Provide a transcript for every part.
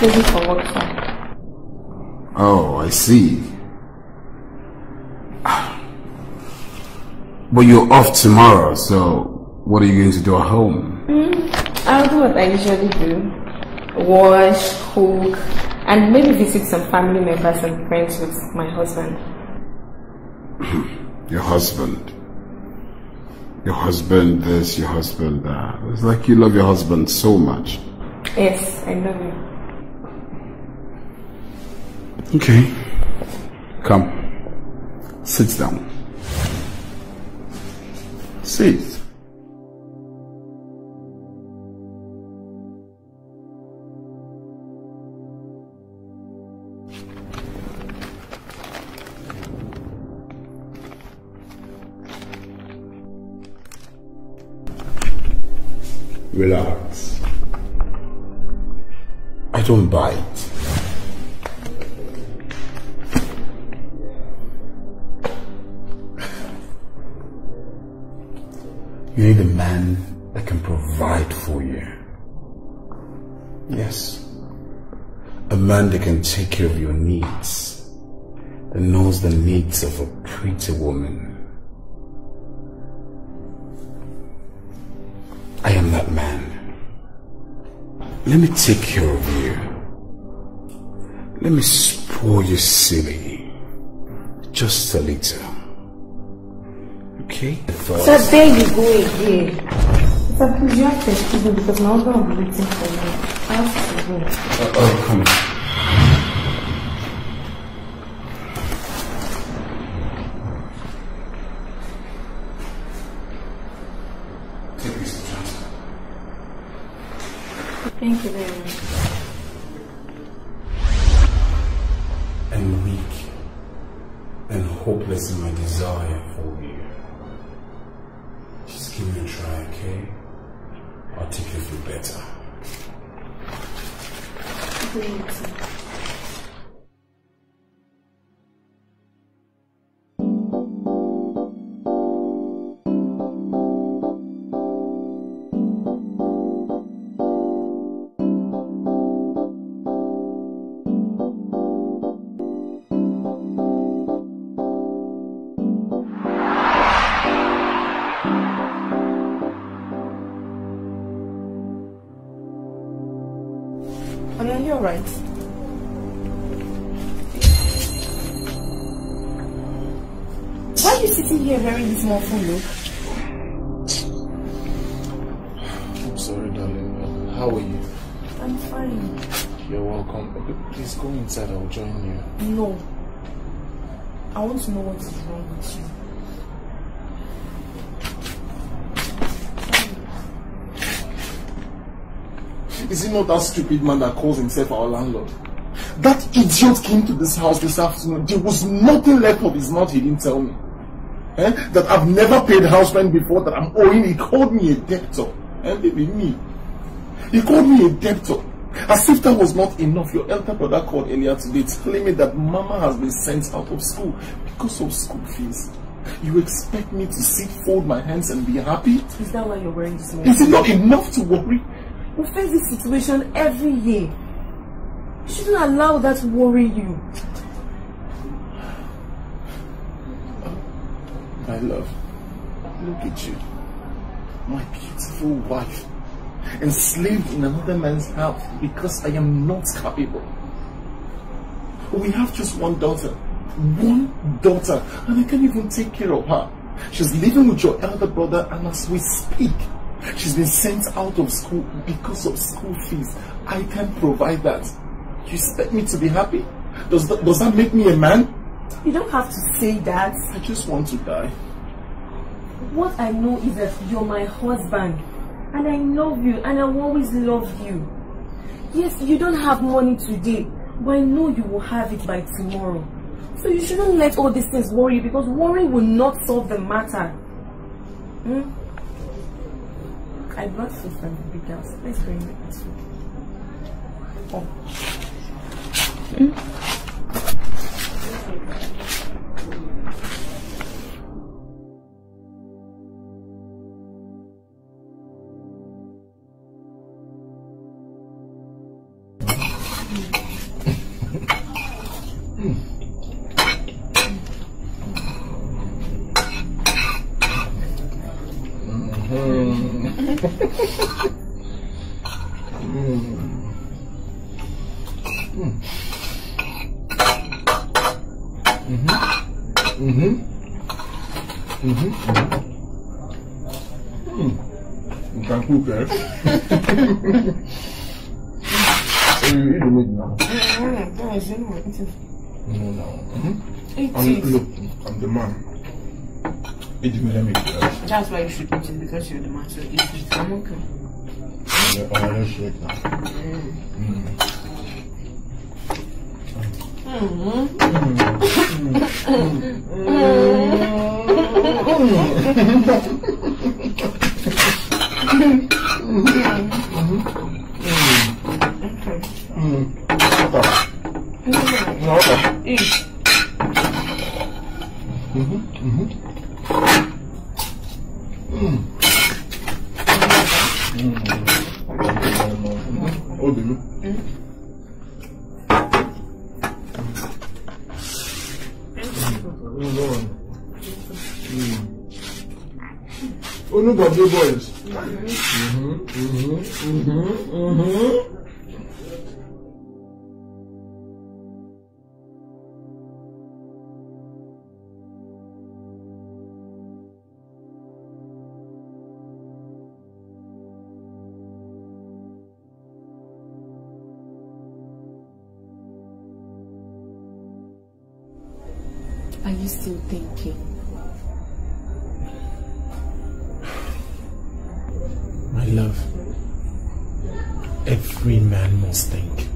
I'm for work, sir. Oh, I see. But you're off tomorrow, so what are you going to do at home? Hmm? I'll do what I usually do. Wash, cook, and maybe visit some family members and friends with my husband. Your husband. Your husband this, your husband that. It's like you love your husband so much. Yes, I love you. Okay. Come. Sit down. Sit. Relax. I don't bite. Man that can take care of your needs. That knows the needs of a pretty woman. I am that man. Let me take care of you. Let me spoil you silly. Just a little. Okay? Sir, there you go again. Please, you have to excuse me because my husband will be waiting for me. I have to go. Uh, oh, come. Thank you very No. I want to know what is wrong with you. Is it not that stupid man that calls himself our landlord? That idiot came to this house this afternoon. There was nothing left of his mouth he didn't tell me. Eh? That I've never paid house rent before, that I'm owing. He called me a debtor. Eh, baby, me. He called me a debtor. As if that was not enough, your elder brother called earlier today telling me that mama has been sent out of school because of school fees. You expect me to sit, fold my hands and be happy? Is that why you're wearing this morning? Is it not enough to worry? We face this situation every year. You shouldn't allow that to worry you. My love, look at you. My beautiful wife. Enslaved in another man's house because I am not capable. We have just one daughter. One daughter. And I can't even take care of her. She's living with your elder brother and as we speak, she's been sent out of school because of school fees. I can't provide that. You expect me to be happy? Does that, does that make me a man? You don't have to say that. I just want to die. What I know is that you're my husband. And I love you and I will always love you. Yes, you don't have money today, but I know you will have it by tomorrow. So you shouldn't let all these things worry you because worry will not solve the matter. Hmm? I brought food from the big house. Let's go and eat food. Oh. You Eat I'm, it. look, I'm the man. Eat the meat, let me eat it. That's why you should eat it because you're the man. So eat it. I'm okay. Oh, let's shake now. No, okay. Eat. Oh, baby. Oh, no, but big boys. Mm-hmm, mm-hmm, mm-hmm, mm-hmm. You still thinking? My love, every man must think.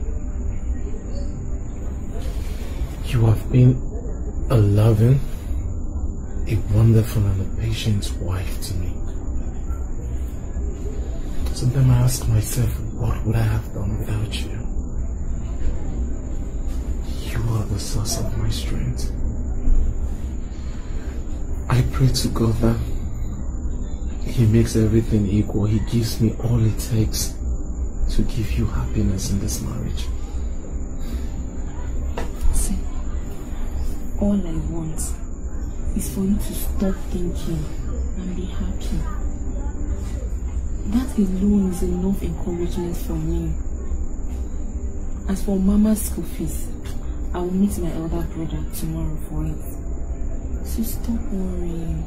You have been a loving, a wonderful and a patient wife to me. Sometimes I ask myself, what would I have done without you? You are the source of my strength. I pray to God that He makes everything equal. He gives me all it takes to give you happiness in this marriage. See, all I want is for you to stop thinking and be happy. That alone is enough encouragement for me. As for Mama's school fees, I will meet my elder brother tomorrow for it. So stop worrying.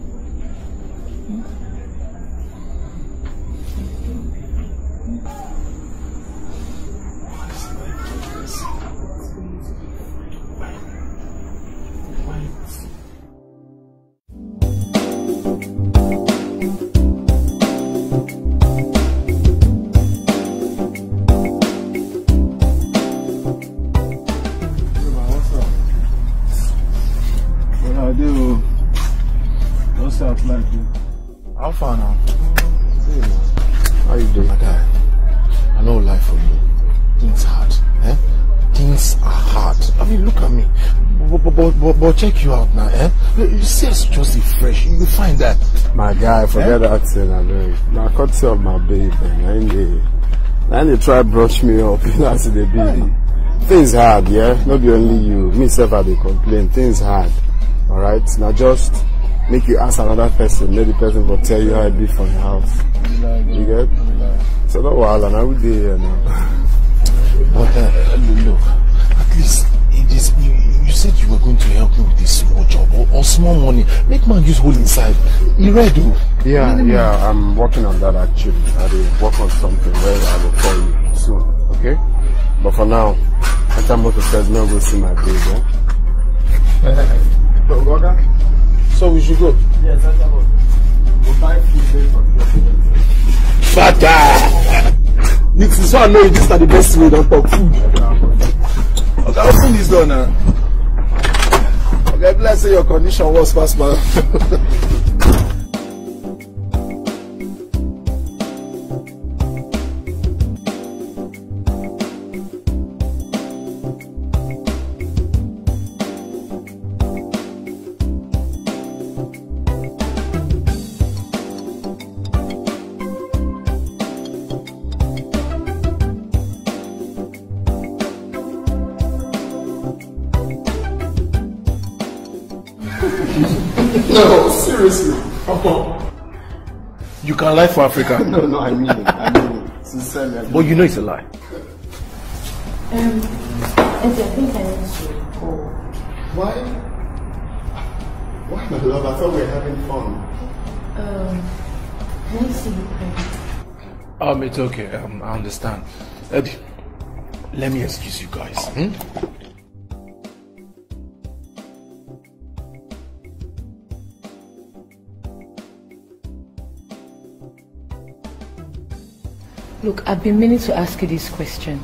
But, but, check you out now, eh? You see us just fresh. You will find that. My guy, forget that thing, I know. Now, courtesy of my and I ain't they, I ain't they try brush me up, you know, as they be. Things hard, yeah? Not be only you. Me self, I dey complain. Things hard. Alright? Now just make you ask another person, let the person go tell you how it be for your house. You get? So don't worry, now we dey here now. But uh, look, at least said you were going to help me with this small job or, or small money. Make man use whole inside. You ready? Yeah, yeah, I'm working on that actually. I will work on something where I will call you soon, okay? But for now, I tell most of guys not go see my baby. Eh? Oga, so we should go. Yes, that's about. We'll buy food later. Fata! This is why I know you this is the best way to talk food. Okay, I'll see this done now. Okay, let's say your condition was fast, man. lie for Africa. no, no, I mean it. I mean it. Sincerely. I mean but you know it's a lie. Um, Eddie, I think I need to go. Why? Why, my love? I thought we were having fun. Um, can I see you pray? Um, it's okay. Um, I understand. Eddie, let me excuse you guys. Hmm? Look, I've been meaning to ask you this question.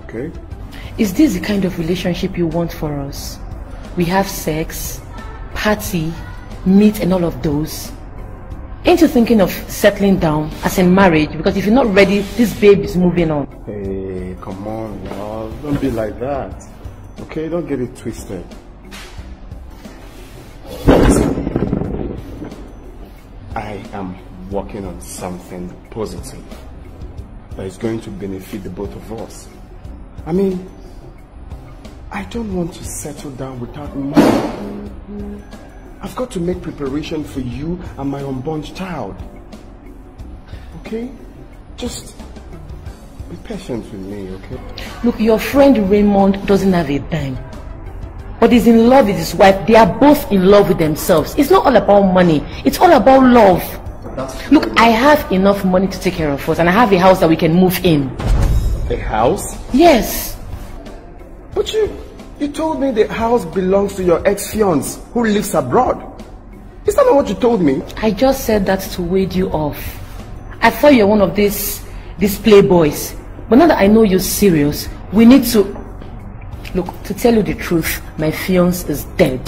Okay. Is this the kind of relationship you want for us? We have sex, party, meet and all of those. Ain't you thinking of settling down as in marriage? Because if you're not ready, this babe is moving on. Hey, come on, love. Don't be like that. Okay, don't get it twisted. I am working on something positive that is going to benefit the both of us. I mean, I don't want to settle down without money. I've got to make preparation for you and my unborn child. Okay? Just be patient with me, okay? Look, your friend Raymond doesn't have a dime. But he's in love with his wife. They are both in love with themselves. It's not all about money. It's all about love. Look, I have enough money to take care of us and I have a house that we can move in. A house? Yes. But you, you told me the house belongs to your ex-fiance who lives abroad. Is that not what you told me? I just said that to wade you off. I thought you're one of these, these playboys. But now that I know you're serious, we need to... Look, to tell you the truth, my fiance is dead.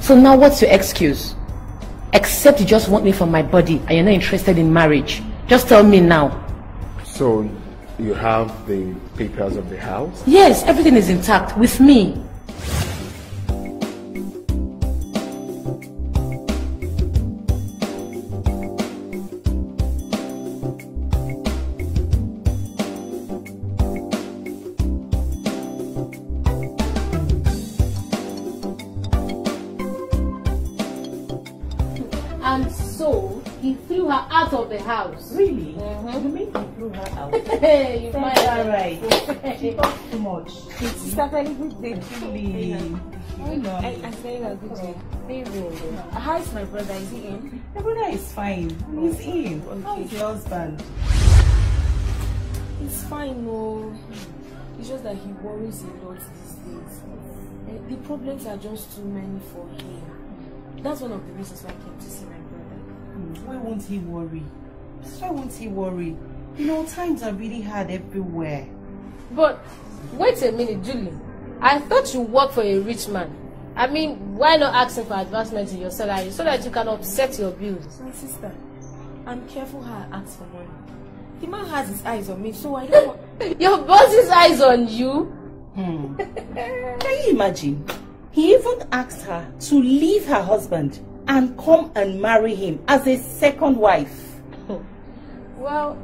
So now what's your excuse? Except you just want me for my body and you're not interested in marriage. Just tell me now. So you have the papers of the house? Yes, everything is intact with me. Hey, you find out right. She talks too much. Sister Feli, good day. Really? I. I, you are good day. How is my brother? Is he in? My brother is fine. He's in. How is your husband? He's fine, no. It's just that he worries a lot these days. Eh, The problems are just too many for him. That's one of the reasons why I came to see my brother. Hmm, Why won't he worry? Why won't he worry? You know, times are really hard everywhere. But wait a minute, Julie. I thought you work for a rich man. I mean, why not asking for advancement in your salary so that you can offset your bills? My sister, I'm careful how I ask for money. The man has his eyes on me, so I don't want... Your boss's eyes on you? Hmm. Can you imagine? He even asked her to leave her husband and come and marry him as a second wife. Well,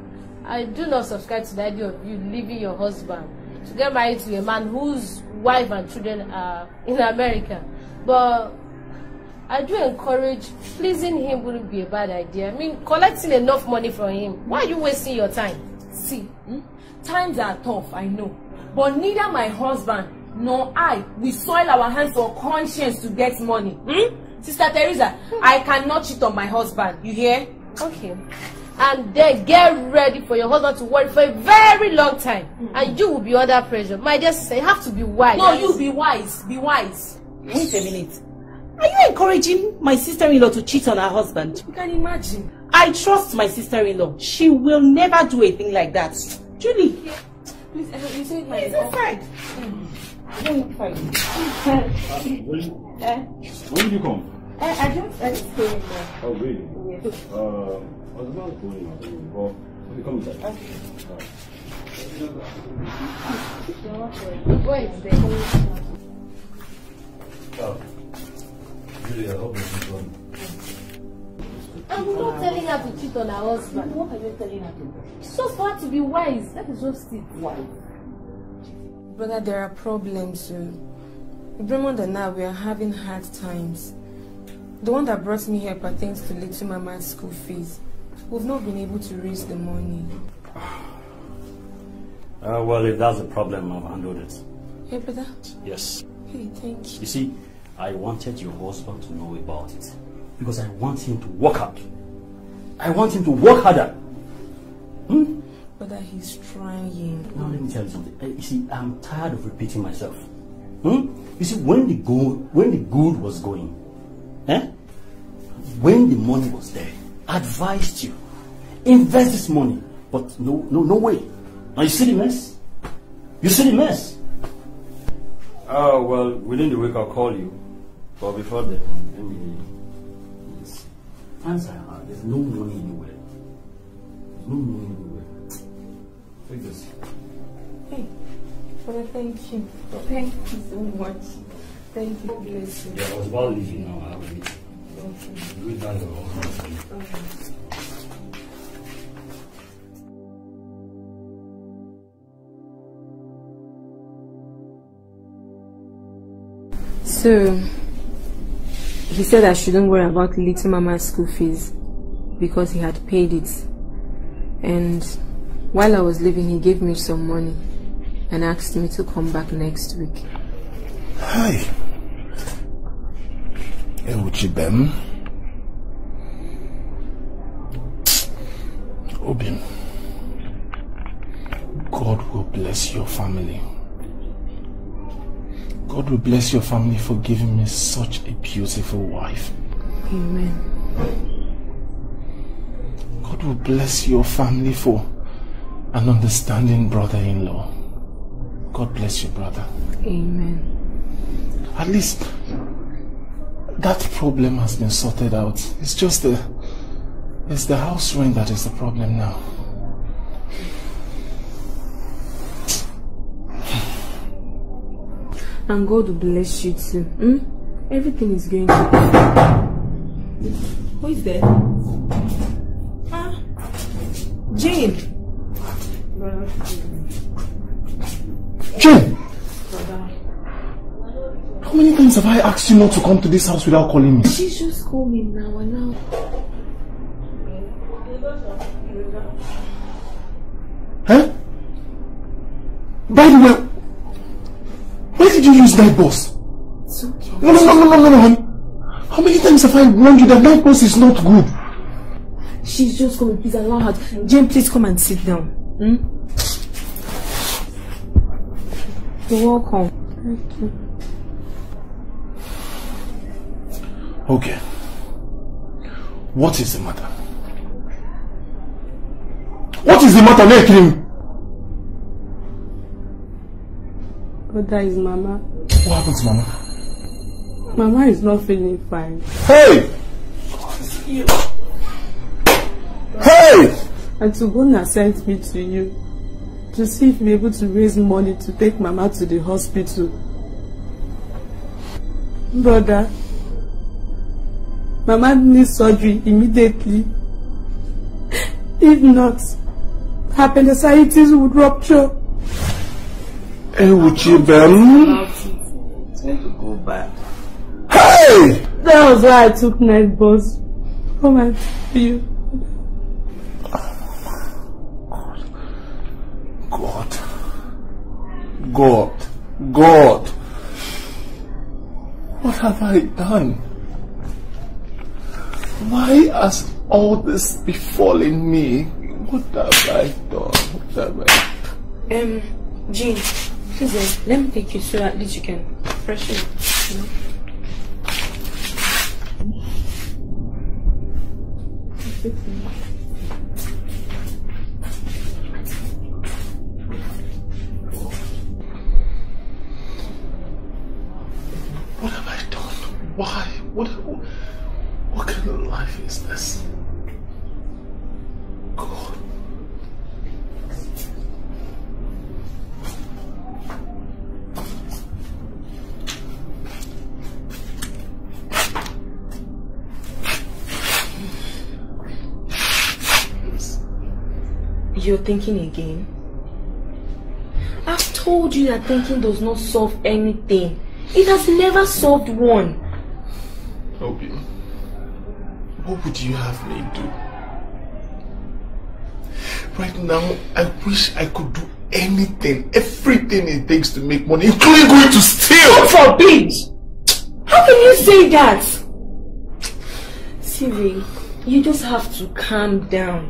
I do not subscribe to the idea of you leaving your husband to get married to a man whose wife and children are in America. But I do encourage pleasing him wouldn't be a bad idea. I mean, collecting enough money from him. Why are you wasting your time? See, hmm? times are tough, I know. But neither my husband nor I will soil our hands for conscience to get money. Hmm? Sister Teresa, I cannot cheat on my husband. You hear? Okay. And then get ready for your husband to work for a very long time mm. and you will be under pressure my dear sister you have to be wise. no you be wise be wise. wait a minute are you encouraging my sister-in-law to cheat on her husband. you can imagine. I trust my sister-in-law she will never do a thing like that. Julie. Yeah. please uh, you say my. It's inside. Mm. Very fine. when, uh, when did you come? Uh, I just I just came in there. Oh really? Yes. Uh, I was about going out, but okay, come inside. Okay. Where is there? Julie, I hope this is fun. I'm not telling her to cheat on her husband. What are you telling her to do? It's just for her to be wise. That is just it. Wise. Brother, there are problems. So. Raymond and I, we are having hard times. The one that brought me here pertains to little mama's school fees. We've not been able to raise the money. Uh, well, if that's a problem, I've handled it. Hey, brother. Yes. Hey, thank you. You see, I wanted your husband to know about it. Because I want him to work hard. I want him to work harder. Hmm? Brother, he's trying. Now, let me tell you something. Uh, you see, I'm tired of repeating myself. Hmm? You see, when the good, when the good was going, eh? when the money was there, advised you, invest this money. But no, no, no way. Now you see the mess? You see the mess? Oh, well, within the week I'll call you. But before that, let me... Yes. Times are hard. There's no money anywhere. There's no money anywhere. Take this. Hey, brother, thank you. Thank you so much. Thank you, bless you. Yeah, I was about leaving now. I have a So, he said I shouldn't worry about little mama's school fees because he had paid it. And while I was leaving, he gave me some money and asked me to come back next week. Hi. Euchibem. Obim. God will bless your family. God will bless your family for giving me such a beautiful wife. Amen. God will bless your family for an understanding brother-in-law. God bless you, brother. Amen. At least that problem has been sorted out. It's just the it's the house rent that is the problem now. And God will bless you too. Hmm? Everything is going to be Who is there? Ah, Jane. Jane! How many times have I asked you not to come to this house without calling me? She's just coming now and now. Huh? By the way, why did you use night boss? It's okay. No, no, no, no, no, no, no. How many times have I warned you that night boss is not good? She's just coming. Please allow her. To... Jane, please come and sit down. Hmm? You're welcome. Thank you. Okay. What is the matter? What is the matter, Nekirim? That is Mama. What happened to Mama? Mama is not feeling fine. Hey! Hey! And Tuguna sent me to you to see if we're able to raise money to take Mama to the hospital. Brother, Mama needs surgery immediately. If not, appendicitis would rupture. Euchibem? It's going to go bad. Hey! That was why I took night bus. Come and see you. God. God. God. What have I done? Why has all this befallen me? What have I done? What have I Um, Jean, please, uh, let me take you so at least you can freshen up. You know? What thinking again? I've told you that thinking does not solve anything. It has never solved one. Obi, what would you have me do? Right now, I wish I could do anything, everything it takes to make money, including going to steal! God forbid! How can you say that? Siri, you just have to calm down.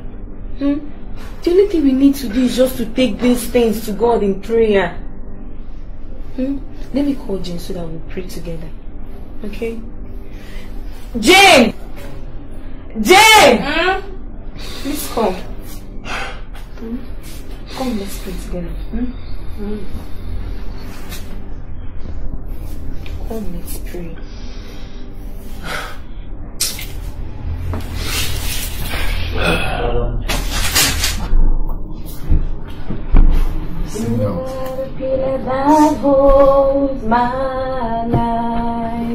Hmm? The only thing we need to do is just to take these things to God in prayer. Hmm? Let me call Jane so that we'll pray together. Okay? Jane! Jane! Please come. Hmm? Come, let's pray together. Hmm? Come, let's pray. You that holds my life.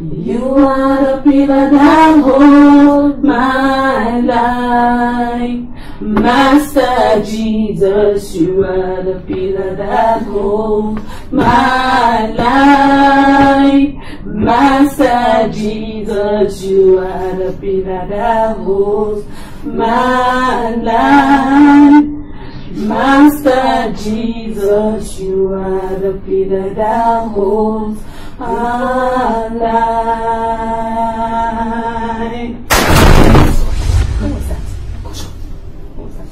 You are the pillar that holds my life. Master Jesus, you are the pillar that holds my life. Master Jesus, you are the pillar that holds my life. Master Jesus, you are the pillar that holds my life. What was that? What was that?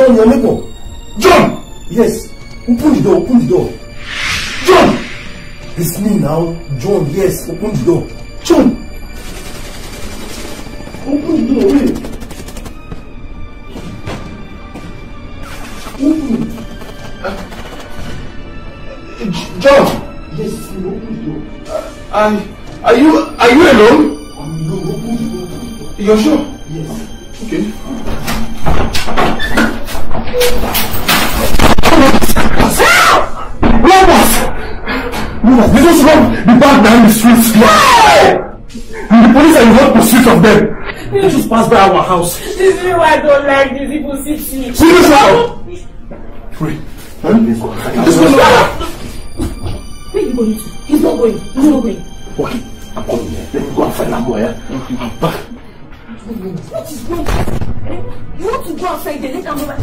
John, your neighbor? John! Yes. Open the door, open the door. John! It's me now. John, yes. Open the door. John! Open the door, wait. Open. J- John! Yes, me. Open the door. I, are you, are you alone? I'm no, open the door. You're sure? Yes. Okay. Robbers! Robbers, they just robbed the bank behind the streets. And the police are in hot pursuit of them. They just passed by our house. This is why I don't like these people city. Serious now? Pray. Huh? This was Where you going? He's not going. He's not going. Okay. I'm coming here. Let me go and find Amo, yeah? I'm back. What is wrong? Eh? You want to go outside there? Let them know that.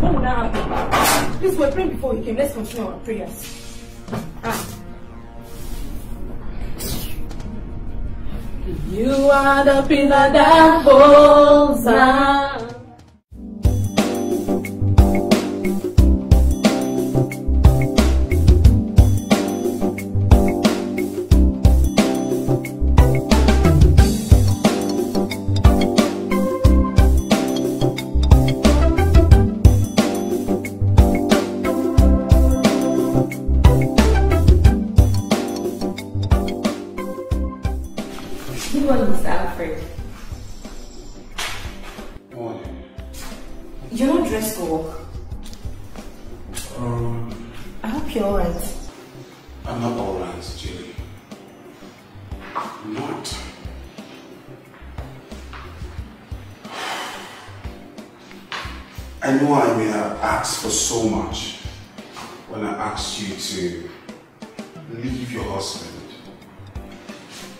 What that happen? Please, we're praying before you came. Let's continue our prayers. Ah. You are the pillar that holds us.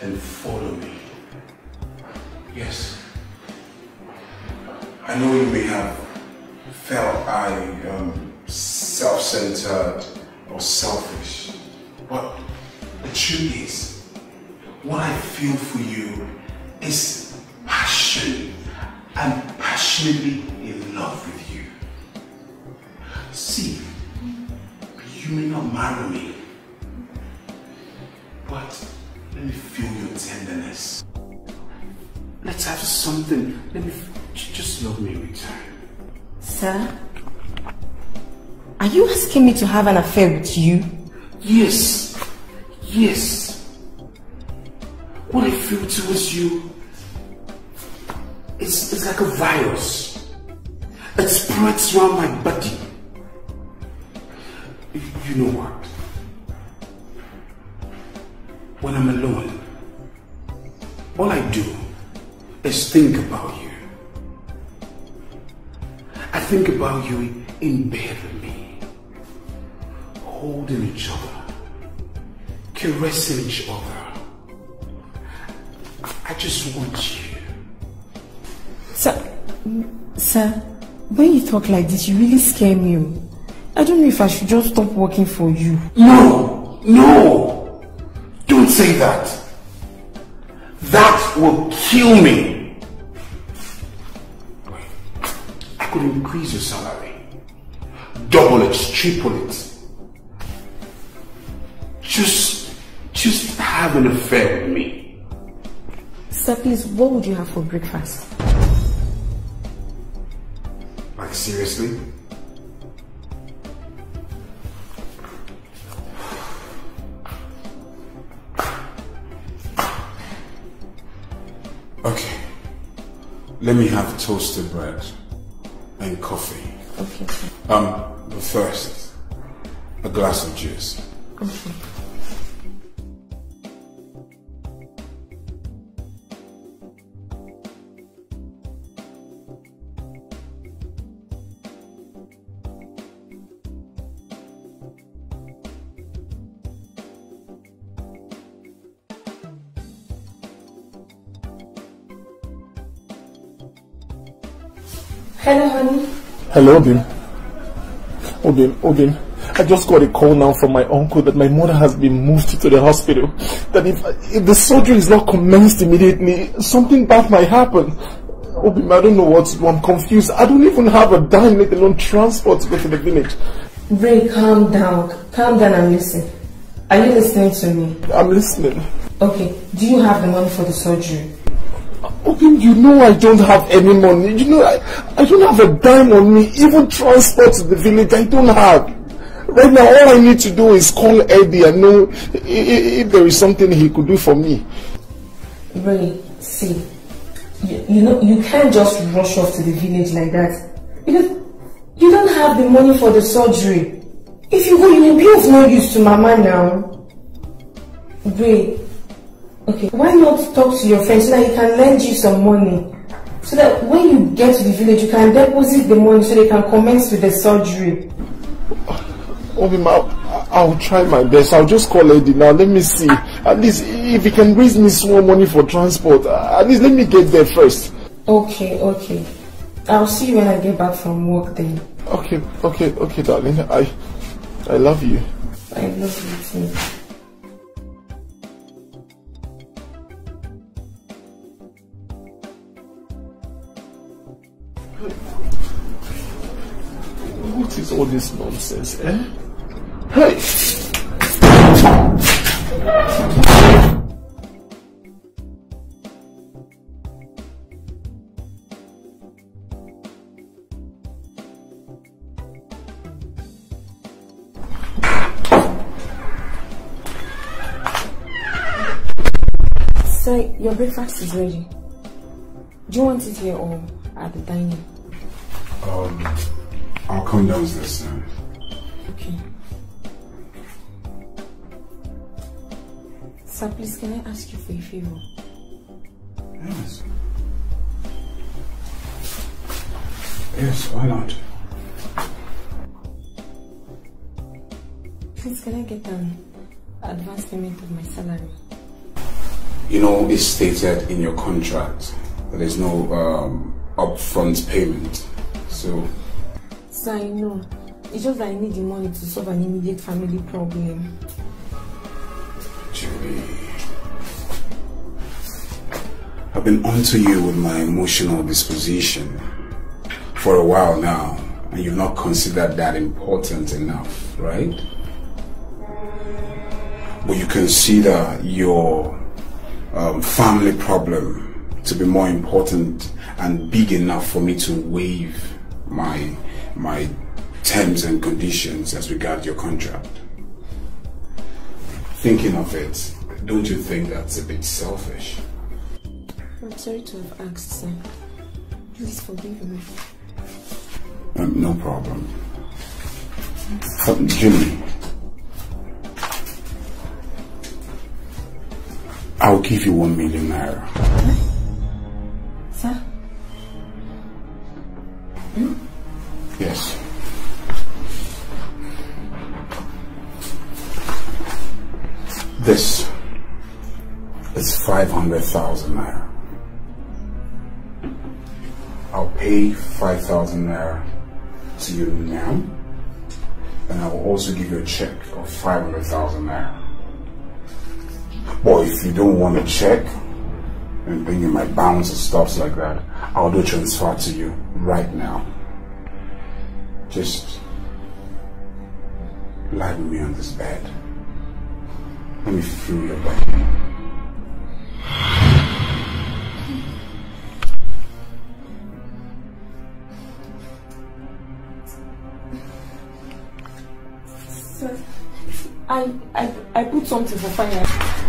And follow me. Yes. I know you may have felt I am self-centered or selfish, but the truth is, what I feel for you is passion. I'm passionately in love with you. See, you may not marry me, Let me just love me in return. Sir? Are you asking me to have an affair with you? Yes. Yes. What I feel towards you is, is like a virus. It spreads around my body. You know what? When I'm alone, all I do is think about you. Think about you in bed with me, holding each other, caressing each other. I just want you. Sir, sir, when you talk like this, you really scare me. Oh. I don't know if I should just stop working for you. No, no, don't say that. That will kill me. I could increase your salary, double it, triple it. Just, just have an affair with me. Sir, please, what would you have for breakfast? Like seriously? Okay. Let me have toasted bread and coffee. Okay. Um, but first, a glass of juice. Okay. Hello, honey. Hello, Odin. Odin, Odin. I just got a call now from my uncle that my mother has been moved to the hospital. That if, if the surgery is not commenced immediately, something bad might happen. Odin, I don't know what to do. I'm confused. I don't even have a dime, let alone transport to go to the village. Ray, calm down. Calm down and listen. Are you listening to me? I'm listening. Okay. Do you have the money for the surgery? Odin, you know I don't have any money. You know I, I don't have a dime on me. Even transport to the village, I don't have. Right now, all I need to do is call Eddie and know i- i- if there is something he could do for me. Ray, see. You, you know, you can't just rush off to the village like that. Because you don't have the money for the surgery. If you go, you will be of no use to Mama now. Ray, okay, why not talk to your friend so that he can lend you some money? So that when you get to the village, you can deposit the money so they can commence with the surgery. Obim, I'll, I'll try my best. I'll just call Eddie now. Let me see. At least if he can raise me small money for transport, at least let me get there first. Okay, okay. I'll see you when I get back from work then. Okay, okay, okay, darling. I, I love you. I love you too. Is all this nonsense, eh? Hey! Sir, your breakfast is ready. Do you want it here or at the dining? Um, I'll come downstairs now. Okay. Sir, please, can I ask you for a favor? Yes. Yes, why not? Please, can I get an advance payment of my salary? You know, it's stated in your contract that there's no um, upfront payment. So, Sir, I know. It's just that I need the money to solve an immediate family problem. Julie, I've been onto you with my emotional disposition for a while now, and you've not considered that important enough, right? But you consider your um, family problem to be more important and big enough for me to waive my my terms and conditions as regard your contract. Thinking of it, don't you think that's a bit selfish? I'm sorry to have asked, sir. Please forgive me. Um, no problem. Um, Jimmy, I'll give you one million naira. 100,000 naira. I'll pay 5,000 naira to you now, and I will also give you a check of 500,000 naira. But if you don't want a check, and bring in my balance and stuff like that, I'll do transfer to you right now. Just lie with me on this bed. Let me feel your body. I, I, I put something for fire.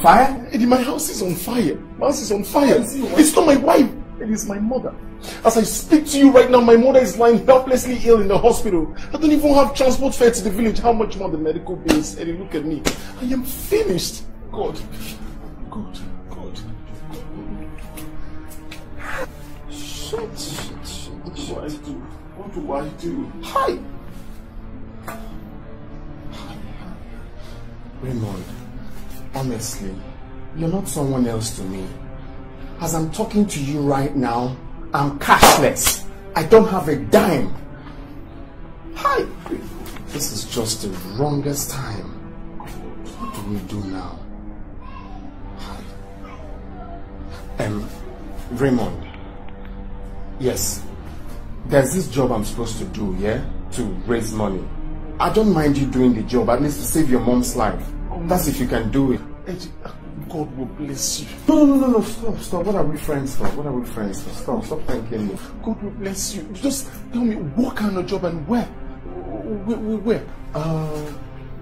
On fire? Eddie, my house is on fire. My house is on fire. It's not my wife. It is my mother. As I speak to you right now, my mother is lying helplessly ill in the hospital. I don't even have transport fare to the village. How much more the medical bills? Eddie, look at me. I am finished. God. God. God. Shit. Shit. Shit. What do I do? What do I do? Hi. Raymond, honestly, you're not someone else to me. As I'm talking to you right now, I'm cashless. I don't have a dime. Hi. This is just the wrongest time. What do we do now? Um, Raymond. Yes. There's this job I'm supposed to do, yeah? To raise money. I don't mind you doing the job, at least to save your mom's life. That's if you can do it. God will bless you. No, no, no, no, stop, stop. What are we friends for? What are we friends for? Stop, stop thanking me. God will bless you. Just tell me what kind of job and where? Where? where? Uh,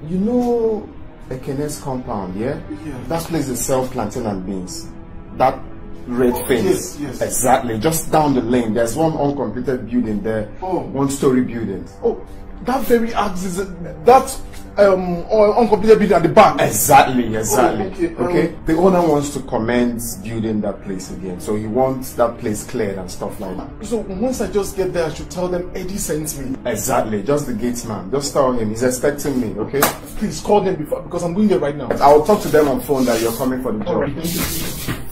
you know Ekenes compound, yeah? Yeah. That place is self plantain and beans. That red fence. yes, yes. Exactly. Just down the lane. There's one uncompleted building there. Oh. One story building. Oh, that very axe is that um or uncompleted building at the back. Exactly, exactly. Oh, okay, okay. um, the owner wants to commence building that place again. So he wants that place cleared and stuff like that. So once I just get there, I should tell them Eddie sent me. Exactly. Just the gates man. Just tell him he's expecting me, okay? Please call them before because I'm going there right now. I'll talk to them on phone that you're coming for the job.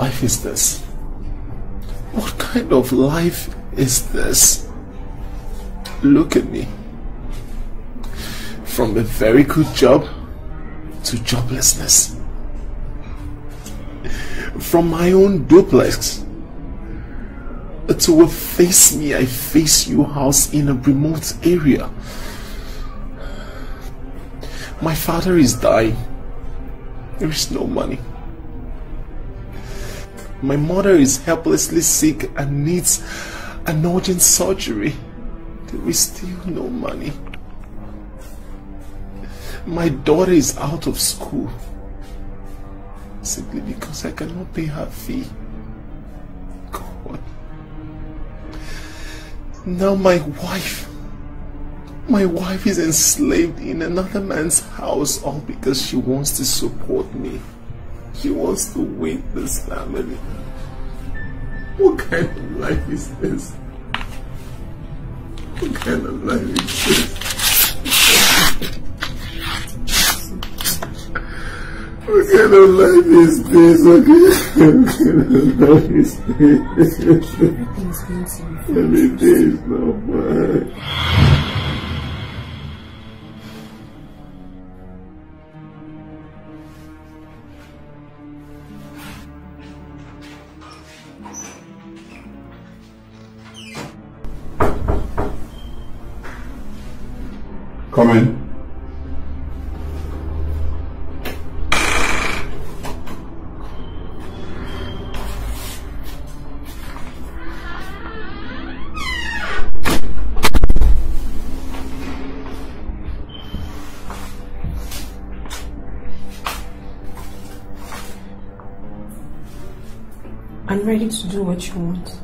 life is this? What kind of life is this? Look at me. From a very good job to joblessness. From my own duplex to a face me, I face you house in a remote area. My father is dying. There is no money. My mother is helplessly sick and needs an urgent surgery. There is still no money. My daughter is out of school simply because I cannot pay her fee. God. Now my wife, my wife is enslaved in another man's house all because she wants to support me. She wants to win this family. What kind of life is this? What kind of life is this? What kind of life is this? What kind of life is this? Everything is not fine. do what you want.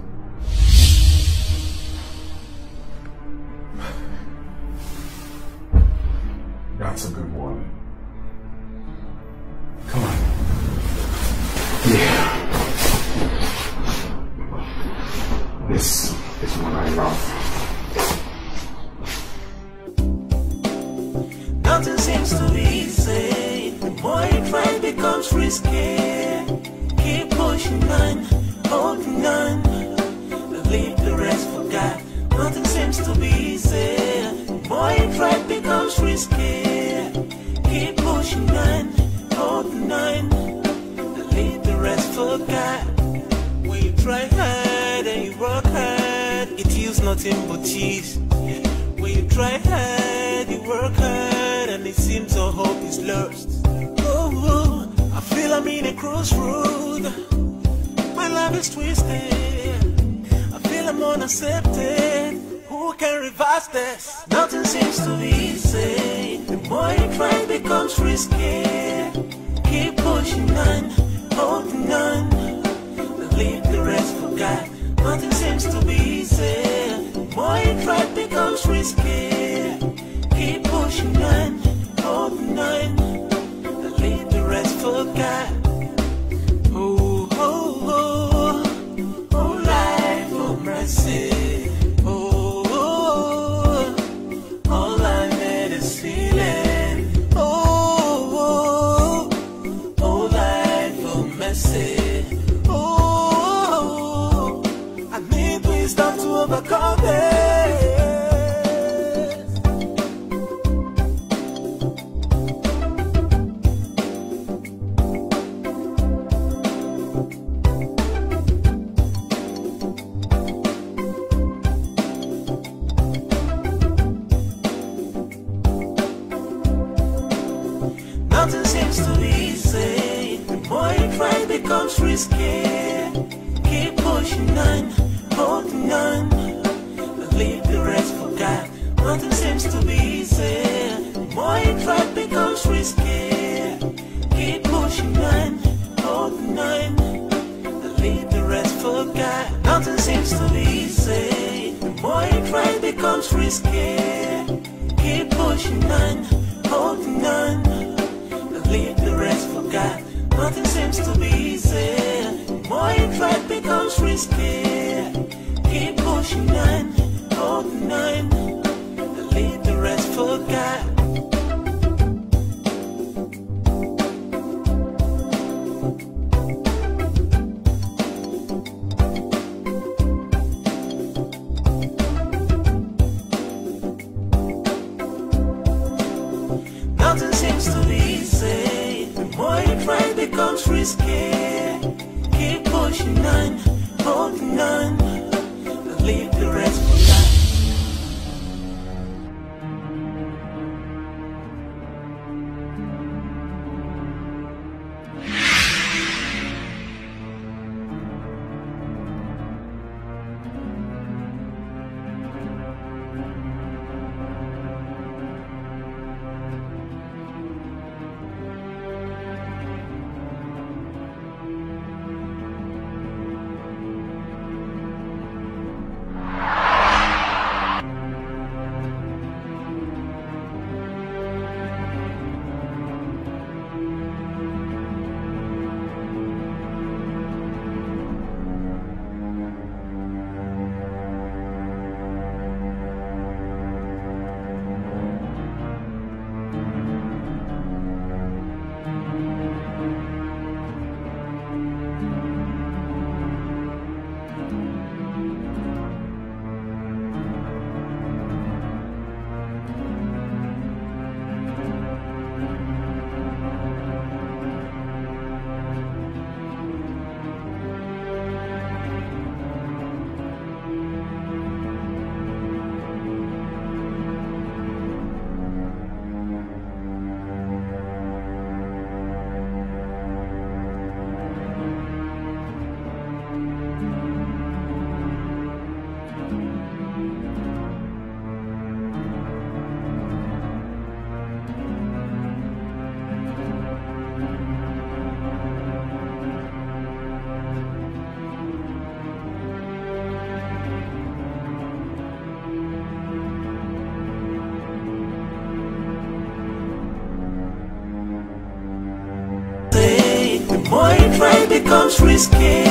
Becomes risky.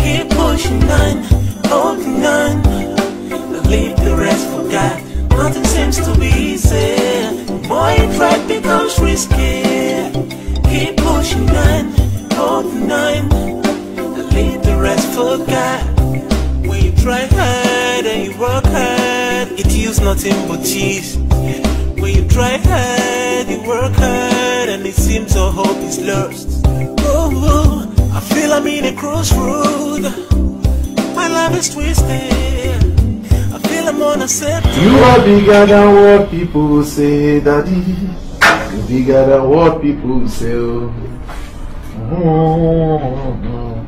Keep pushing on, holding on. Leave the rest for God. Nothing seems to be easy. More you try becomes risky. Keep pushing on, holding on. Leave the rest for God. When you try hard and you work hard, it yields nothing but cheese. When you try hard, you work hard, and it seems all hope is lost. Oh, oh, feel I'm in a crossroad. My life is twisted. I feel I'm on a set. You are bigger than what people say, Daddy. You're bigger than what people say. oh. Mhm.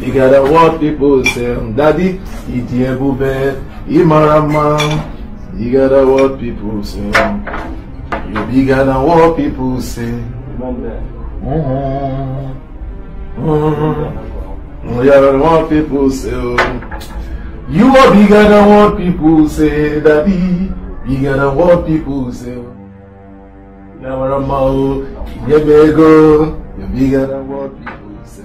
Bigger than what people say, Daddy. Iti ebube, imarama. Bigger than what people say. You're bigger than what people say. Mhm. Mhm. Bigger than what people say. oh. You are bigger than what people say, Daddy. Bigger than what people say. Yamarama, Yebego. You're bigger than what people say.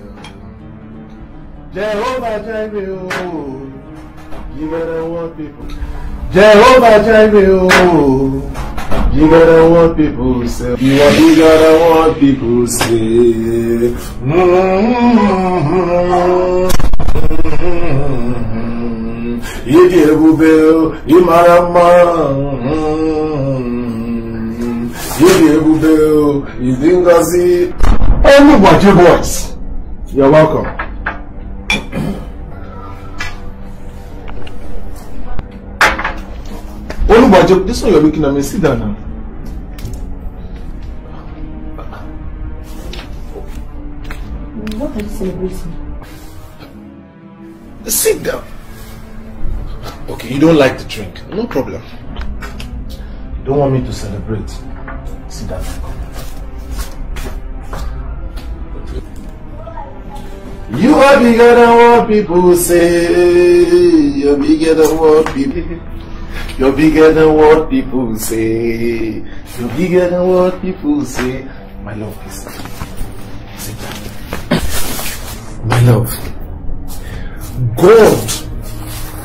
Jehovah Jireh, oh. Bigger than what people. Jehovah Jireh, oh. Bigger than what people say. You are bigger than what people say. Mm-hmm. Ịdị ebube, ị mara mma. Mm-hmm. Ịdị ebube, ịdị ngọzi. Onugbaji boys, you're welcome. Onugbaji, this one you're looking at me, sit down now. What are you celebrating? Sit down. Okay, you don't like the drink. No problem. You Don't want me to celebrate. Sit down. You are bigger than what people say. You're bigger than what people. You're bigger than what people say. You're bigger than what people say. My love, please. My love. God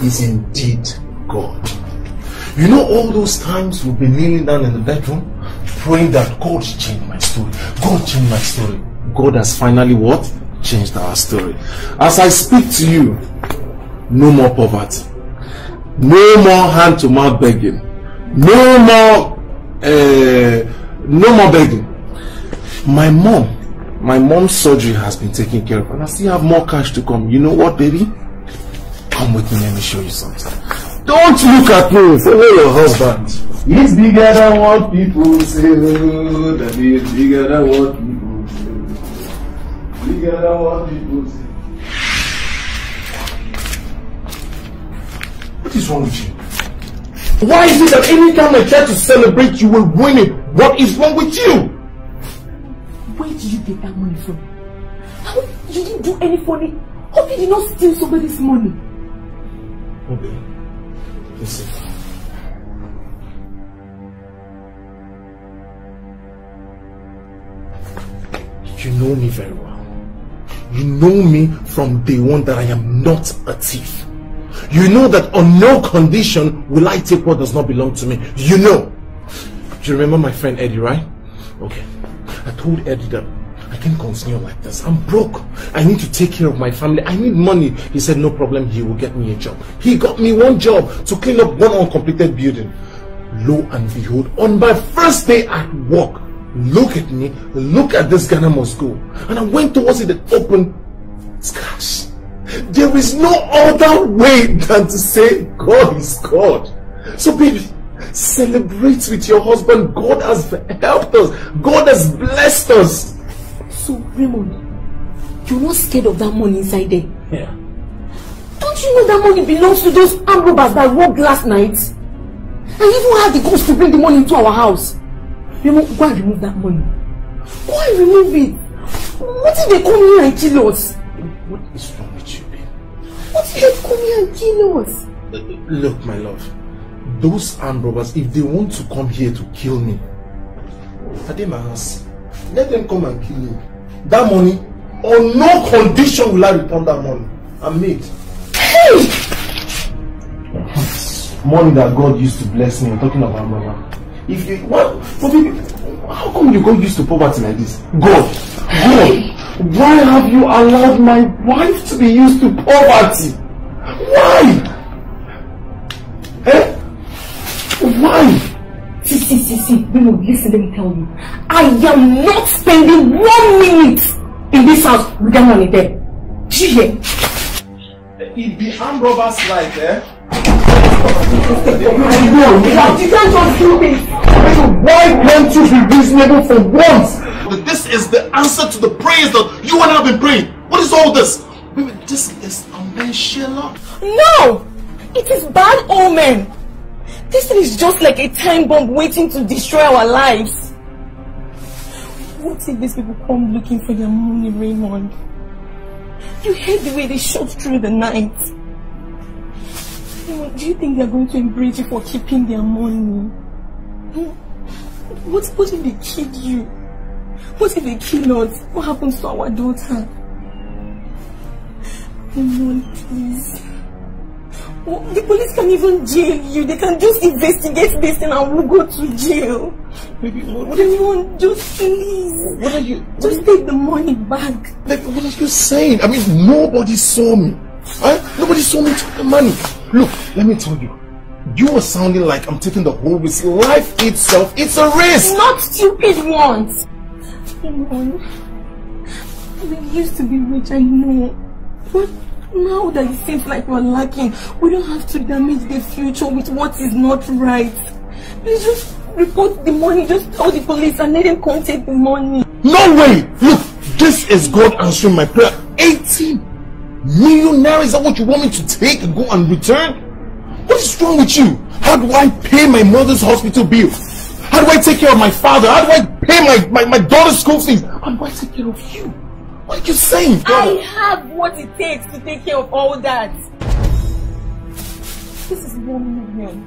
is indeed God. You know all those times we've been kneeling down in the bedroom praying that God change my story. God change my story. God has finally what? Changed our story. As I speak to you, no more poverty. No more hand to mouth begging. No more uh, no more begging. My mom My mom's surgery has been taken care of and I still have more cash to come. You know what, baby? Come with me, let me show you something. Don't look at me, follow your husband. He's bigger than what people say. Daddy is bigger than what people say. Bigger than what people say. What is wrong with you? Why is it that anytime I try to celebrate, you will ruin it? What is wrong with you? Where did you get that money from? How you didn't do any funny? Hope you did not steal somebody's money. Okay. Listen. You know me very well. You know me from day one that I am not a thief. You know that on no condition will I take what does not belong to me. You know. Do You remember my friend Eddie, right? Okay. I told Eddie that I can't continue like this. I'm broke. I need to take care of my family. I need money. He said, no problem. He will get me a job. He got me one job to clean up one uncompleted building. Lo and behold, on my first day at work, look at me, look at this Ghana must go. And I went towards it and opened scratch. There is no other way than to say God is God. So baby, celebrate with your husband. God has helped us. God has blessed us. So Raymond, you're not scared of that money inside there? Yeah. Don't you know that money belongs to those armed robbers that robbed last night? And even had the guts to bring the money into our house. Raymond, go and remove that money. Go and remove it. What if they come here and kill us? What is wrong with you, babe? What if they come here and kill us? Look, my love. Those armed robbers, if they want to come here to kill me, are they my house? Let them come and kill me. That money, on no condition will I return that money. I'm made. Money that God used to bless me. I'm talking about mama. If you what for people, how come you got used to poverty like this? God, God, why have you allowed my wife to be used to poverty? Why? Eh? Why? See, see, see, see. Raymond, listen, let me tell you. I am not spending one minute in this house with that money there. Do you hear? It be armed robbers like eh? You can't just do this. Why can't you be reasonable for once? This is the answer to the prayers that you and I have been praying. What is all this? This is a man Sheila. No! It is bad omen. This thing is just like a time bomb waiting to destroy our lives. What if these people come looking for their money, Raymond? You heard the way they shot through the night. Raymond, do you think they're going to embrace you for keeping their money? Hmm? What, what if they killed you? What if they kill us? What happens to our daughter? Raymond, please. The police can even jail you. They can just investigate this thing and we'll go to jail. Baby, what, what, Raymond, just please. what are you? Just take the money back. Like, what are you saying? I mean, nobody saw me. Huh? Nobody saw me take the money. Look, let me tell you. You are sounding like I'm taking the whole risk. Life itself, it's a risk. Not stupid ones. Raymond, we used to be rich, I know. But now that it seems like we're lacking, we don't have to damage the future with what is not right. Please just report the money, just tell the police and let them come take the money. No way! Look, this is God answering my prayer. 18 million naira, is that what you want me to take and go and return? What is wrong with you? How do I pay my mother's hospital bill? How do I take care of my father? How do I pay my, my, my daughter's school fees? How do I take care of you? What are you saying? I have what it takes to take care of all that. This is one million.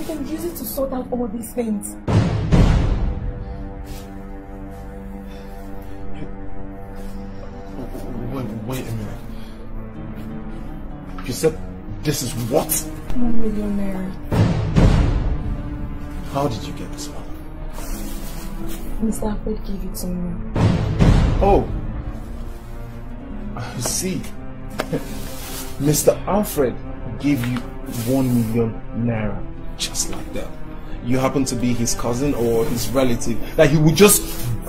We can use it to sort out all these things. Wait, wait a minute. You said this is what? One million naira. How did you get this money? Mr. Alfred gave it to me. Oh, I see. Mr. Alfred gave you one million naira just like that. you happen to be his cousin or his relative, that he would just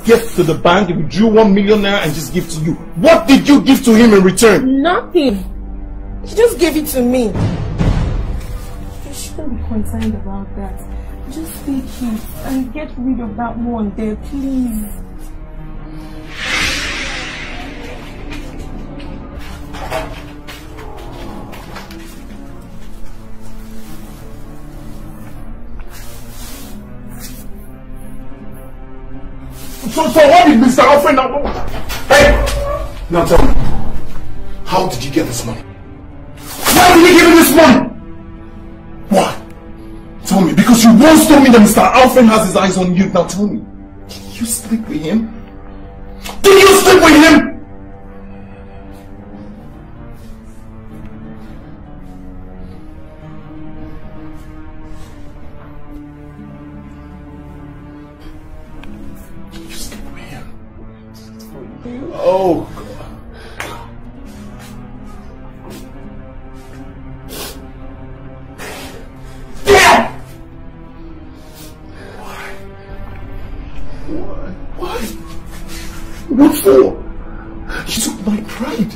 get to the bank, withdraw one million naira and just give to you. What did you give to him in return? Nothing. He just gave it to me. You shouldn't be concerned about that. Just take it and get rid of that one there, please. So, so what did Mr. Alfred now? Hey! Now tell me, how did you get this money? Why did you give him this money? Why? Tell me, because you once told me that Mr. Alfred has his eyes on you. Now tell me, did you sleep with him? Did you sleep with him? Oh, God. Yeah! Why? Why? What for? You took my pride.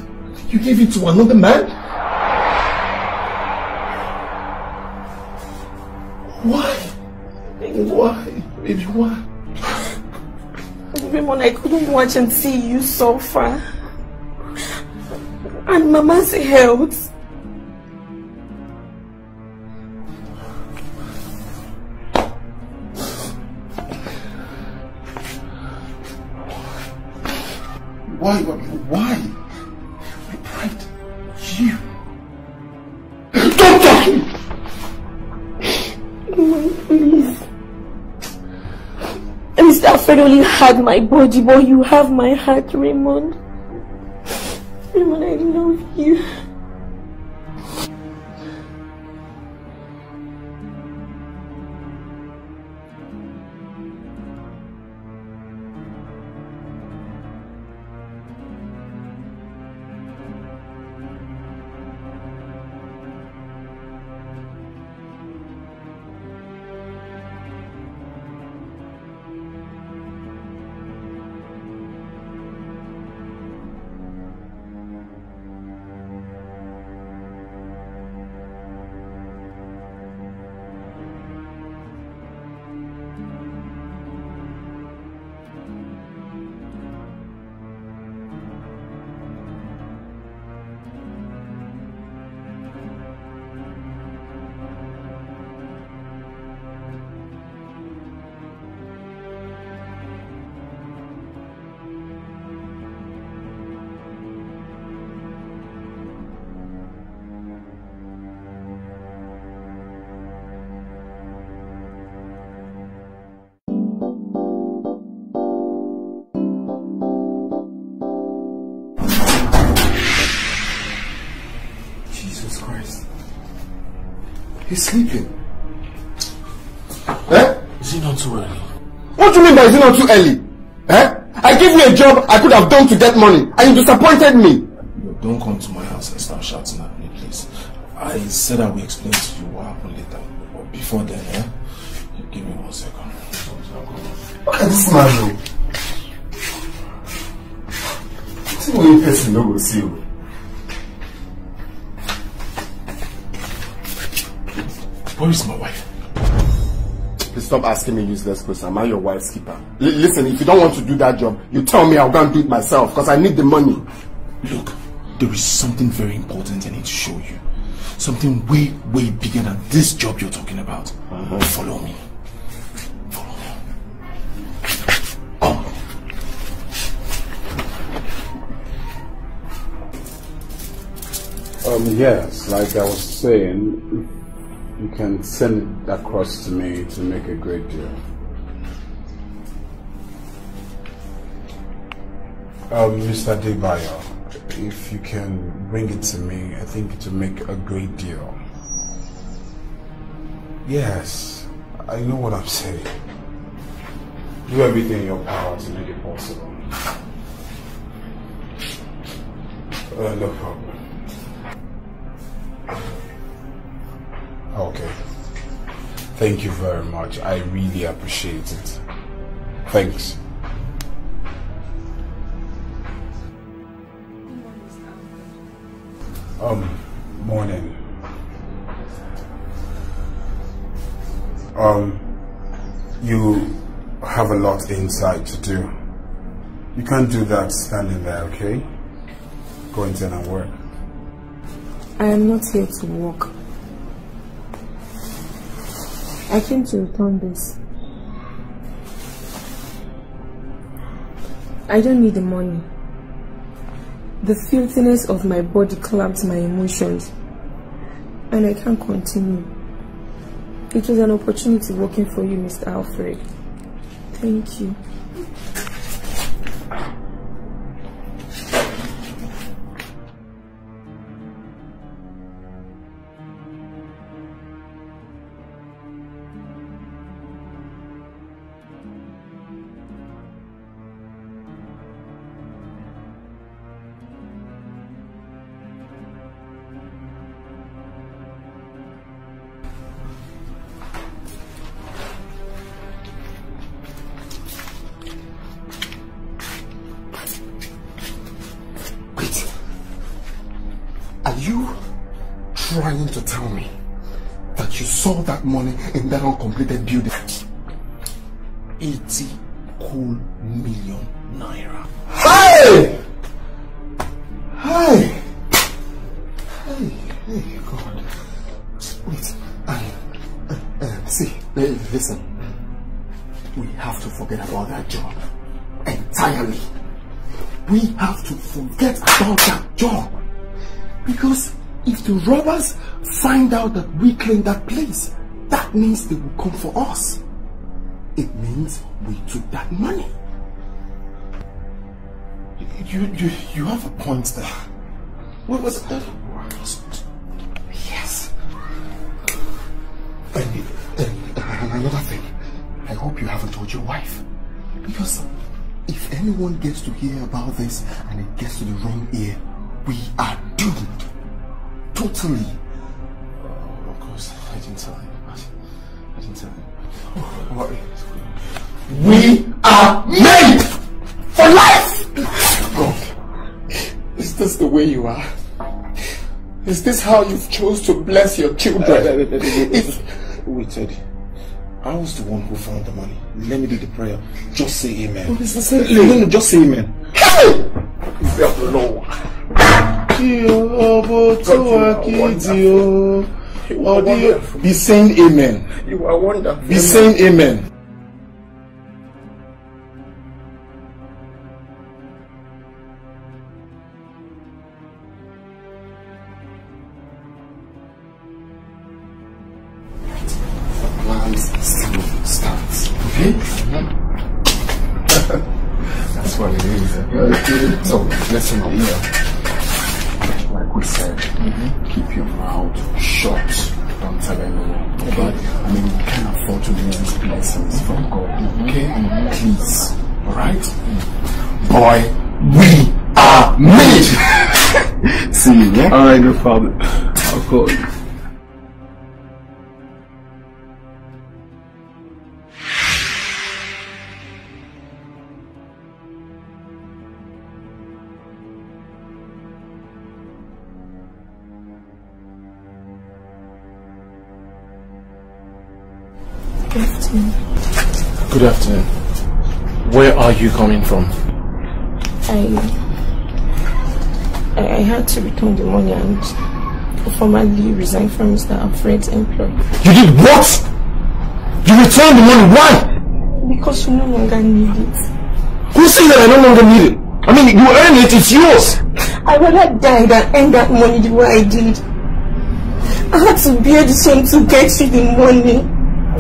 You gave it to another man? Why? Why? Baby, why? Raymond, I couldn't watch and see you suffer. And Mama's health. Had my body, but you have my heart, Raymond. Raymond, I love you. Sleeping. Eh? Is it not too early? What do you mean by is it not too early? Eh? I gave you a job I could have done to get money and you disappointed me. Look, don't come to my house and start shouting at me, please. I said I will explain to you what happened later. But before then, eh? Give me one second. Look at this man though. See what person no go see you. Where is my wife? Please stop asking me useless questions. Am I your wife's keeper? L- listen, if you don't want to do that job, you tell me I'll go and do it myself because I need the money. Look, there is something very important I need to show you. Something way, way bigger than this job you're talking about. Follow me. Follow me. Come. Um, yes, like I was saying, you can send it across to me to make a great deal. Um, Mr. Debayo, if you can bring it to me, I think it will make a great deal. Yes, I know what I'm saying. Do everything in your power to make it possible. Uh, no problem. Okay. Thank you very much. I really appreciate it. Thanks. Um, morning. Um, you have a lot inside to do. You can't do that standing there, okay? Go inside and work. I am not here to work. I came to return this. I don't need the money. The filthiness of my body clamps my emotions. And I can't continue. It was an opportunity working for you, Mr. Alfred. Thank you. In that uncompleted building? 80 cool million naira. Hey! Hey! Hey, hey, God. Wait, I, uh, uh, see, li- listen. We have to forget about that job entirely. We have to forget about that job. Because if the robbers find out that we cleaned that place, that means they will come for us. It means we took that money. You, you, you have a point there. What was that? Yes. And, and, and another thing, I hope you haven't told your wife. Because if anyone gets to hear about this and it gets to the wrong ear, we are doomed. Totally. Oh, of course, I didn't tell him. We are made for life! God, is this the way you are? Is this how you've chose to bless your children? Wait, Eddie. I was the one who found the money. Let me do the prayer. Just say amen. What is the No, no, no, just say amen. Hey! The Lord. Be saying amen. You are wonderful. Be saying amen. Problem. Call you. Good afternoon. Good afternoon. Where are you coming from? I I had to return the money and formally resign from Mr. Alfred's employ You did what? You returned the money. Why? because you no longer need it. Who said that I no longer need it? I mean, you earn it. It's yours. I rather die than earn that money the way I did. I had to bear the shame to get you the money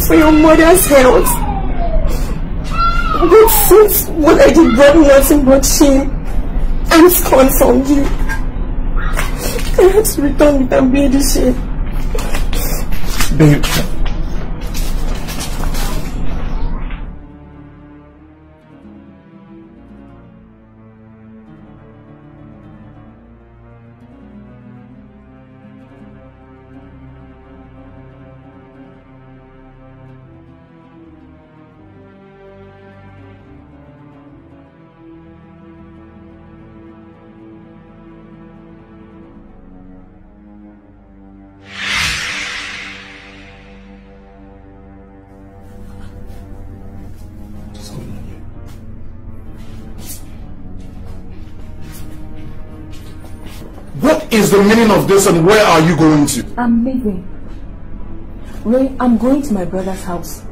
for your mother's health. But since what I did brought nothing but shame and scorn from you, I had to return is the meaning of this and where are you going to? I'm leaving. Ray, I'm going to my brother's house.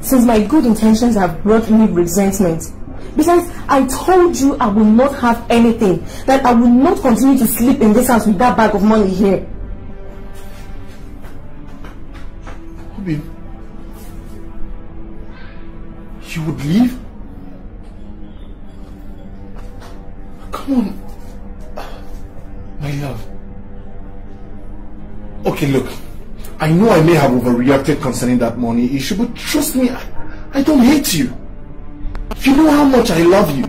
Since my good intentions have brought me resentment. Besides, I told you I will not have anything. That I will not continue to sleep in this house with that bag of money here. Obim, you would leave? Come on. My love. Okay, look. I know I may have overreacted concerning that money issue, but trust me, I, I don't hate you. You know how much I love you.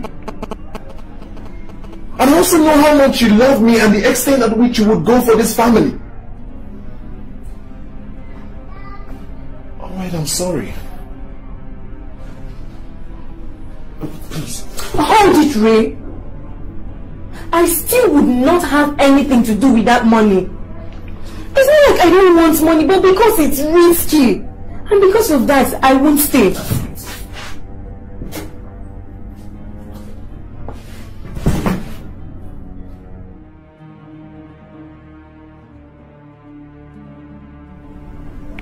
And I also know how much you love me and the extent at which you would go for this family. Alright, I'm sorry. Please. Hold it, Ray. I still would not have anything to do with that money. It's not like I don't want money, but because it's risky. And because of that, I won't stay.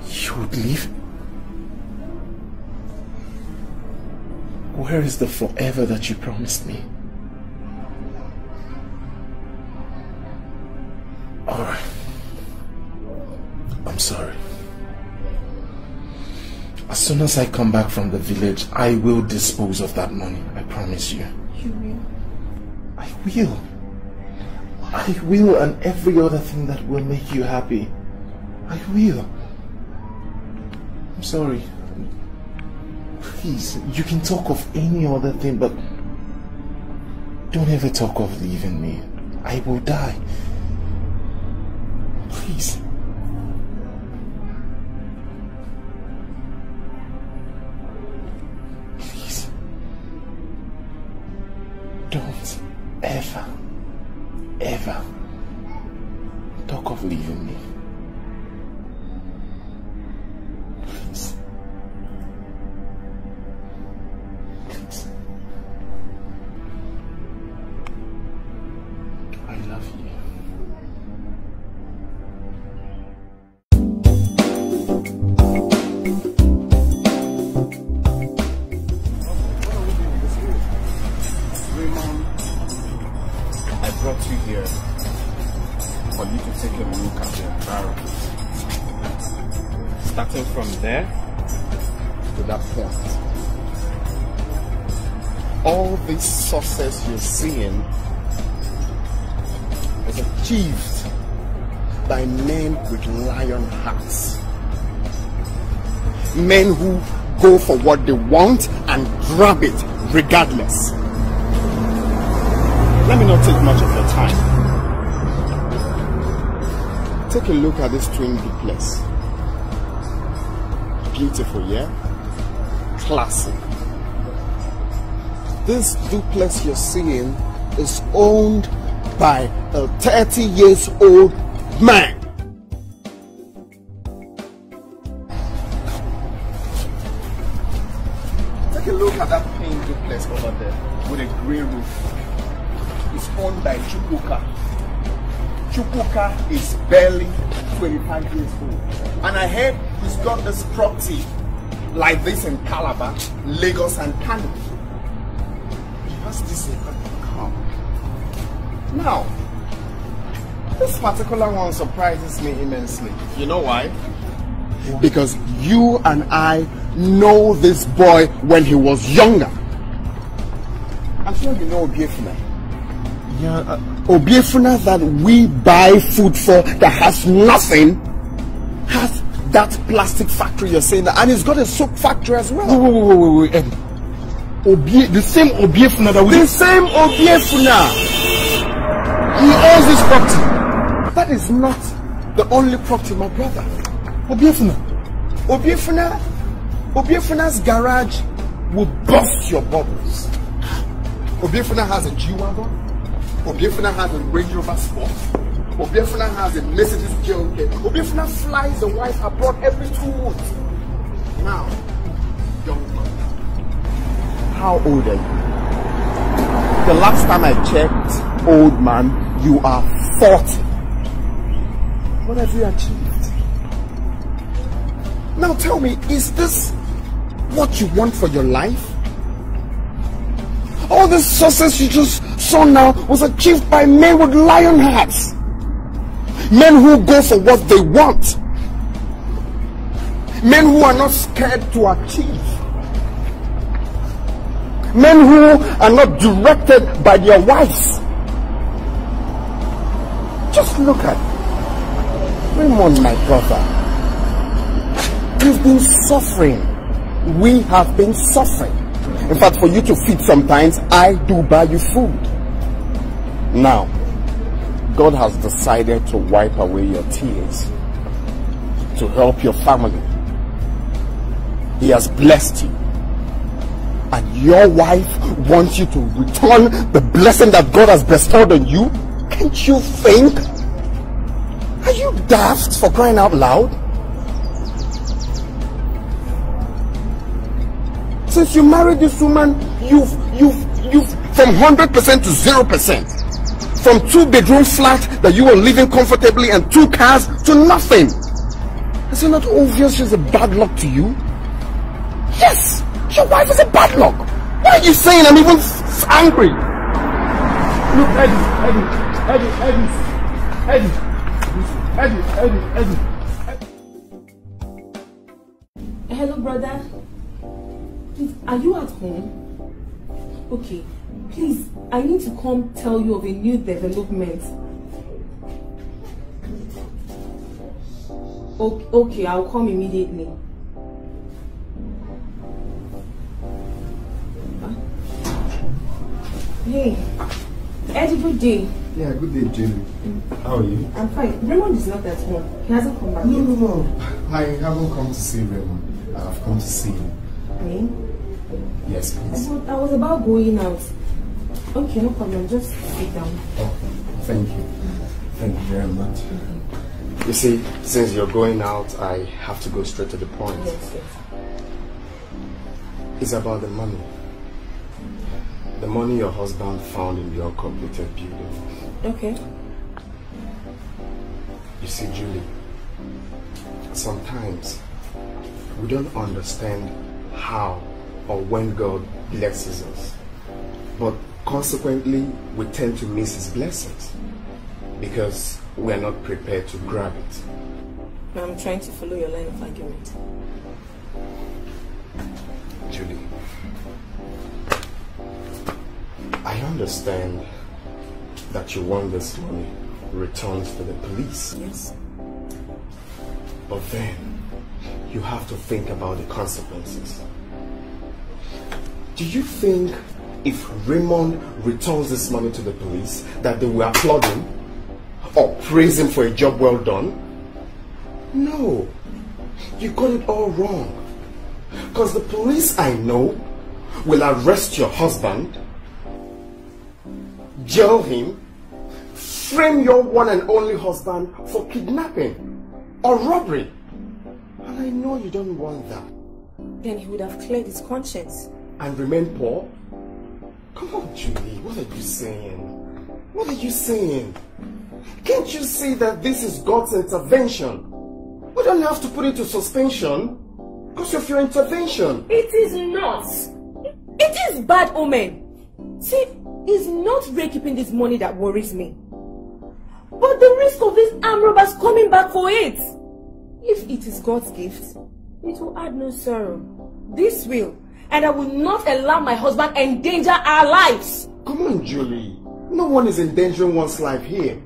You would leave? Where is the forever that you promised me? Soon as I come back from the village, I will dispose of that money. I promise you. You will? I will. I will and every other thing that will make you happy. I will. I'm sorry. Please, you can talk of any other thing, but don't ever talk of leaving me. I will die. Please. Please. Men who go for what they want and grab it regardless. Let me not take much of your time. Take a look at this twin duplex. Beautiful, yeah? Classic. This duplex you're seeing is owned by a 30 years old man. Property like this in Calabar, Lagos, and Kano. Has this in car. Now, this particular one surprises me immensely. You know why? Because you and I know this boy when he was younger. I'm sure you know Obiefuna. Yeah, uh, Obiefuna that we buy food for that has nothing has that plastic factory you're saying that, and it's got a soap factory as well. Wait, wait, wait, wait, wait, Eddie. Obie, the same Obiefuna that we... The same Obiefuna. He owns this property. That is not the only property, my brother. Obiefuna. Obiefuna, Obiefuna's garage will bust your bubbles. Obiefuna has a G-Wagon. Obiefuna has a Range Rover Sport. Obiefuna has a Mercedes GLK. Obiefuna flies the wife abroad every two months. Now, young man, how old are you? The last time I checked, old man, you are 40. What have you achieved? Now tell me, is this what you want for your life? All this success you just saw now was achieved by men with lion hearts. Men who go for what they want. Men who are not scared to achieve. Men who are not directed by their wives. Just look at Raymond, my brother. You've been suffering. We have been suffering. In fact, for you to feed sometimes, I do buy you food. Now, God has decided to wipe away your tears to help your family. He has blessed you. And your wife wants you to return the blessing that God has bestowed on you? Can't you think? Are you daft for crying out loud? Since you married this woman, you've you've you've from 100% to 0% from two bedroom flat that you were living comfortably and two cars to nothing. Is it not obvious she's a bad luck to you? Yes, your wife is a bad luck. What are you saying? I'm even angry. Look, Eddie, Eddie, Eddie, Eddie, Eddie. Eddie, Eddie, Eddie. Hello, brother. Are you at home? Okay, please, I need to come tell you of a new development. Okay, okay I'll come immediately. Hey, Eddie, good day. Yeah, good day, Julie. How are you? I'm fine. Raymond is not at home. He hasn't come back No, yet. no, no. I haven't come to see Raymond. I've come to see him. Me? Yes, I please. thought I was about going out. Okay, no problem. Just sit down. Oh, thank you. Thank you very much. You see, since you're going out, I have to go straight to the point. Yes, yes. It's about the money. The money your husband found in your completed building. Okay. You see, Julie, sometimes we don't understand how or when God blesses us. But consequently, we tend to miss His blessings because we are not prepared to grab it. I'm trying to follow your line of argument. Julie, I understand that you want this money returned to the police. Yes. But then, you have to think about the consequences. Do you think if Raymond returns this money to the police that they will applaud him or praise him for a job well done? No. You got it all wrong. Because the police I know will arrest your husband, jail him, frame your one and only husband for kidnapping or robbery. And I know you don't want that. Then he would have cleared his conscience. And remain poor? Come on, Julie, what are you saying? What are you saying? Can't you see that this is God's intervention? We don't have to put it to suspension because of your intervention. It is not. It is bad omen. See, it's not Ray this money that worries me. But the risk of these armed robbers coming back for it. If it is God's gift, it will add no sorrow. This will. And I will not allow my husband endanger our lives. Come on, Julie. No one is endangering one's life here.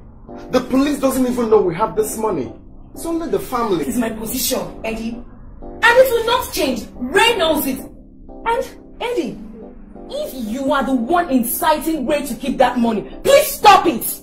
The police doesn't even know we have this money. It's only the family. This is my position, Eddie. And it will not change. Ray knows it. And, Eddie, if you are the one inciting Ray to keep that money, please stop it.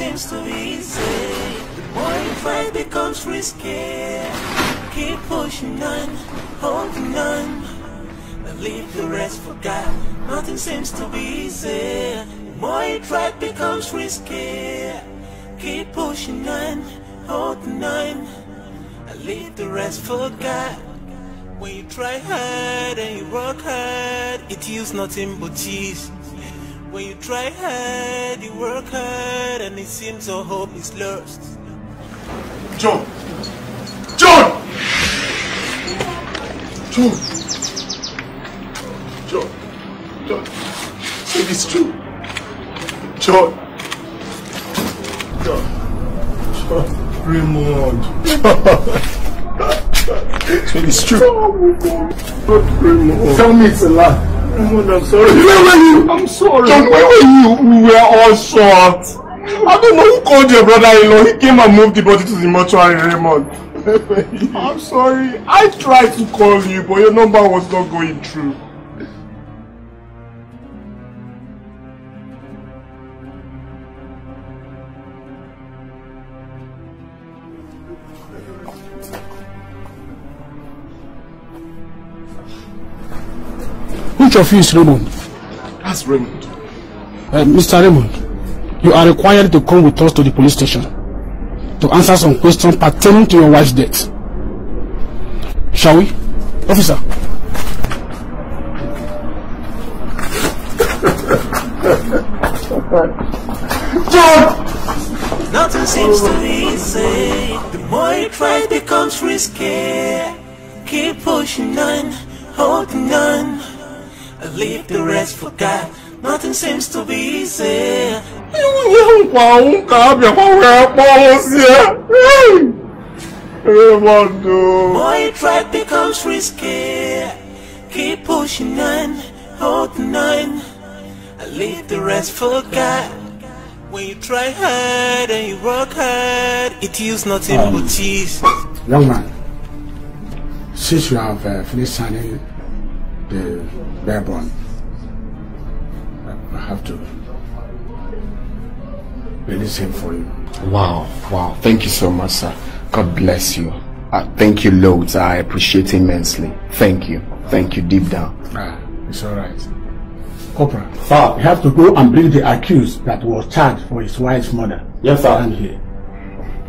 Seems to be easy. The more you fight becomes risky. Keep pushing on, holding on. And leave the rest for God. Nothing seems to be easy. The more you try becomes risky. Keep pushing on, holding on. And leave the rest for God. When you try hard and you work hard, it yields nothing but cheese. When you try hard, you work hard, and it seems all hope is lost. John! John! John! John! John! Say this true. John! John! John! Raymond! Say this true. Not Raymond. Tell me it's a lie. Raymond, I'm sorry. Where were you? I'm sorry. John, where were you? We were all shocked. I don't know who called your brother-in-law. He came and moved the body to the mortuary, Raymond. I'm sorry. I tried to call you, but your number was not going through. Which of you is Raymond? That's Raymond. Uh, Mr. Raymond, you are required to come with us to the police station to answer some questions pertaining to your wife's death. Shall we? Officer. Nothing seems to be easy. The more you try, it becomes risky. Keep pushing on, holding on. And leave the rest for God. Nothing seems to be easy. Raymond, The more you try, it becomes risky. Keep pushing on, holding on. And leave the rest for God. When you try hard and you work hard, it yields nothing but cheese. Young man, since you have uh, finished signing the bare bond, I have to release him for you. Wow, wow. Thank you so much, sir. God bless you. Uh, thank you loads. I appreciate immensely. Thank you. Thank you deep down. Ah, it's all right. Corporal, sir, you have to go and bring the accused that was charged for his wife's murder. Yes, sir. Stand here.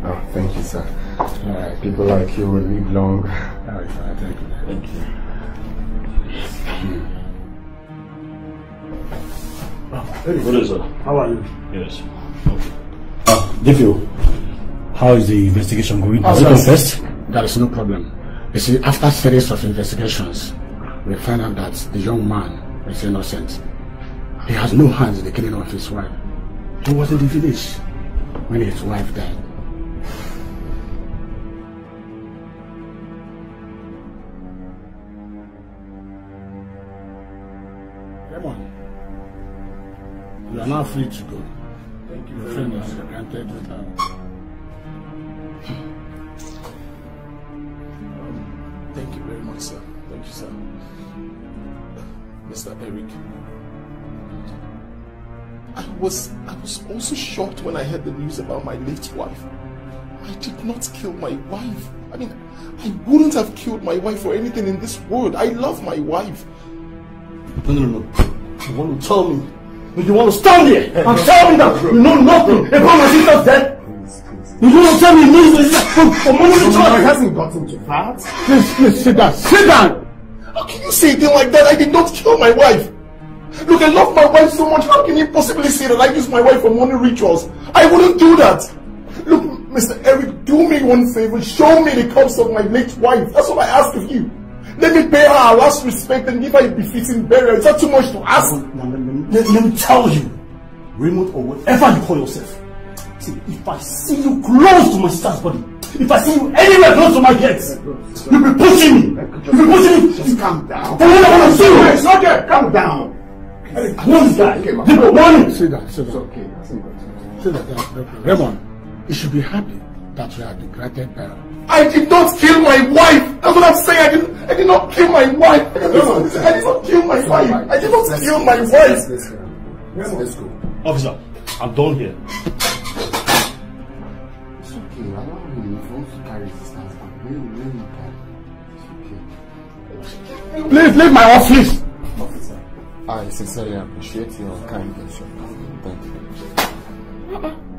Oh, thank you, sir. All right. People like you will live long. All right, fine. Thank you. Thank you. What is it? How are you? Yes. Uh, DPO, how is the investigation going? Has it confessed? There is no problem. You see, after series of investigations, we found out that the young man is innocent. He has no hands in the killing of his wife. He was in the village when his wife died. You are now free to go. Thank you. Your friend has granted you. Thank you very much, sir. Thank you, sir. Mr. Eric. I was I was also shocked when I heard the news about my late wife. I did not kill my wife. I mean, I wouldn't have killed my wife for anything in this world. I love my wife. No, no, no. You want to tell me? You want to stand here and tell me that you know nothing about my sister's death? You want to tell me you know for, for money to it hasn't gotten to that. Please, please sit down. Sit down! How can you say a thing like that? I did not kill my wife. Look, I love my wife so much. How can you possibly say that I use my wife for money rituals? I wouldn't do that. Look, Mr. Eric, do me one favor. Show me the corpse of my late wife. That's what I ask of you. Let me pay her our last respect and give her a befitting burial. Is that too much to ask? Now, let, me- let- let me tell you, Raymond or whatever you call yourself. See, if I see you close to my sister's body, if I see you anywhere close to my kids, you'll be pushing me. You'll be pushing me. Just calm down. For what I want to see you. It's not there. Calm down. I know this guy. People want him. Sit down, sit down. okay. Sit down, down. Raymond, you should be happy that you have been granted bail. I did not kill my wife. That's what I'm saying. I did, I did not kill my wife. I did not, I did not kill my wife. I did not kill my wife. Let's go. Officer, I'm done here. It's okay. I don't really if you want to carry this distance, but really, really can. It's okay. Please leave my office. Officer, I sincerely appreciate your kind gesture. Thank you. Uh-uh.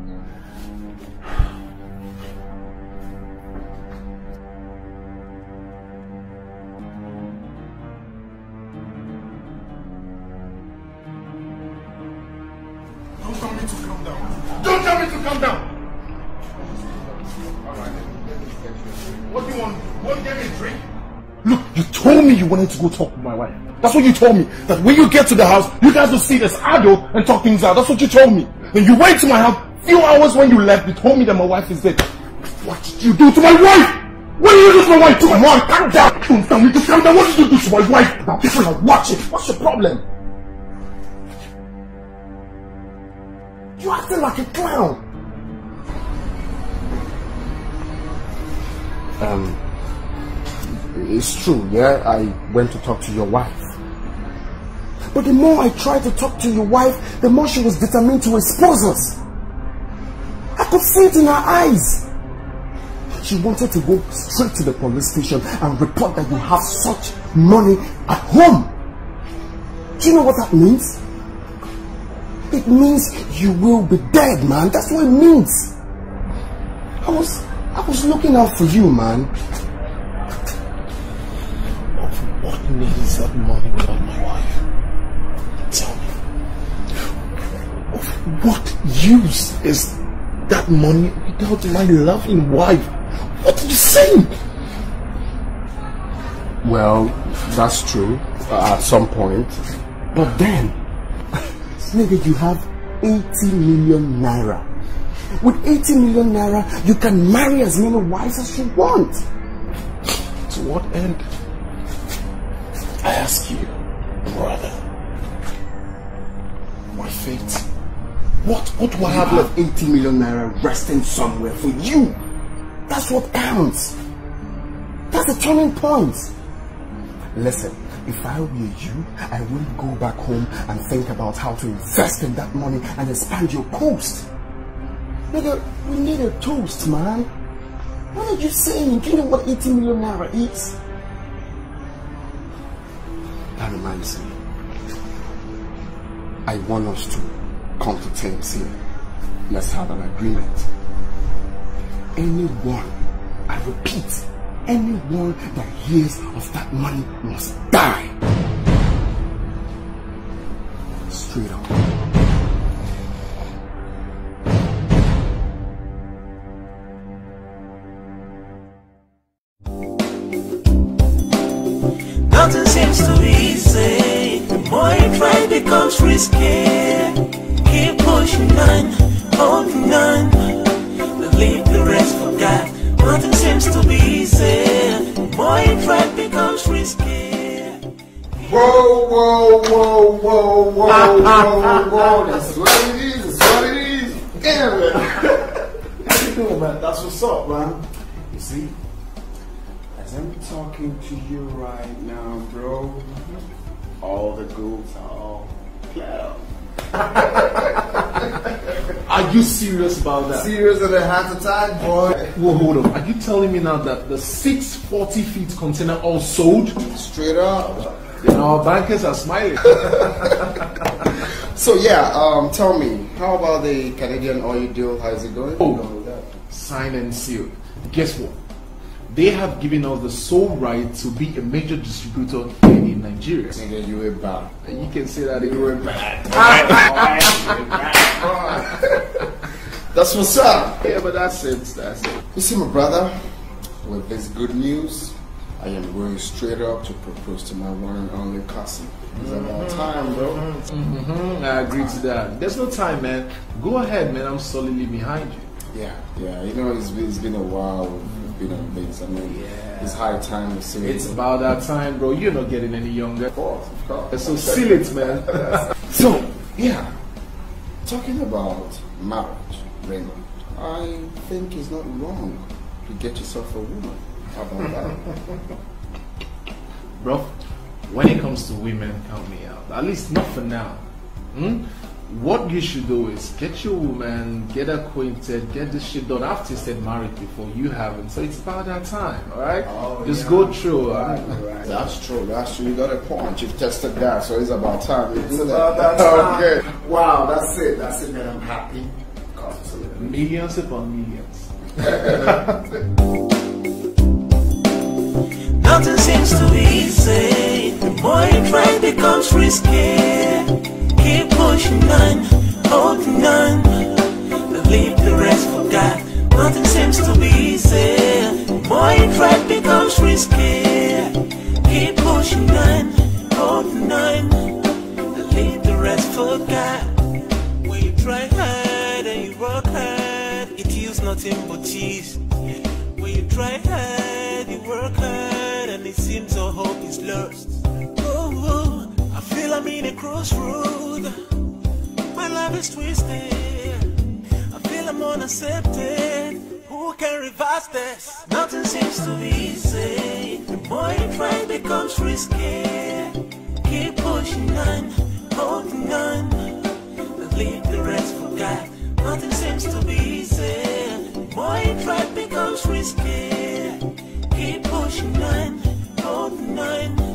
Wanted to go talk with my wife. That's what you told me. That when you get to the house, you guys will see this adult and talk things out. That's what you told me. Then you went to my house. Few hours when you left, you told me that my wife is dead. What did you do to my wife? What did you do to my wife? Come on, calm down. Tell me to calm down. What did you do to my wife? Now people are watching. What's your problem? You're acting like a clown. Um, it's true, yeah. I went to talk to your wife. But the more I tried to talk to your wife, the more she was determined to expose us. I could see it in her eyes. She wanted to go straight to the police station and report that you have such money at home. Do you know what that means? It means you will be dead, man. That's what it means. I was I was looking out for you, man. Needs that money without my wife? Tell me. Of what use is that money without my loving wife? What are you saying? Well, that's true uh, at some point. But then, nigga, you have 80 million naira. With 80 million naira, you can marry as many wives as you want. To what end? I ask you, brother. My fate. What what do I have left? 80 million naira resting somewhere for you. That's what counts. That's the turning point. Listen, if I were you, I wouldn't go back home and think about how to invest in that money and expand your coast. Nigga, we need a toast, man. What are you saying? Do you know what 80 million naira is? That reminds me. I want us to come to terms here. Let's have an agreement. Anyone, I repeat, anyone that hears of that money must die. Straight up. Becomes risky. Keep pushing on, holding on. But leave the rest for God. Nothing seems to be easy. More you try, becomes risky. Whoa, whoa, whoa, whoa, whoa, whoa, whoa. That's what it is. That's what it is. Damn it. How you doing, man? That's what's up, man. You see, as I'm talking to you right now, bro, all the goals are all Are you serious about that? Serious and a heart attack, boy. Well, hold on. Are you telling me now that the 640 feet container all sold? Straight up. Then our bankers are smiling. So yeah, um, tell me, how about the Canadian oil deal? How's it going? Oh. Going with that? Signed and sealed. Guess what? They have given us the sole right to be a major distributor here in Nigeria. Nigga, you were bad. And you can say that You again. were bad. That's That's what's up. Yeah, but that's it. That's it. You see, my brother, with this good news, I am going straight up to propose to my one and only cousin. It's about time, bro. Mm-hmm. I agree to that. There's no time, man. Go ahead, man. I'm solidly behind you. Yeah, yeah. You know, it's been, it's been a while. We've been on this. I mean, it's high time to see It's about that time, bro. You're not getting any younger. Of course, of course. So seal it, man. So, yeah, talking about marriage, Raymond, I think it's not wrong to get yourself a woman. How about that? Bro, when it comes to women, count me out. At least not for now. Hmm? What you should do is get your woman, get acquainted, get this shit done. I've tasted married before, you haven't. So it's about that time, alright? Oh, Just yeah. go through. Right, right. That's true. That's true. You got a point. You've tested that, so it's about time. You It's do about that. that time. okay. Wow, that's it. That's it, man. I'm happy. Millions upon millions. Nothing seems too easy. The more you try, it becomes risky. Keep pushing on, holding on. Leave the rest for God. Nothing seems to be easy. More you becomes risky. Keep pushing on, holding on. Leave the rest for God. When you try hard and you work hard, it yields nothing but cheese. When you try hard, you work hard, and it seems all hope is lost. I'm in a crossroad. My life is twisted. I feel I'm unaccepted. Who can reverse this? Nothing seems to be easy. The more you try, becomes risky. Keep pushing on, holding on. But leave the rest for God. Nothing seems to be easy. The more you try, becomes risky. Keep pushing on, holding on.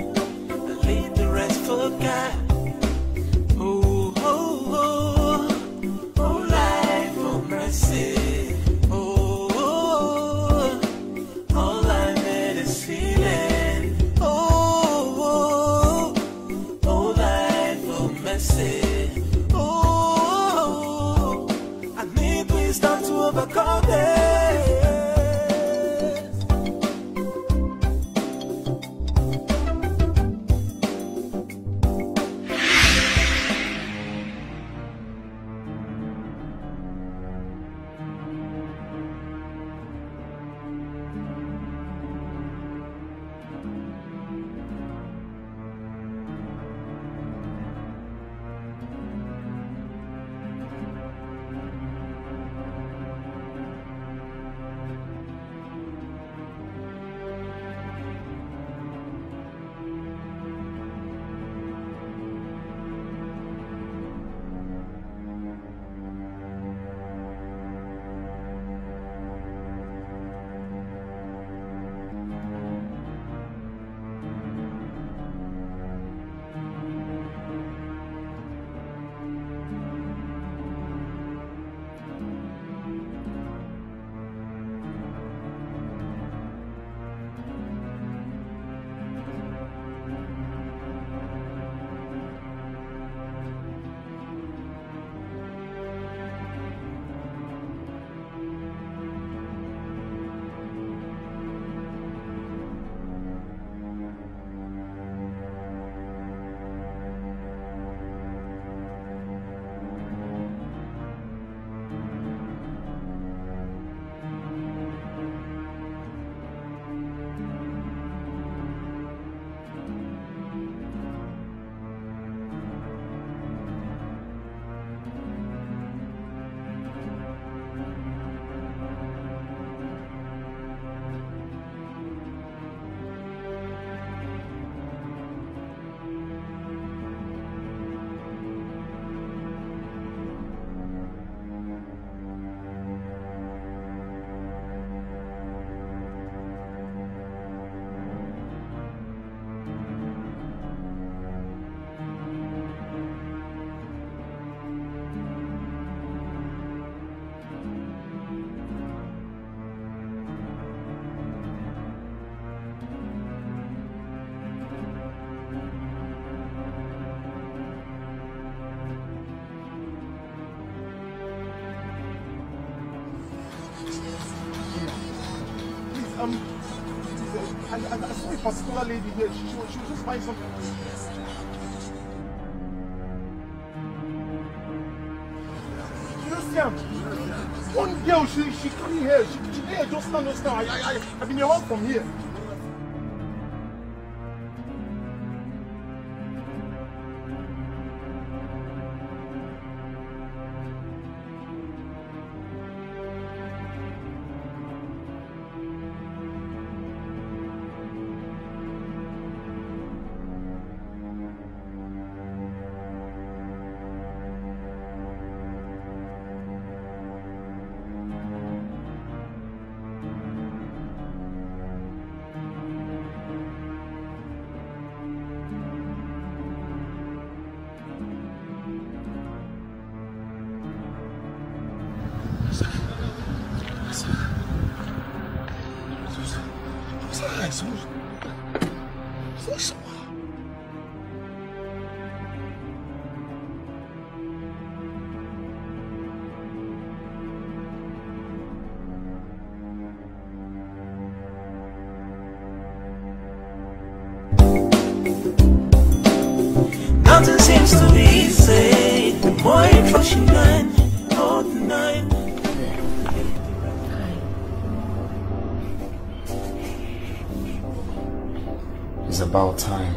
Lady here, she, she, she will just buying something. About time.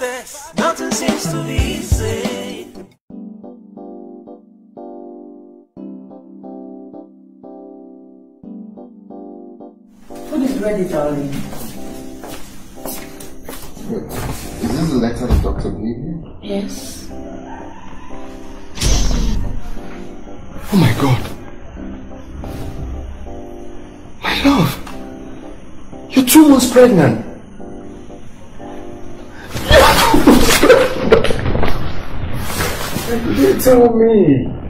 This? Nothing seems to be easy. Food is ready, darling. Is this the letter the doctor gave you? Yes. Oh my god. My love. You're two months pregnant. Tell me?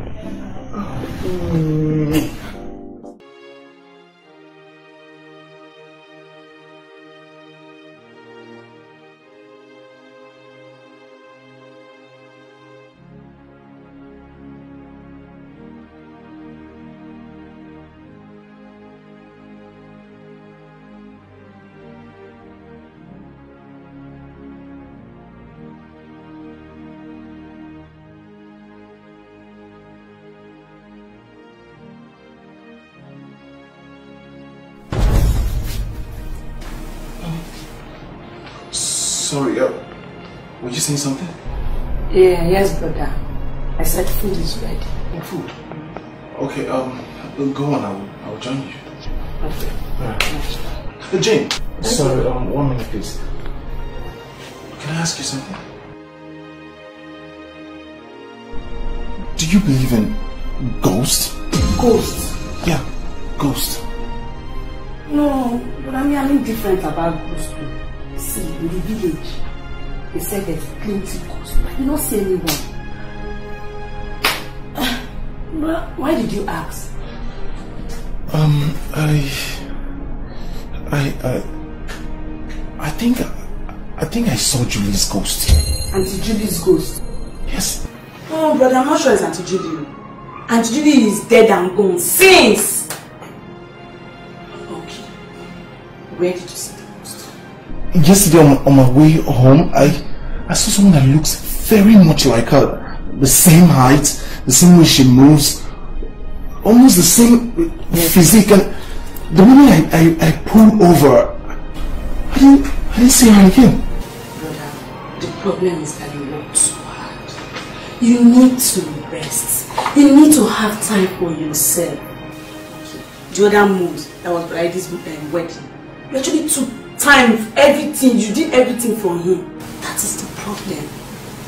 Saying something? Plenty ghosts. I did not see anyone. Well, why did you ask? Um, I, I, I, I think, I think I saw Julie's ghost. Auntie Julie's ghost. Yes. Oh, brother, I'm not sure it's Auntie Julie. Auntie Julie is dead and gone since. Okay. Where did you see the ghost? Yesterday on, on my way home, I, I saw someone that looks very much like her. The same height, the same way she moves, almost the same physique. And the moment I, I, I pulled over, I didn't, I didn't see her again. Brother, the problem is that you work too hard. You need to rest. You need to have time for yourself. The other moves that was Bridie's uh, wedding, you actually took time, everything. You did everything for him. That is the problem.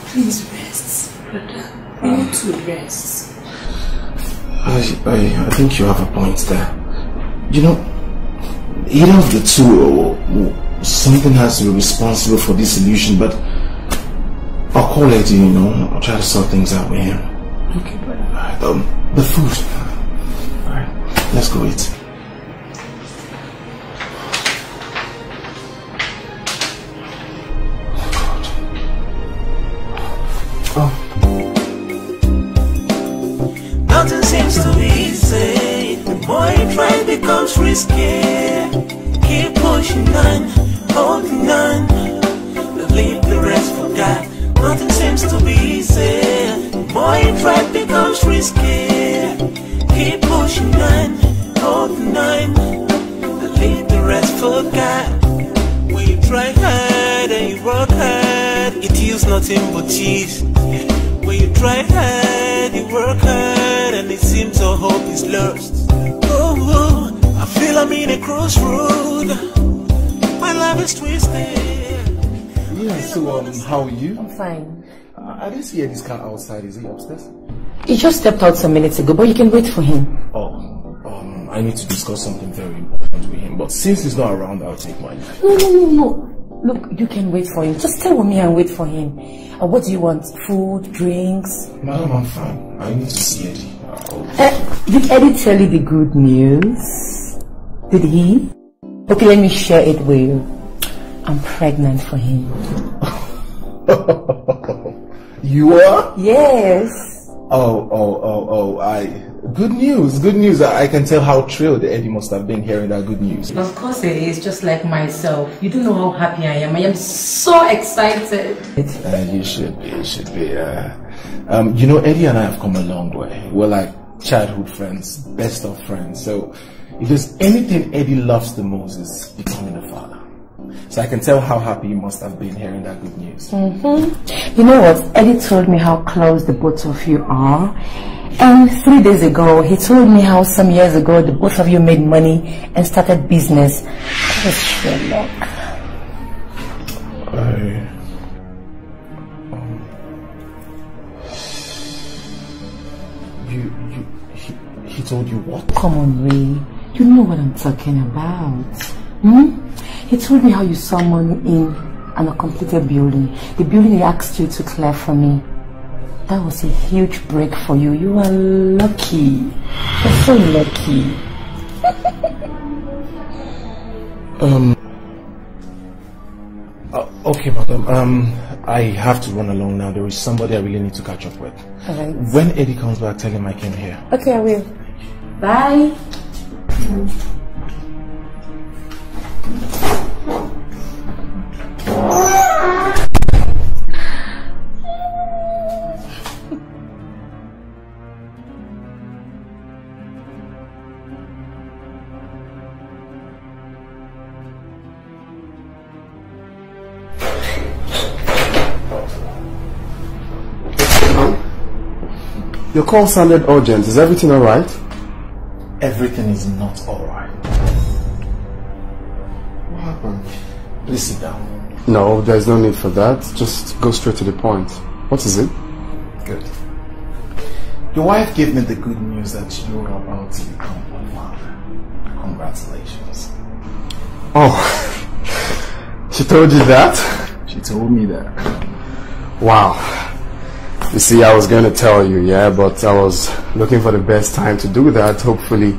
Please rest, brother. You need to rest. I, I, I think you have a point there. You know, either of the two, or, or something has to be responsible for this illusion, but I'll call Eddie, you know, I'll try to sort things out with him. Okay, brother. Um, the food. Alright, let's go eat. Becomes risky. Keep pushing on, holding on. Leave the rest for God. Nothing seems to be easy. More you try, becomes risky. Keep pushing on, holding on. Leave the rest for God. When you try hard and you work hard, it yields nothing but cheese. When you try hard, you work hard, and it seems all hope is lost. Oh, oh, I feel I'm in a crossroad. My life is twisted. Yeah, so um, how are you? I'm fine. Uh, I didn't see Eddie's car outside. Is he upstairs? He just stepped out some minutes ago, but you can wait for him. Oh, um, I need to discuss something very important with him. But since he's not around, I'll take my leave. No, no, no, no. Look, you can wait for him. Just stay with me and wait for him. Uh, what do you want? Food, drinks? Madam, I'm fine. I need to see Eddie. Uh, did Eddie tell you the good news? Did he? Okay, let me share it with you. I'm pregnant for him. You are? Yes. Oh, oh, oh, oh, I. Good news, good news. I, I can tell how thrilled Eddie must have been hearing that good news. Of course it is, just like myself. You don't know how happy I am. I am so excited. Uh, you should be, you should be. Uh, um, you know, Eddie and I have come a long way. We're like childhood friends, best of friends. So, if there's anything Eddie loves the most, is becoming a father. So I can tell how happy he must have been hearing that good news. Mm-hmm. You know what? Eddie told me how close the both of you are. And three days ago, he told me how some years ago the both of you made money and started business. Was sheer luck. I, um, you, you, he, he told you what? Come on, Ray. You know what I'm talking about. Hmm? He told me how you saw money in an uncompleted building. The building he asked you to clear for me. That was a huge break for you. You are lucky. You're so lucky. Um. Uh, okay, madam. Um, I have to run along now. There is somebody I really need to catch up with. Alright. When Eddie comes back, tell him I came here. Okay, I will. Bye. Your call sounded urgent. Is everything alright? Everything is not alright. What happened? Please sit down. No, there's no need for that. Just go straight to the point. What is it? Good. Your wife gave me the good news that you are about to become a father. Congratulations. Oh, she told you that? She told me that. Wow. You see, I was going to tell you, yeah, but I was looking for the best time to do that. Hopefully,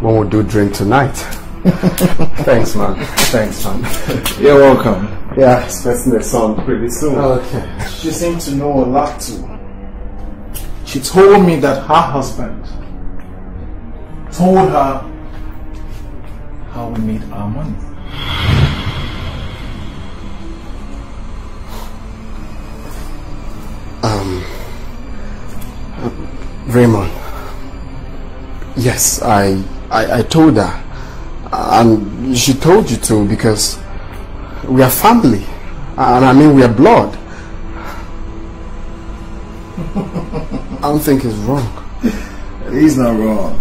when we do drink tonight. Thanks, man. Thanks, man. You're welcome. Yeah, expecting the sun pretty soon. Okay. She seemed to know a lot too. She told me that her husband told her how we made our money. Um, Raymond. Yes, I, I, I told her, and she told you to because we are family, and I mean we are blood. I don't think it's wrong. He's not wrong.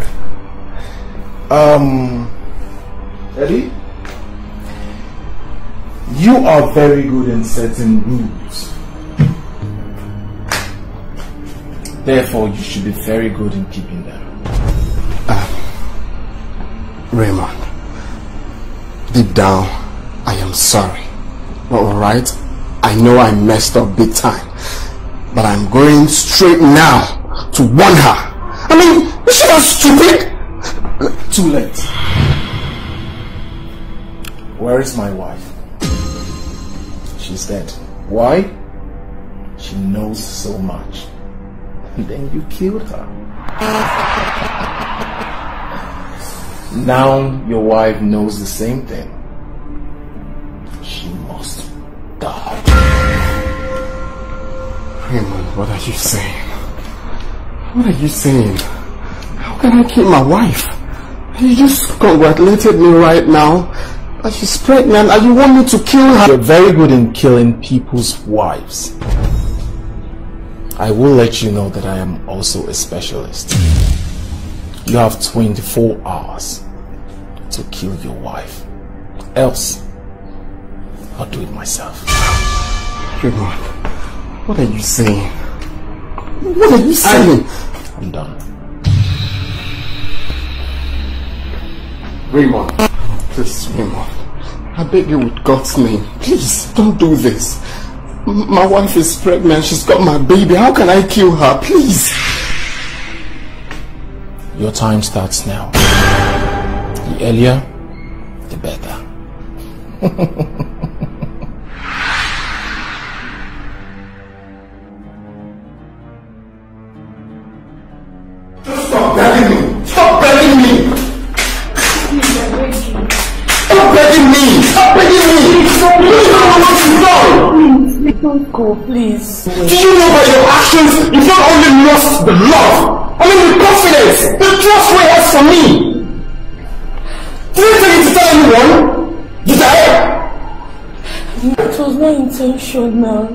Um, Eddie, You are very good in setting rules. Therefore, you should be very good in keeping them. Ah, Raymond, deep down, I am sorry. Alright? I know I messed up big time. But I'm going straight now to warn her. I mean, is she not stupid? Too late. Where is my wife? She's dead. Why? She knows so much. And then you killed her. Now your wife knows the same thing. She must die. Raymond, what are you saying? What are you saying? How can I kill my wife? You just congratulated me right now she's pregnant and you want me to kill her. You're very good in killing people's wives. I will let you know that I am also a specialist. You have 24 hours to kill your wife. Else, I'll do it myself. Raymond, what are you saying? What are you saying? I'm done. Raymond, please, Raymond. I beg you with God's name. Please, don't do this. My wife is pregnant. She's got my baby. How can I kill her? Please. Your time starts now. The earlier, the better. don't go, please. Do you know by your actions you've not only lost the love, I mean the confidence, the trust we have for me? Did you take it to tell anyone? Did I? It was my intention now.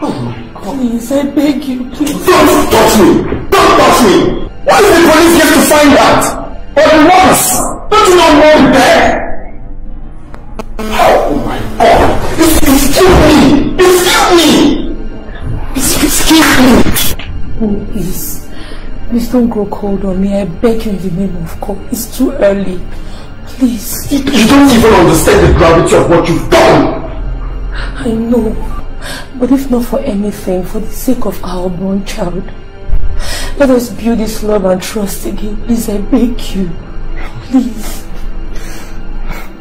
Oh my God. Please, I beg you, please. Don't touch me! Don't touch me! Why did the police get to find out? Or the worse? Don't you know more there? Oh, please. Please don't grow cold on me. I beg you in the name of God. It's too early. Please. You, you don't even understand the gravity of what you've done! I know. But if not for anything, for the sake of our born child, let us build this love and trust again. Please, I beg you. Please.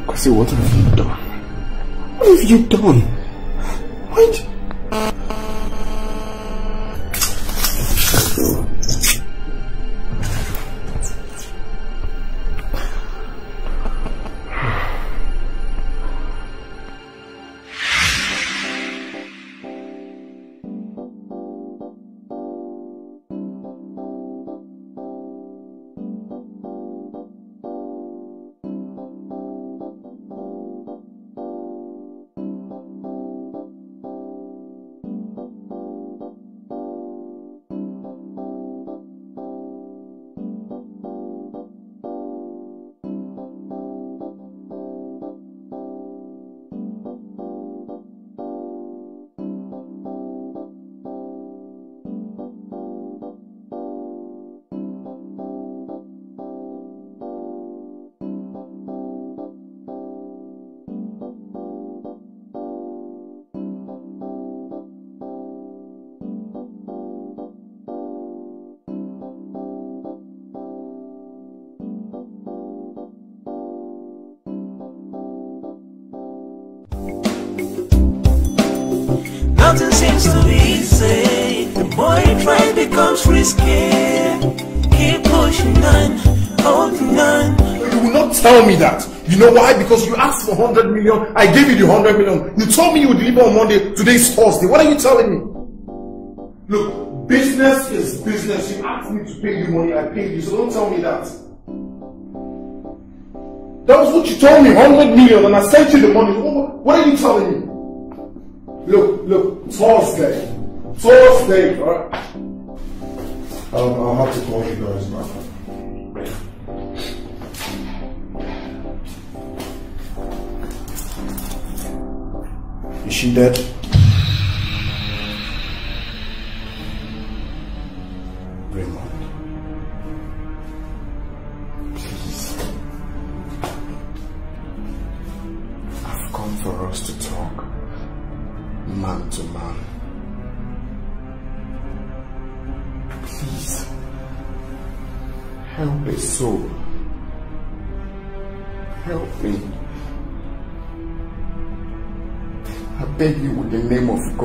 Kwasi, what have you done? What have you done? Why? Because you asked for 100 million. I gave you the 100 million. You told me you would deliver on Monday. Today is Thursday. What are you telling me? Look, business is business. You asked me to pay you money. I paid you. So don't tell me that. That was what you told me. 100 million. And I sent you the money. What, are you telling me? Look, look. Thursday. Thursday. Alright. Um, I'll have to call you guys back. She dead? Raymond.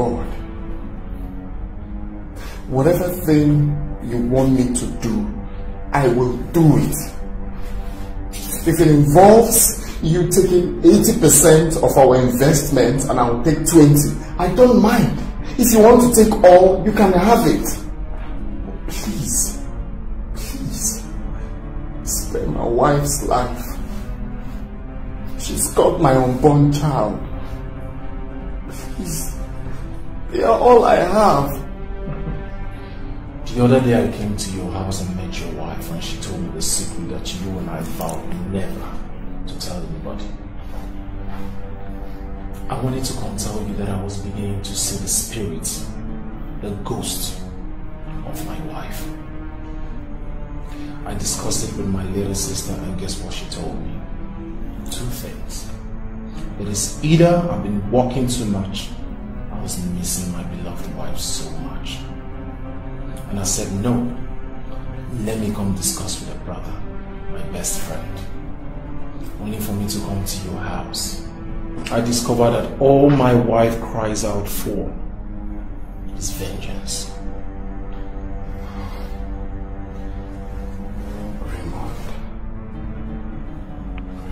God. Whatever thing you want me to do, I will do it. If it involves you taking 80% of our investment and I'll take 20, I don't mind. If you want to take all, you can have it. Please, please, spare my wife's life. She's got my unborn child. They are all I have. The other day I came to your house and met your wife and she told me the secret that you and I vowed never to tell anybody. I wanted to come tell you that I was beginning to see the spirit, the ghost of my wife. I discussed it with my little sister and guess what she told me? Two things. It is either I've been walking too much, I was missing my beloved wife so much. And I said, no, let me come discuss with a brother, my best friend. Only for me to come to your house. I discovered that all my wife cries out for is vengeance.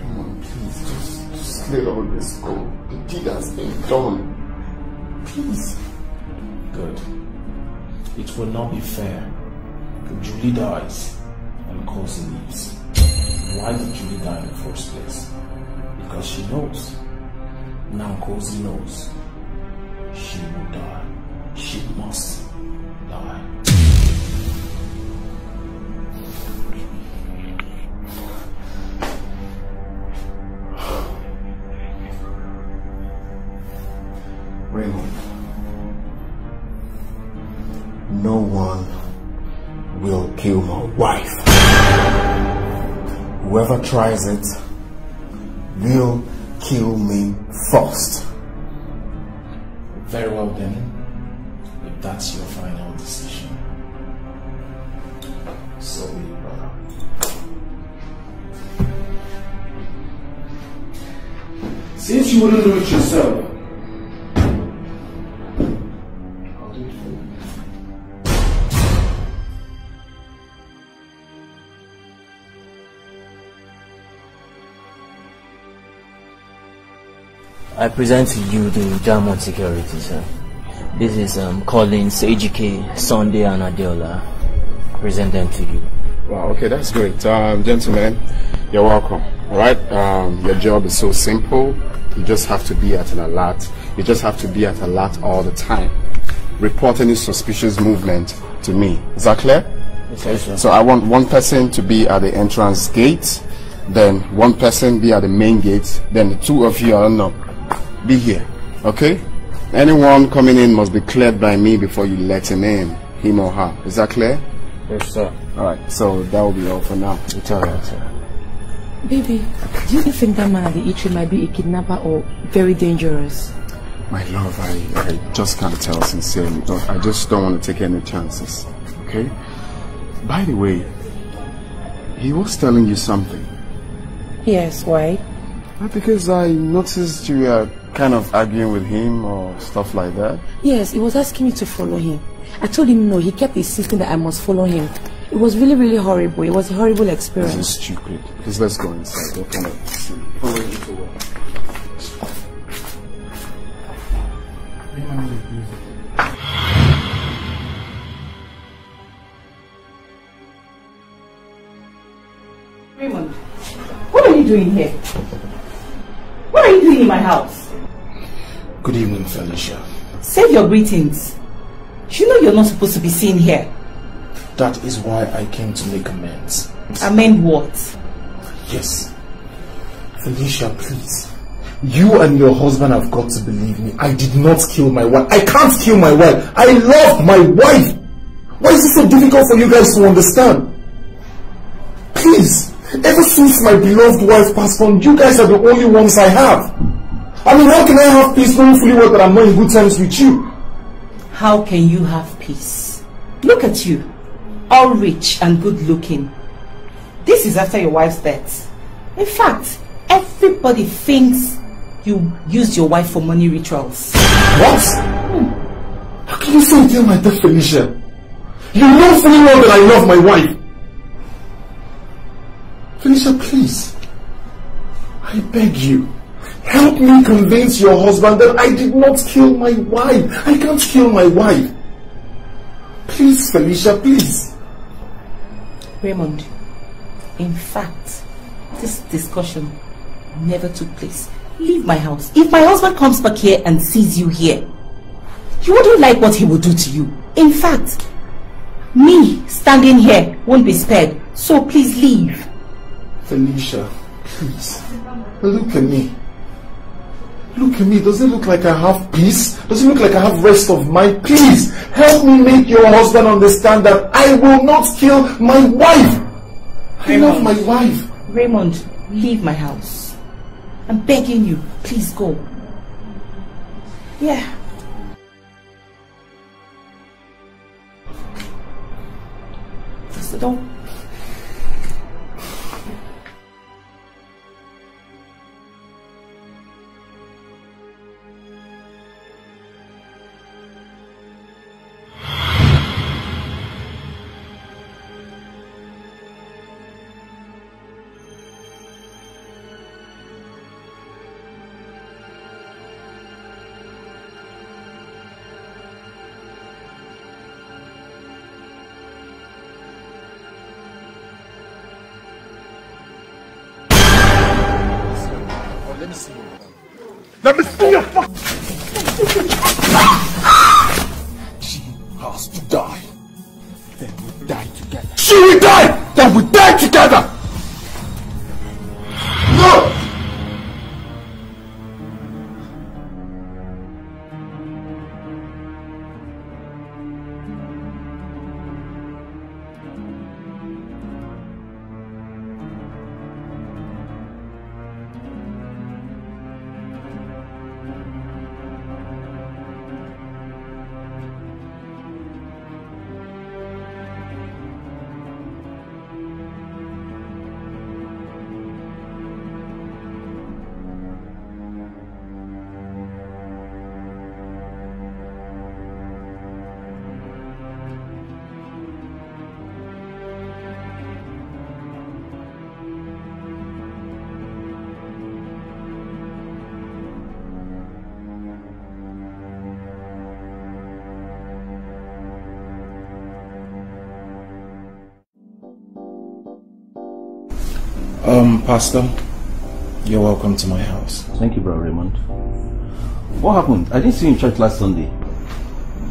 Raymond, please, just, just let all this go. The deed has been done. Please. Good. It will not be fair Julie dies and Kosi leaves. Why did Julie die in the first place? Because she knows. Now Kosi knows. She will die. She must die. No one will kill my wife. Whoever tries it will kill me first. Very well then. If that's your final decision. So be it, brother. Since you wouldn't do it yourself, I present to you the Diamond Security, sir. This is um, Collins, AGK, Sunday, and Adeola. Present them to you. Wow, okay, that's great. Um, gentlemen, you're welcome. All right, um, your job is so simple. You just have to be at an alert. You just have to be at alert all the time. Report any suspicious movement to me. Is that clear? Yes, sir. So I want one person to be at the entrance gate, then one person be at the main gate, then the two of you, I don't know, be here. Okay? Anyone coming in must be cleared by me before you let him in, him or her. Is that clear? Yes, sir. Alright, so that will be all for now. It's alright, sir. Baby, do you think that man at the eatery might be a kidnapper or very dangerous? My love, I, I just can't tell sincerely. Don't- I just don't want to take any chances. Okay? By the way, he was telling you something. Yes, why? Because I noticed you were kind of arguing with him or stuff like that. Yes, he was asking me to follow him. I told him no, he kept insisting that I must follow him. It was really, really horrible. It was a horrible This experience. is stupid. Please let's go inside. We'll kind. Follow you to work. Raymond, what are you doing here? What are you doing in my house? Good evening, Felicia. Save your greetings. You know you're not supposed to be seen here. That is why I came to make amends. Amend what? Yes. Felicia, please. You and your husband have got to believe me. I did not kill my wife. I can't kill my wife. I love my wife. Why is it so difficult for you guys to understand? Please, ever since my beloved wife passed on, you guys are the only ones I have. I mean, how can I have peace knowing fully well that I'm not in good terms with you? How can you have peace? Look at you, all rich and good looking. This is after your wife's death. In fact, everybody thinks you used your wife for money rituals. What? Hmm. How can you say until my death, Felicia? You know fully well that I love my wife. Felicia, please. I beg you. Help me convince your husband that I did not kill my wife. I can't kill my wife. Please, Felicia, please. Raymond, in fact, this discussion never took place. Leave my house. If my husband comes back here and sees you here, you wouldn't like what he would do to you. In fact, me standing here won't be spared. So please leave. Felicia, please. Look at me. Look at me. Does it look like I have peace? Does it look like I have rest of mind? Please help me make your husband understand that I will not kill my wife. I love my wife. Raymond, leave my house. I'm begging you. Please go. Yeah. Close the door. Let me see your fuck. She has to die. Then we die together. She will die. Then we die together. Um, Pastor, you're welcome to my house. Thank you, Brother Raymond. What happened? I didn't see you in church last Sunday.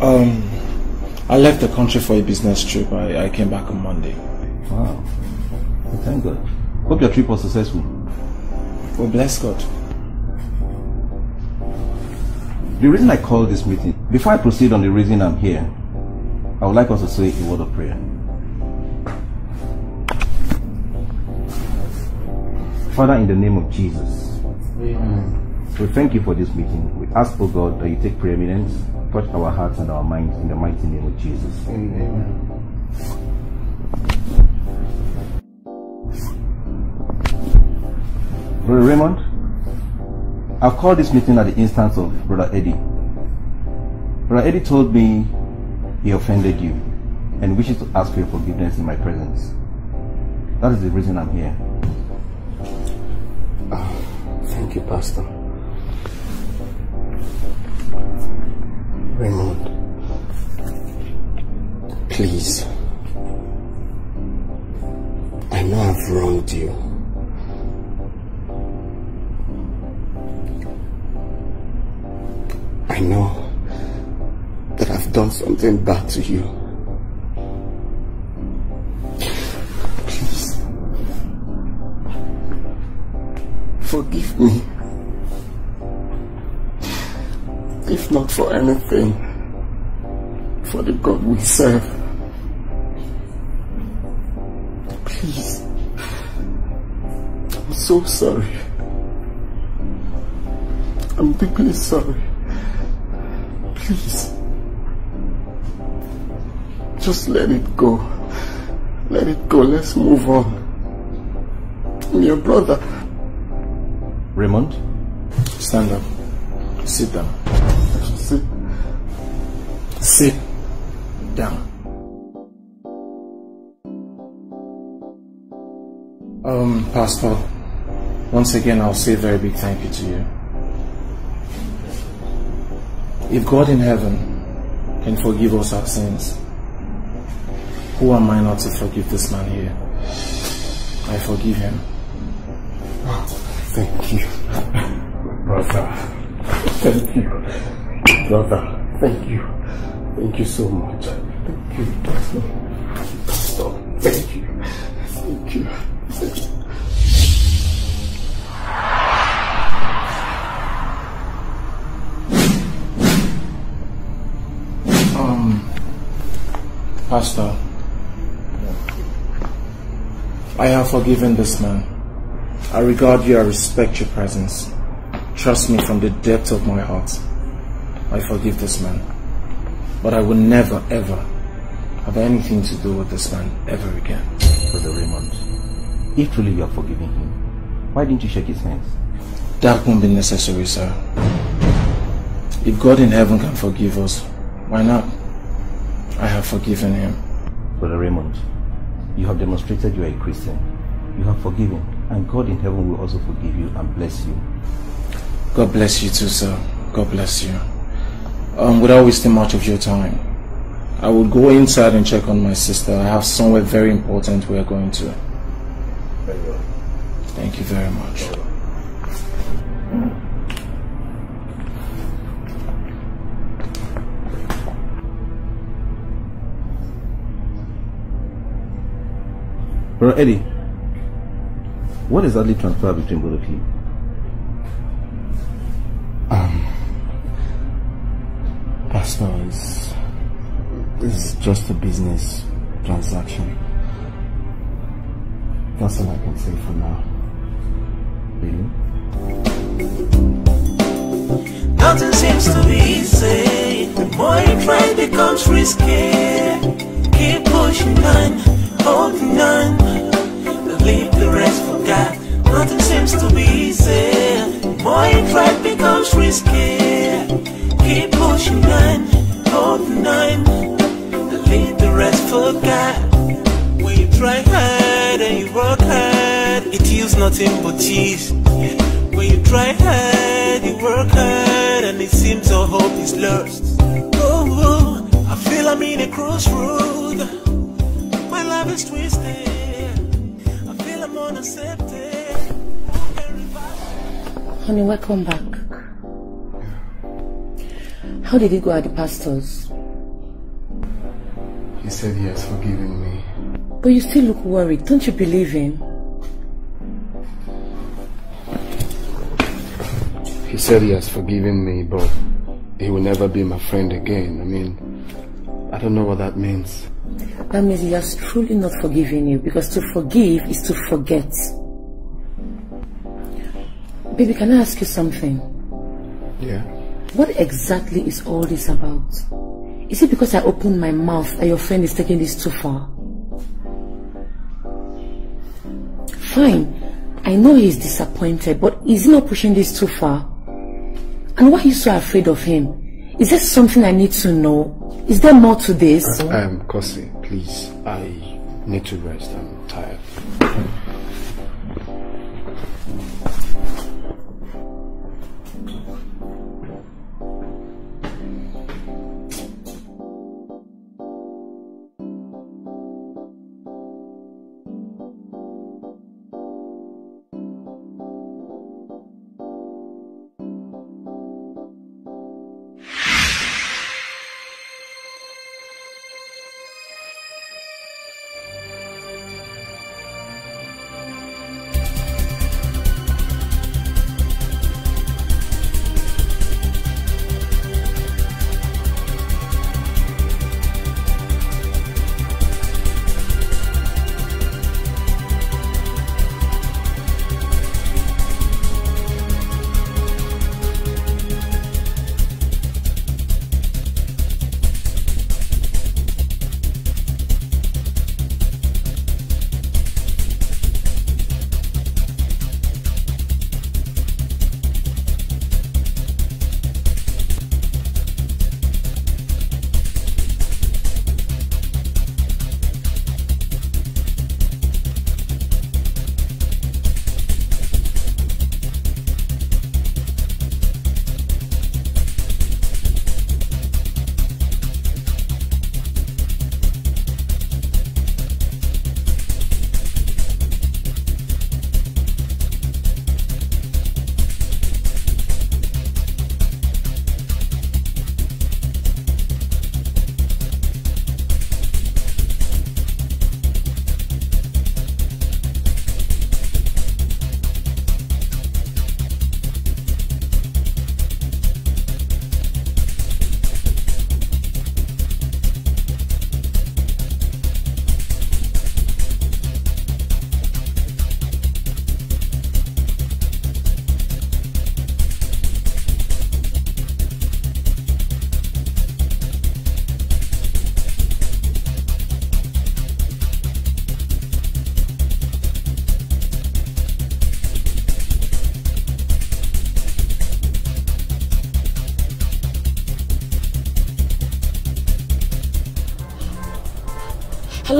Um, I left the country for a business trip. I, I came back on Monday. Wow. Thank God. Hope your trip was successful. Well, bless God. The reason I called this meeting, before I proceed on the reason I'm here, I would like us to say a word of prayer. Father, in the name of Jesus, Amen. we thank you for this meeting. We ask, oh God, that you take preeminence, touch our hearts and our minds in the mighty name of Jesus. Amen. Brother Raymond, I've called this meeting at the instance of Brother Eddie. Brother Eddie told me he offended you and wishes to ask for your forgiveness in my presence. That is the reason I'm here. You, Pastor. Raymond, please. I know I've wronged you. I know that I've done something bad to you. Forgive me. if not for anything, for the God we serve. Please. I'm so sorry. I'm deeply sorry. Please. Just let it go. Let it go. Let's move on. Your brother. Raymond? Stand up. Sit down. Sit. Sit down. Um, Pastor, once again, I'll say a very big thank you to you. If God in heaven can forgive us our sins, who am I not to forgive this man here? I forgive him. Thank you. Brother. Thank you. Brother. Thank you. Thank you so much. Thank you, Pastor. Thank you. Thank you. Thank you. Um, Pastor, I have forgiven this man. I regard you, I respect your presence. Trust me from the depth of my heart. I forgive this man. But I will never, ever have anything to do with this man ever again. Brother Raymond, if truly you are forgiving him, why didn't you shake his hands? That won't be necessary, sir. If God in heaven can forgive us, why not? I have forgiven him. Brother Raymond, you have demonstrated you are a Christian. You have forgiven, and God in heaven will also forgive you and bless you. God bless you too, sir. God bless you. Um, without wasting much of your time, I will go inside and check on my sister. I have somewhere very important we are going to. Very well. Thank you very much. Brother Eddie, what exactly transpired between both of you? Um, Pastor, it's, it's just a business transaction. That's all I can say for now. Really? Nothing seems to be easy. The more you try, it becomes risky. Keep pushing on, holding on. Leave the rest for God. Nothing seems to be easy. More you try, becomes risky. Keep pushing on, holding on. Leave the rest for God. When you try hard and you work hard, it yields nothing but cheese. When you try hard, you work hard, and it seems all hope is lost. Oh, oh, I feel I'm in a crossroad. My life is twisted. Honey, welcome back. How did it go at the pastor's? He said he has forgiven me. But you still look worried. Don't you believe him? He said he has forgiven me, but he will never be my friend again. I mean, I don't know what that means. That means he has truly not forgiven you because to forgive is to forget. Baby, can I ask you something? Yeah. What exactly is all this about? Is it because I opened my mouth and your friend is taking this too far? Fine. I know he's disappointed, but is he not pushing this too far? And why are you so afraid of him? Is there something I need to know? Is there more to this? I am Kosi, please. I need to rest. I'm tired.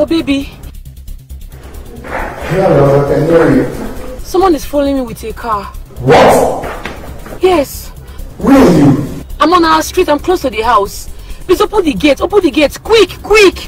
Baby. Hello, I can hear you. Someone is following me with a car. What? Yes. Where are you? I'm on our street. I'm close to the house. Please open the gate. Open the gate. Quick, quick.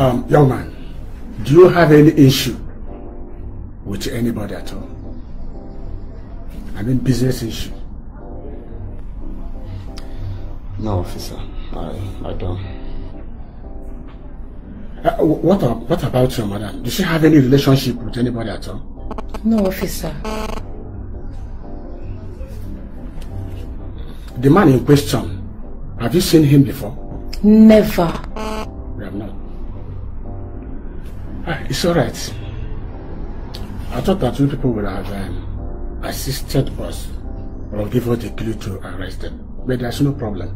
Um, young man, do you have any issue with anybody at all? I mean business issue. No, officer. I, I don't. Uh, what, what about your mother? Does she have any relationship with anybody at all? No, officer. The man in question, have you seen him before? Never. It's alright. I thought that you people would have um, assisted us or give us the clue to arrest them. But there's no problem.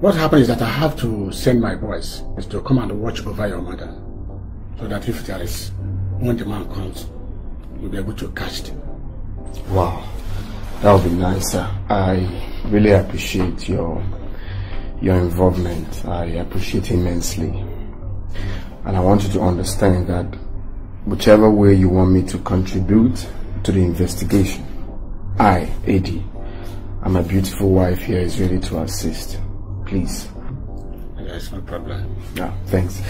What happened is that I have to send my boys to come and watch over your mother. So that if there is, when the man comes, we'll be able to catch them. Wow. That would be nice, sir. I really appreciate your your involvement. I appreciate it immensely. And I want you to understand that whichever way you want me to contribute to the investigation, I, AD, and my beautiful wife here is ready to assist. Please. No problem. Yeah, thanks.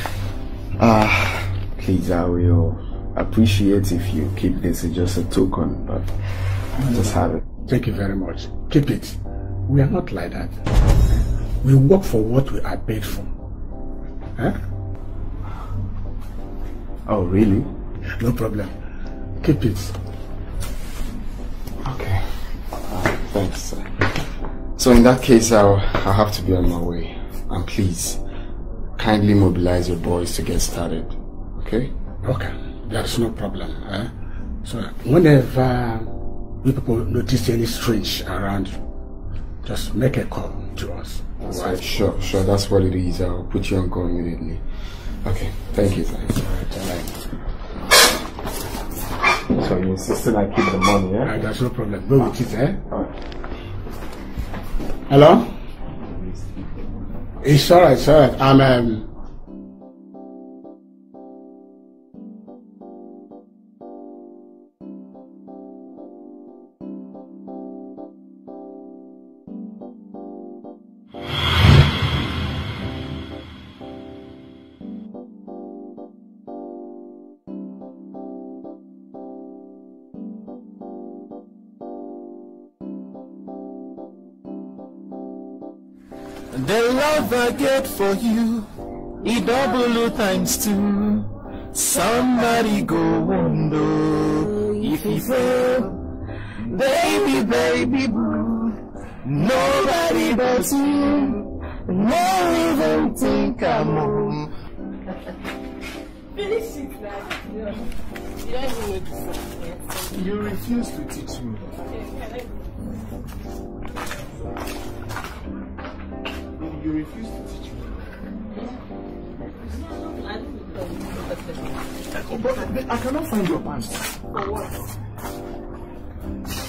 Uh, please, I will appreciate if you keep this as just a token, but just have it. Thank you very much. Keep it. We are not like that. We work for what we are paid for. Huh? Oh, really? No problem. Keep it. Okay. Uh, thanks, sir. So in that case, I'll, I'll have to be on my way. And please, kindly mobilize your boys to get started. Okay? Okay. There's no problem. Eh? So whenever you people notice any strange around you, just make a call to us. That's right. Sure, sure. That's what it is. I'll put you on call immediately. Okay. Thank you, thanks. So you insisted I keep the money, yeah? Uh, there's no problem. Go with it, eh? Hello? It's alright, it's alright. I'm um for you, it double times two. Somebody go wonder if you fail. Baby, baby, boo. Nobody but you. No even think I'm home. Finish it, like, you. You don't even need to say. You refuse to teach me. Okay, You refuse to teach I cannot find your pants. For what?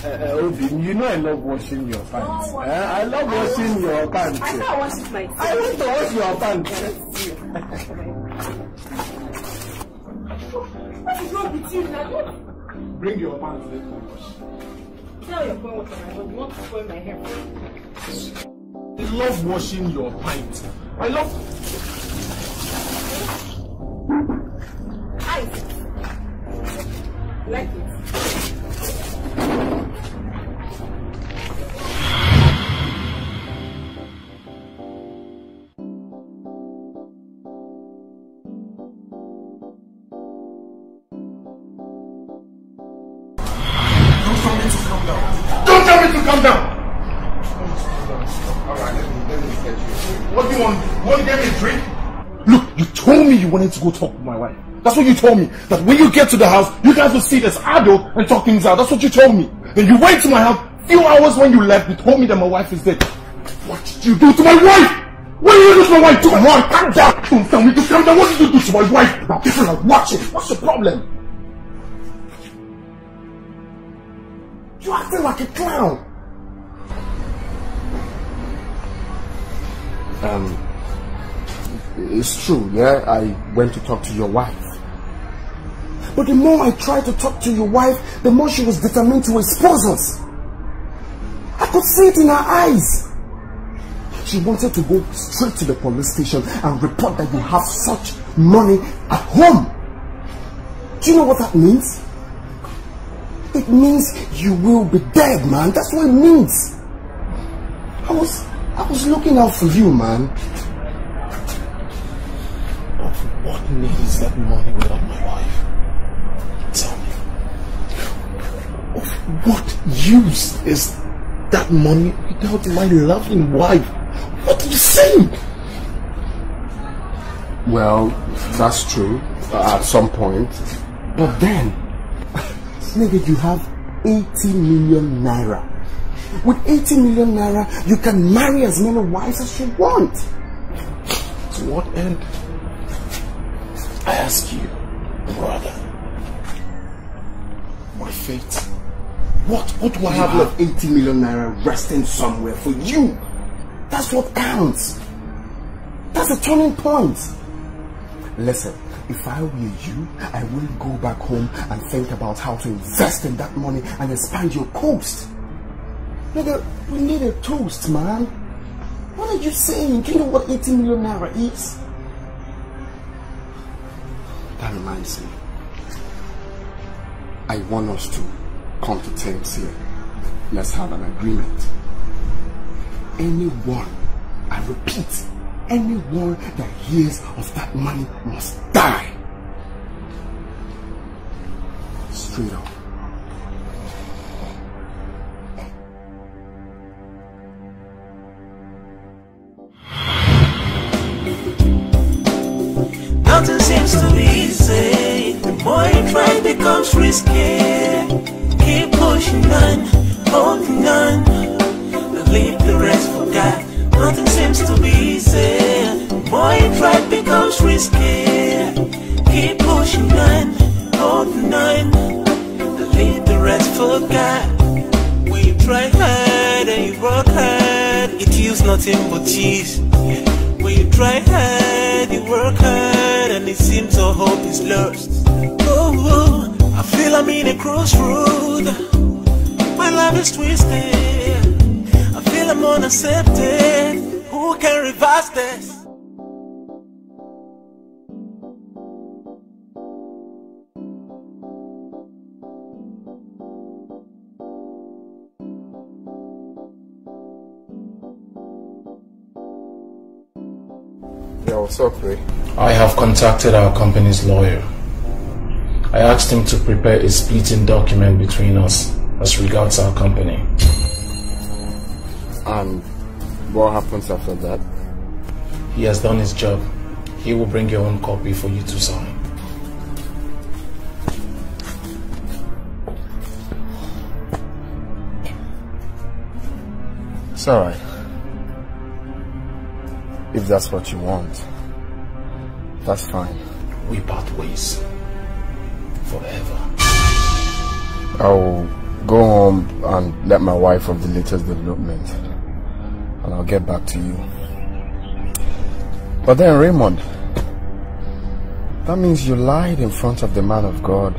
Uh, Obi, you know I love washing your pants. Oh, uh, I love washing your pants. I can't wash it myself. I want to wash your pants. What is wrong with you now? Bring your pants, let me wash. Tell your point what I want. You want to spoil my hair. I love washing your pants. I love. Ice. Like it. You wanted to go talk with my wife. That's what you told me. That when you get to the house, you guys will sit as adult and talk things out. That's what you told me. Then you went to my house. Few hours when you left, you told me that my wife is dead. What did you do to my wife? What did you do to my wife? Come on, calm down. Don't tell me to calm down. What did you do to my wife? Now people are watching. What's the problem? You acting like a clown. Um, it's true, yeah. I went to talk to your wife. But the more I tried to talk to your wife, the more she was determined to expose us. I could see it in her eyes. She wanted to go straight to the police station and report that you have such money at home. Do you know what that means? It means you will be dead, man. That's what it means. I was I was looking out for you, man. What is that money without my wife? Tell me. Of what use is that money without my loving wife? What are you saying? Well, that's true uh, at some point. But then, nigga, you have 80 million naira. With 80 million naira, you can marry as many wives as you want. To what end? Ask you, brother. My fate. What? What do I have have left? 80 million naira resting somewhere for you. That's what counts. That's a turning point. Listen, if I were you, I wouldn't go back home and think about how to invest in that money and expand your coast. Nigga, we need a toast, man. What are you saying? Do you know what 80 million naira is? That reminds me. I want us to come to terms here. Let's have an agreement. Anyone, I repeat, anyone that hears of that money must die. Straight up. Becomes risky. Keep pushing on, holding on. Leave the rest for God. Nothing seems to be easy. The more you becomes risky. Keep pushing on, holding on. Leave the rest for God. You try hard and you work hard, it yields nothing but cheese. When you try hard, you work hard, and it seems all hope is lost. Oh, oh, I feel I'm in a crossroad. My life is twisted. I feel I'm unaccepted. Who can reverse this? Yeah, what's up, Ray? I have contacted our company's lawyer. I asked him to prepare a splitting document between us as regards our company. And what happens after that? He has done his job. He will bring your own copy for you to sign. It's alright. If that's what you want, that's fine. We part ways. Forever. I'll go home and let my wife of the latest development. And I'll get back to you. But then Raymond, that means you lied in front of the man of God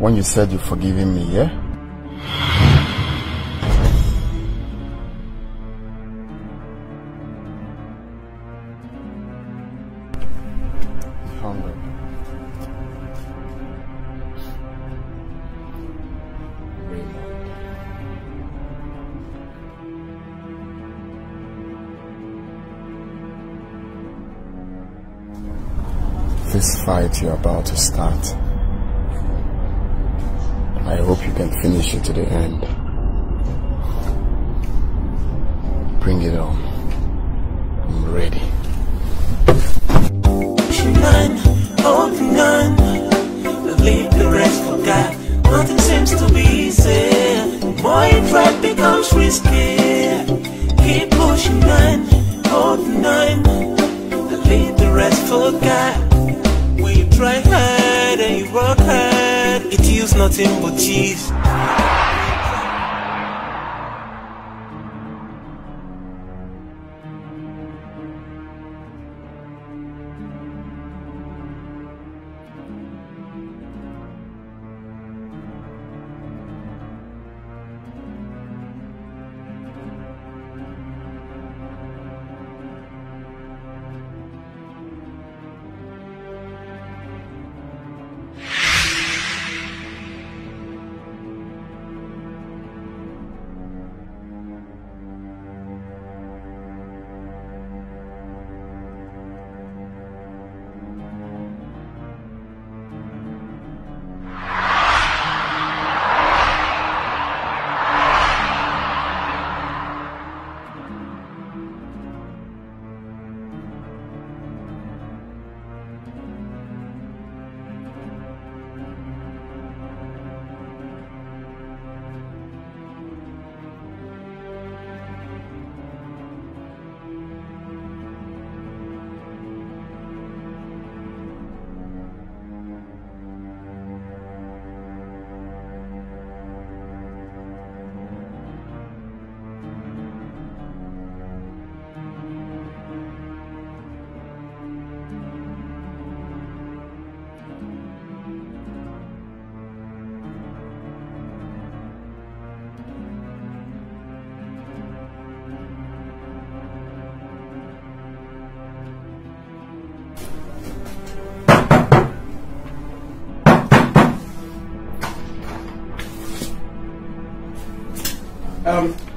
when you said you're forgiving me, yeah? Fight you're about to start, I hope you can finish it to the end. Bring it on. I'm ready. none, holding on. Leave the rest for God. Nothing seems to be easy. Boy, try becomes risky. Keep pushing on, holding on. Leave the rest for God. Try hard and you work hard, it yields nothing but cheese.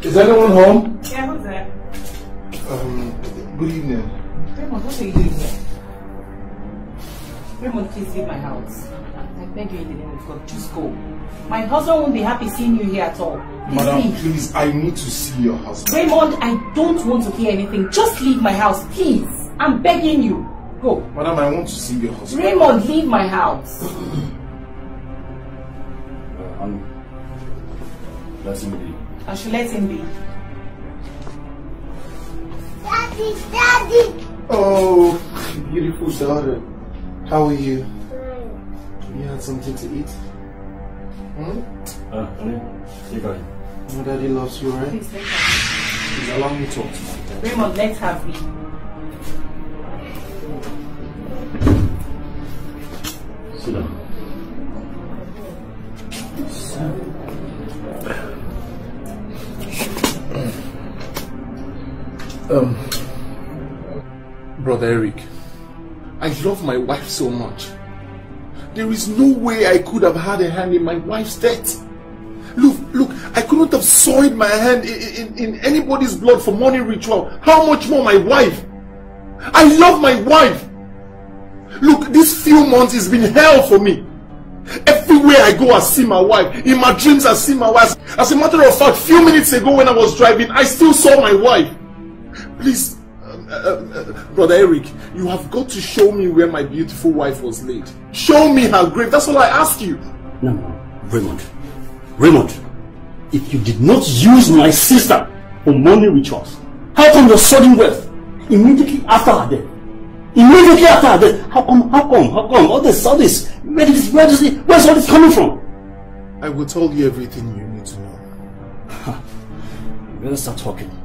Is anyone home? Yeah, who's that? Um, good evening. Raymond, what are you doing here? Raymond, please leave my house. I beg you in the name of God, just go. My husband won't be happy seeing you here at all. Please Madam, leave. please, I need to see your husband. Raymond, I don't want to hear anything. Just leave my house, please. I'm begging you. Go. Madam, I want to see your husband. Raymond, leave my house. Um, let him be. I should let him be. Daddy, Daddy. Oh, beautiful daughter. How are you? You had something to eat? Hmm? Uh, honey, you got it. Your daddy loves you, right? Please let her. Please allow me to talk to my dad. Raymond, let her be. Sit down. Um, Brother Eric, I love my wife so much. There is no way I could have had a hand in my wife's death. Look, look, I couldn't have soiled my hand in, in, in anybody's blood for money ritual. How much more my wife? I love my wife. Look, these few months has been hell for me. Everywhere I go, I see my wife. In my dreams, I see my wife. As a matter of fact, few minutes ago when I was driving, I still saw my wife. Please, um, uh, uh, Brother Eric, you have got to show me where my beautiful wife was laid. Show me her grave. That's all I ask you. No, no, Raymond. Raymond, if you did not use my sister for money rituals, how come your sudden wealth immediately after her death. Immediately after her death. How come, how come, how come? All this, all this, where is, where is it, where's all this coming from? I will tell you everything you need to know. You better start talking.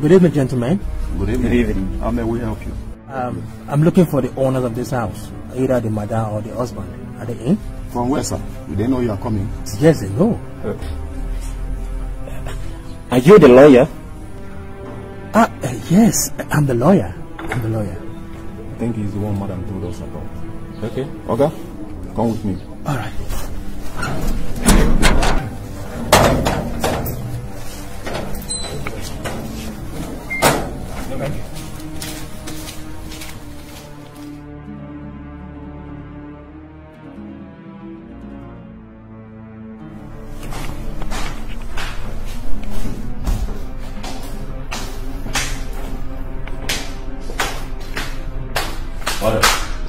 Good evening, gentlemen. Good evening. Good evening. How may we help you? Um, I'm looking for the owners of this house, either the mother or the husband. Are they in? From where, sir? Do they know you are coming? Yes, they know. Are you the lawyer? Ah, uh, yes, I'm the lawyer. I'm the lawyer. I think he's the one madam told us about. Okay, okay. Come with me. All right. Lawyer,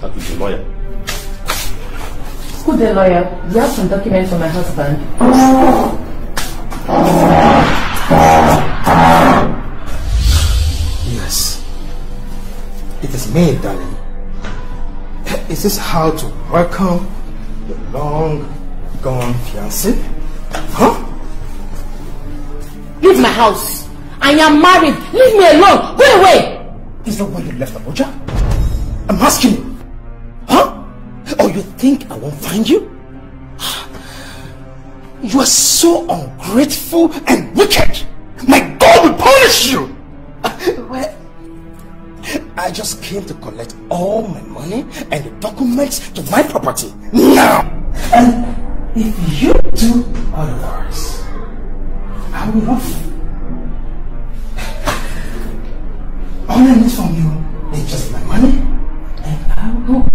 that is the lawyer. Good day, lawyer. You have some documents for my husband. Me, darling. Is this how to welcome your long gone fiancé? Huh? Leave my house. I am married. Leave me alone. Go away. Is that why you left Abuja? I'm asking you. Huh? Or you think I won't find you? You are so ungrateful and wicked. My God will punish you. I just came to collect all my money and the documents to my property now. And if you do otherwise, I will not. All I need from you is just my money, and I will go.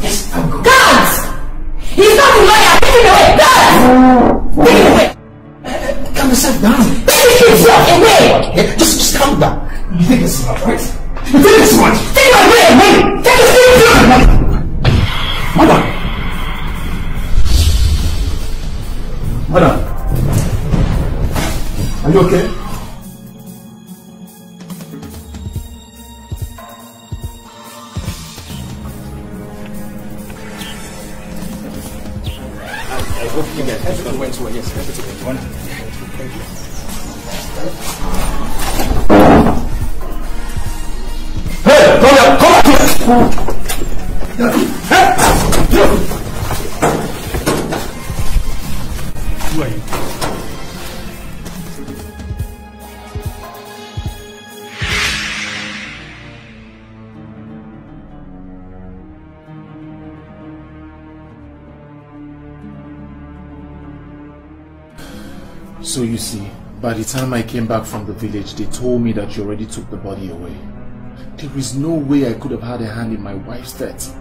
Yes, I will go. Guards! He's not a lawyer. Take him away. Guards! Take him away. Calm yourself down. Take yourself away. Just, just calm down. You think this is not right? Think this is right? Take him away. Wait. Take him away. Mother! Mother! Are you okay? Time I came back from the village, they told me that you already took the body away. There is no way I could have had a hand in my wife's death.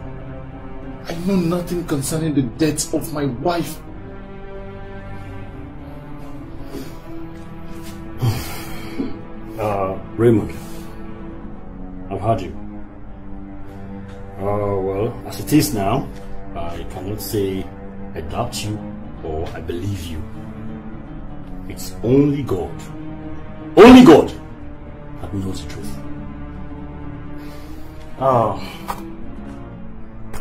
I know nothing concerning the death of my wife. Uh, Raymond, I've heard you. Oh, well, as it is now, I cannot say I doubt you or I believe you. It's only God, only God that knows the truth. Ah.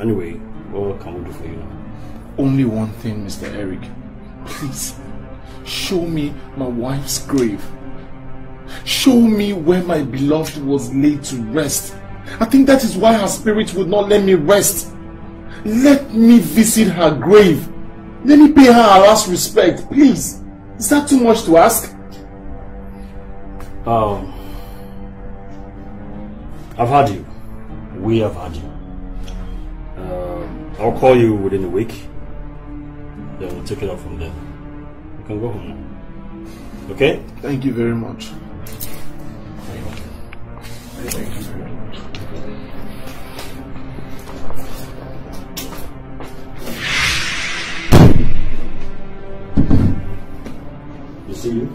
Anyway, what can we do for you now? Only one thing, Mr. Eric. Please, show me my wife's grave. Show me where my beloved was laid to rest. I think that is why her spirit would not let me rest. Let me visit her grave. Let me pay her her last respect, please. Is that too much to ask? Um, I've heard you. we have had you. Um, I'll call you within a week. Then we'll take it up from there. You can go home now. Okay? Thank you very much. You see you?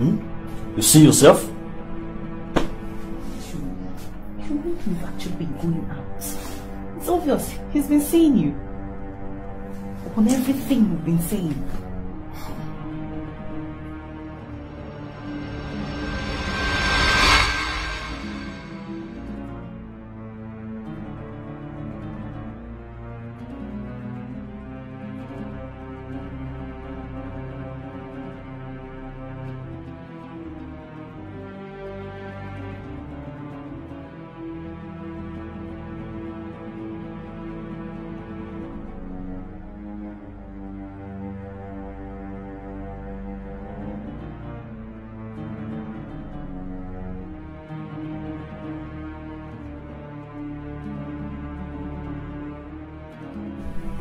Hmm? You see yourself? You know you've actually been going out. It's obvious. He's been seeing you. On everything you've been saying.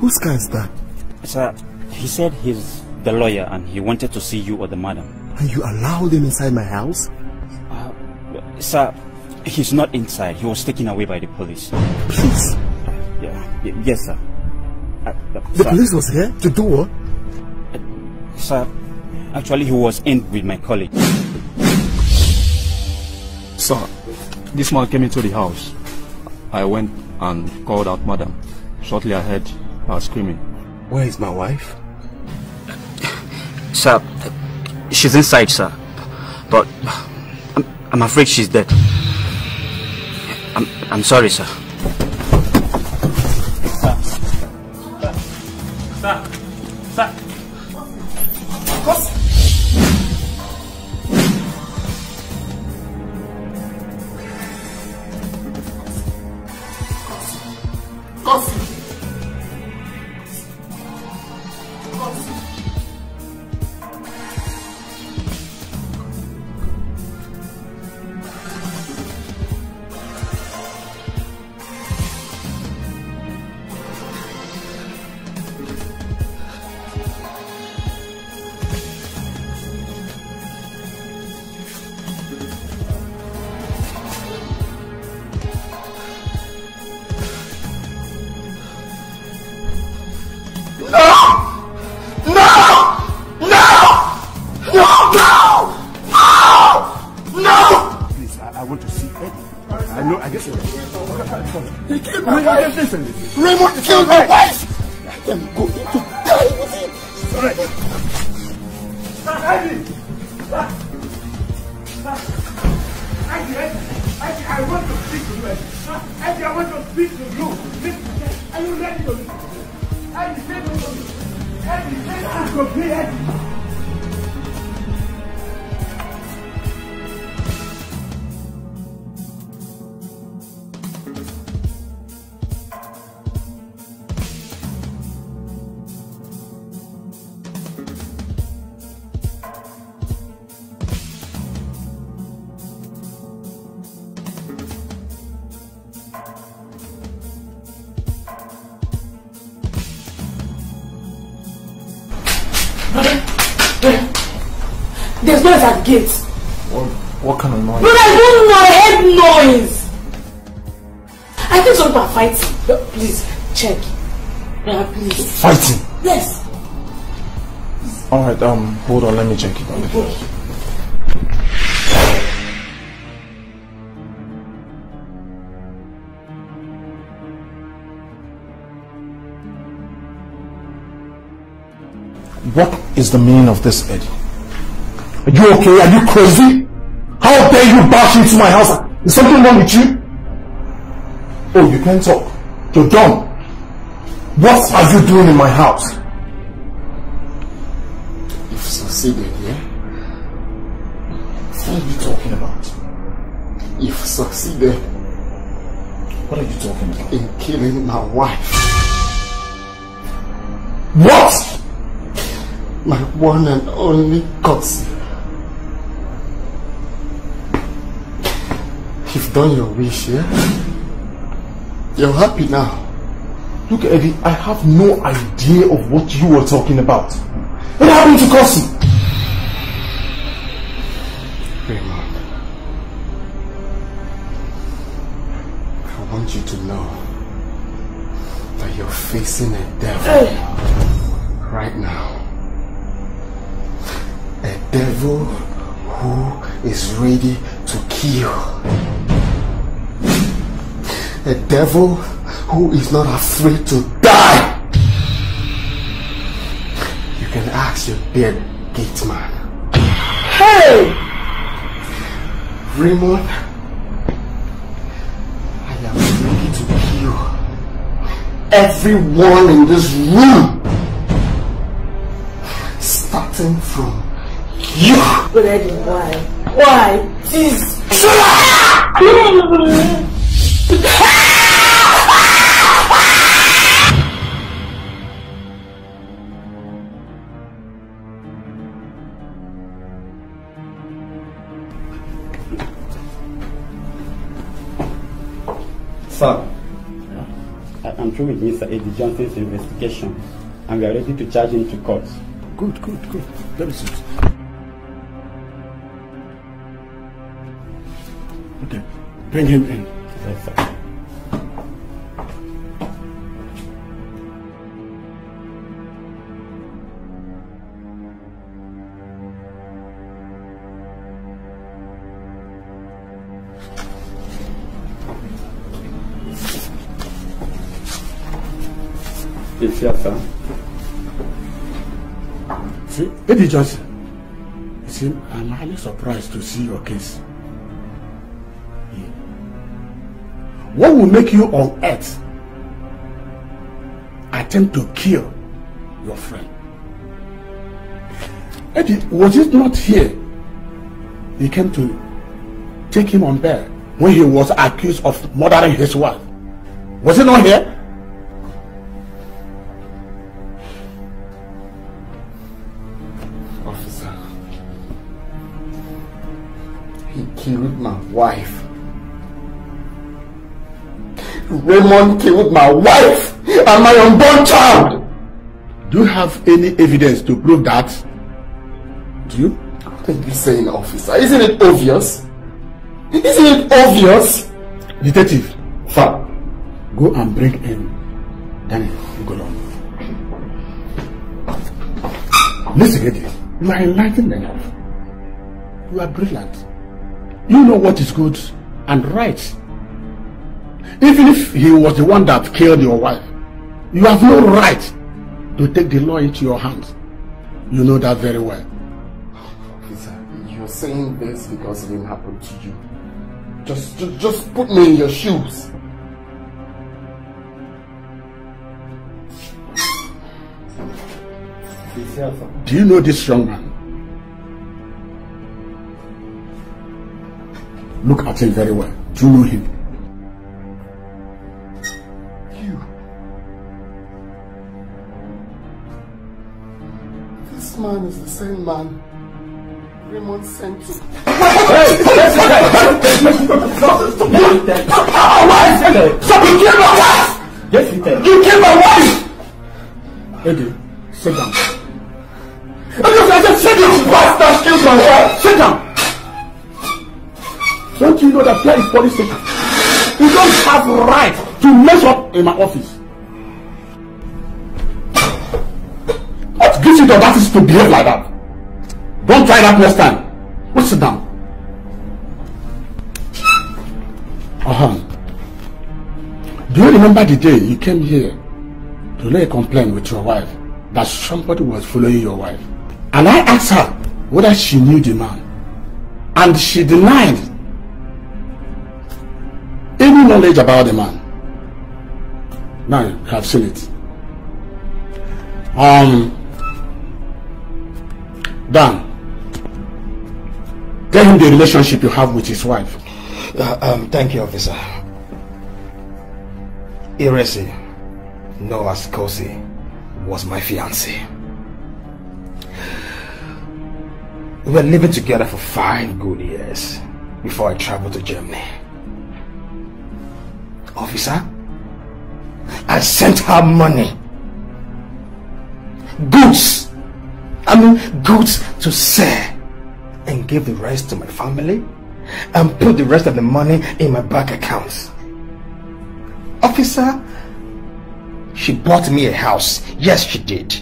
Whose car is that? Sir, he said he's the lawyer and he wanted to see you or the madam. And you allowed him inside my house? Sir, he's not inside. He was taken away by the police. Police? Yeah. yes, sir. Uh, uh, The sir, police was here to do what? Sir, actually he was in with my colleague. Sir, this man came into the house. I went and called out madam. Shortly I heard her screaming. Where is my wife? Sir, she's inside, sir. But I'm, I'm afraid she's dead. I'm, I'm sorry, sir. Sir, Raymond killed Alright, um, hold on, let me check it out. What is the meaning of this, Eddie? Are you okay? Are you crazy? How dare you bash into my house? Is something wrong with you? Oh, you can't talk. You're dumb. What are you doing in my house? Succeeded, yeah? What are you talking about? You've succeeded. What are you talking about? In killing my wife. What? My one and only cousin. You've done your wish, yeah? You're happy now. Look, Eddie, I have no idea of what you were talking about. What happened to Kosi? Want you to know that you're facing a devil right now. A devil who is ready to kill. A devil who is not afraid to die. You can ask your dead gate man. Hey! Raymond, everyone in this room. Starting from you. But Eddie, why? Why? Jeez. Sir, I- I'm through with Mr. Eddie Johnson's investigation and we are ready to charge him to court. Good, good, good. Let me sit. Okay, bring him in. Yes, sir. Sir. See, Eddie Johnson, you see, I'm highly surprised to see your case. here. What will make you on earth attempt to kill your friend? Eddie, was it not here you came to take him on bail when he was accused of murdering his wife? Was it not here? Killed my wife. Raymond killed my wife and my unborn child. Do you have any evidence to prove that? Do you? What are you saying, officer? Isn't it obvious? Isn't it obvious? Detective, sir, go and bring in Daniel Ugolon. Listen, Eddie, you are enlightened enough. You are brilliant. You know what is good and right. Even if he was the one that killed your wife, you have no right to take the law into your hands. You know that very well. Officer, you're saying this because it didn't happen to you. Just, just, just put me in your shoes. Do you know this young man? Look at him very well. Do you know him? You. This man is the same man Raymond sent to. Hey! Stop! You killed my wife! Yes, you can. You killed my wife! Eddie, sit down. I just, I just said this bastard killed my wife! Sit down! Don't you know that here is station? You don't have right to mess up in my office. What gives you the audacity to behave like that? Don't try that next time. Go sit down. Uh-huh. Do you remember the day you came here to lay a complaint with your wife that somebody was following your wife? And I asked her whether she knew the man. And she denied any knowledge about the man. Now you have seen it. Um, Dan, tell him the relationship you have with his wife. Uh, um, thank you, officer. Iresi, known as Kosi, was my fiancée. We were living together for five good years before I traveled to Germany. Officer, I sent her money. Goods. I mean, goods to sell. And give the rest to my family. And put the rest of the money in my bank accounts. Officer, she bought me a house. Yes, she did.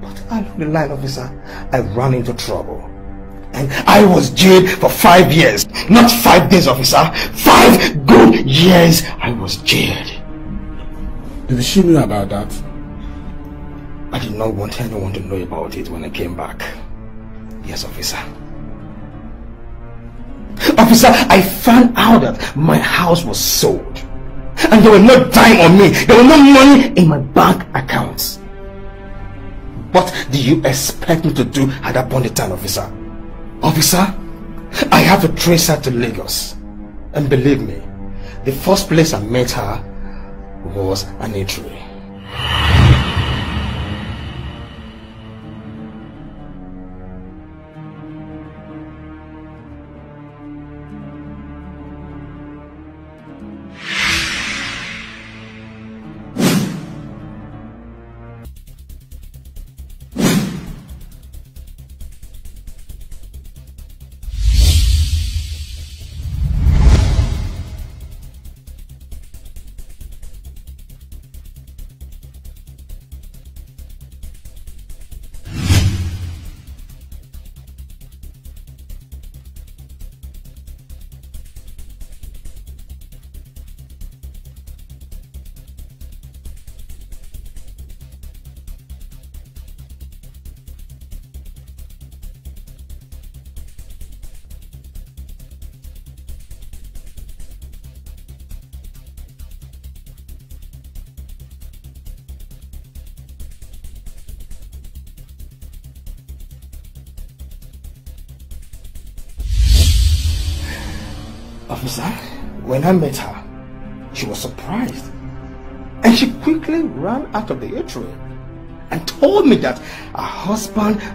But along the line, officer, I ran into trouble. I was jailed for five years. Not five days, officer. Five good years I was jailed. Did she know about that? I did not want anyone to know about it when I came back. Yes, officer. Officer, I found out that my house was sold. And there was no dime on me. There was no money in my bank accounts. What do you expect me to do at that point in time, officer? Officer, I have to trace her to Lagos. And believe me, the first place I met her was an eatery.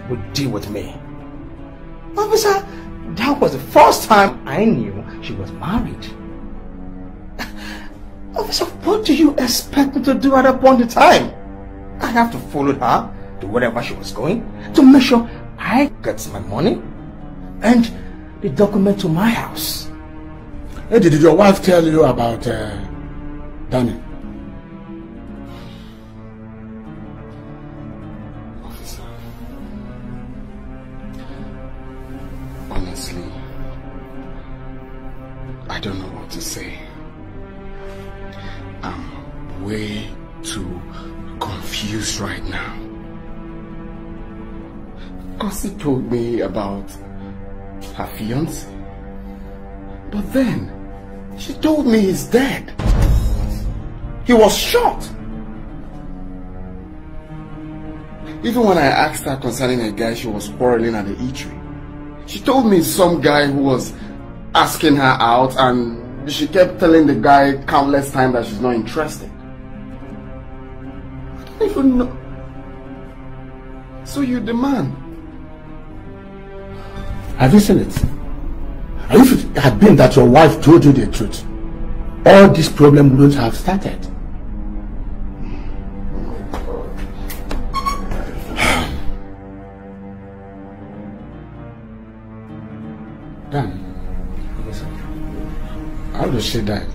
Would deal with me. Officer, that was the first time I knew she was married. Officer, what do you expect me to do at that point in time? I have to follow her to wherever she was going to make sure I get my money and the document to my house. Hey, did your wife tell you about uh, Danny? Way too confused right now. Ossie told me about her fiance. But then, she told me he's dead. He was shot. Even when I asked her concerning a guy she was quarreling at the eatery, she told me some guy who was asking her out and she kept telling the guy countless times that she's not interested. I don't even know. So you're the man. Have you seen it? And if it had been that your wife told you the truth, all this problem wouldn't have started. Dan, how does she die?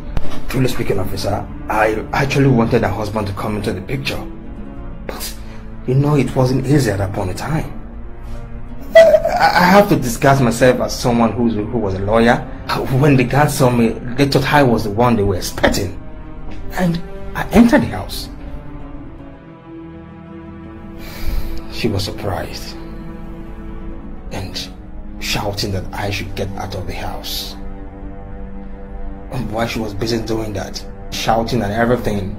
Truly speaking, officer, I actually wanted her husband to come into the picture. You know, it wasn't easy at that point in time. I have to disguise myself as someone who was a lawyer. Uh, when the guards saw me, they thought I was the one they were expecting. And I entered the house. She was surprised and shouting that I should get out of the house. And while she was busy doing that, shouting and everything,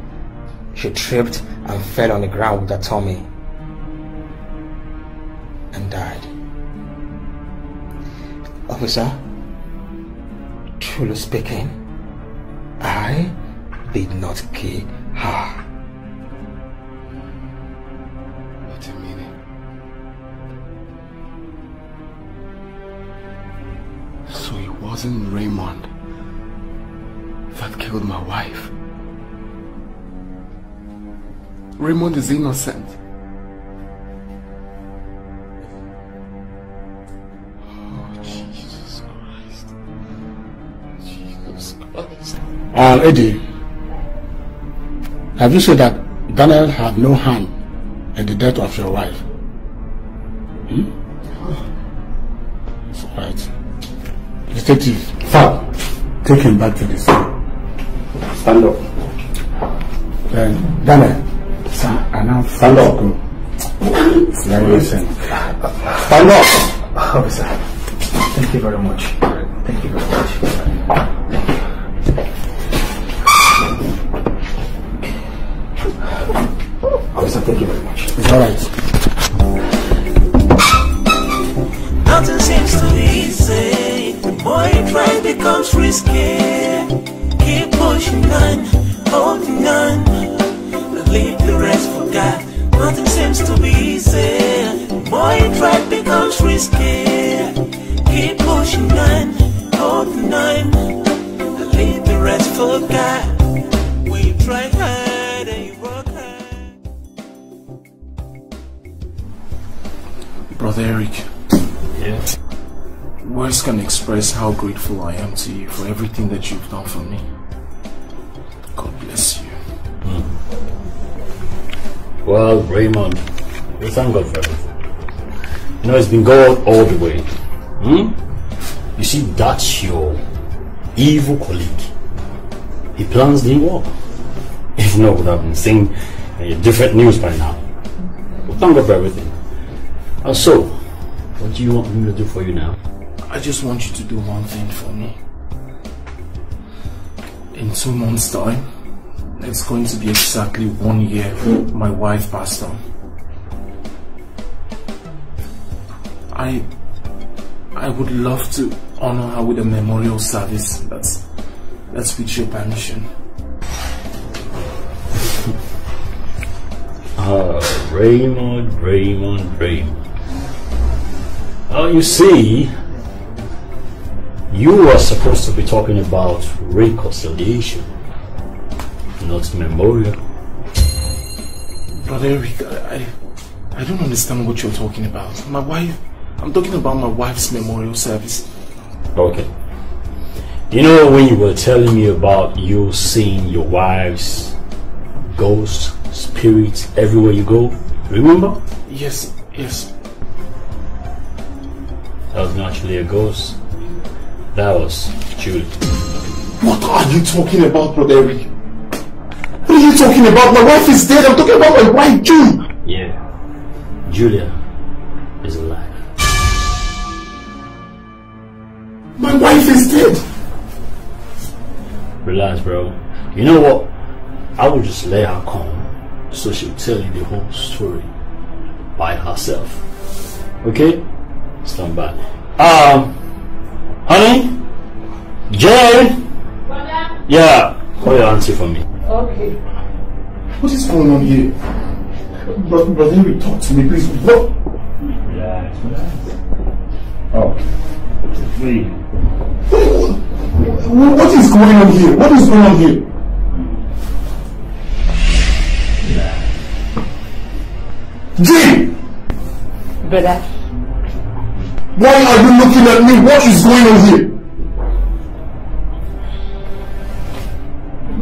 she tripped and fell on the ground with her tummy and died. Officer, truly speaking, I did not kill her. Wait a minute. So it wasn't Raymond that killed my wife. Raymond is innocent. Jesus Uh, Eddie, have you said that Daniel had no hand in the death of your wife? Hmm? Right. Detective, Fab, take him back to the cell. Stand up. Then, Daniel, sir, I now stand up. Very listen. Stand up. Officer, thank you very much. Thank you very much. Officer, thank you very much. It's alright. Nothing seems too easy. The more you try, it becomes risky. Keep pushing on, holding on. Leave the rest for God. Nothing seems to be easy. More you try, becomes risky. Keep pushing on, holding on. Leave the rest for God. Brother Eric. Yes. Words can express how grateful I am to you for everything that you've done for me. God bless you. Well, Raymond, we thank God for everything. You know, it's been God all the way. Hmm? You see, that's your evil colleague. He plans the work. If not, would have been saying uh, different news by now. We thank God for everything. So, what do you want me to do for you now? I just want you to do one thing for me. In two months' time, it's going to be exactly one year my wife passed on. I I would love to honor her with a memorial service. That's that's with your permission. Uh, Raymond, Raymond, Raymond. Oh, you see, you are supposed to be talking about reconciliation, not memorial. Brother Eric, I, I I don't understand what you're talking about. My wife I'm talking about my wife's memorial service. Okay. You know when you were telling me about you seeing your wife's ghost, spirit everywhere you go? Remember? Yes, yes. That was not actually a ghost. That was Julie. What are you talking about, Brother Eric? What are you talking about? My wife is dead. I'm talking about my wife, June. Yeah. Julia is alive. My wife is dead. Relax, bro. You know what? I will just let her come so she'll tell you the whole story by herself. Okay? Stand by. Um, honey? Jay? Yeah, call your auntie for me. Okay. What is going on here? Bro- Brother Eric, talk to me, please. What? Relax, relax. Oh, wait. What what is going on here? What is going on here? Jay! Brother, Why are you looking at me? What is going on here?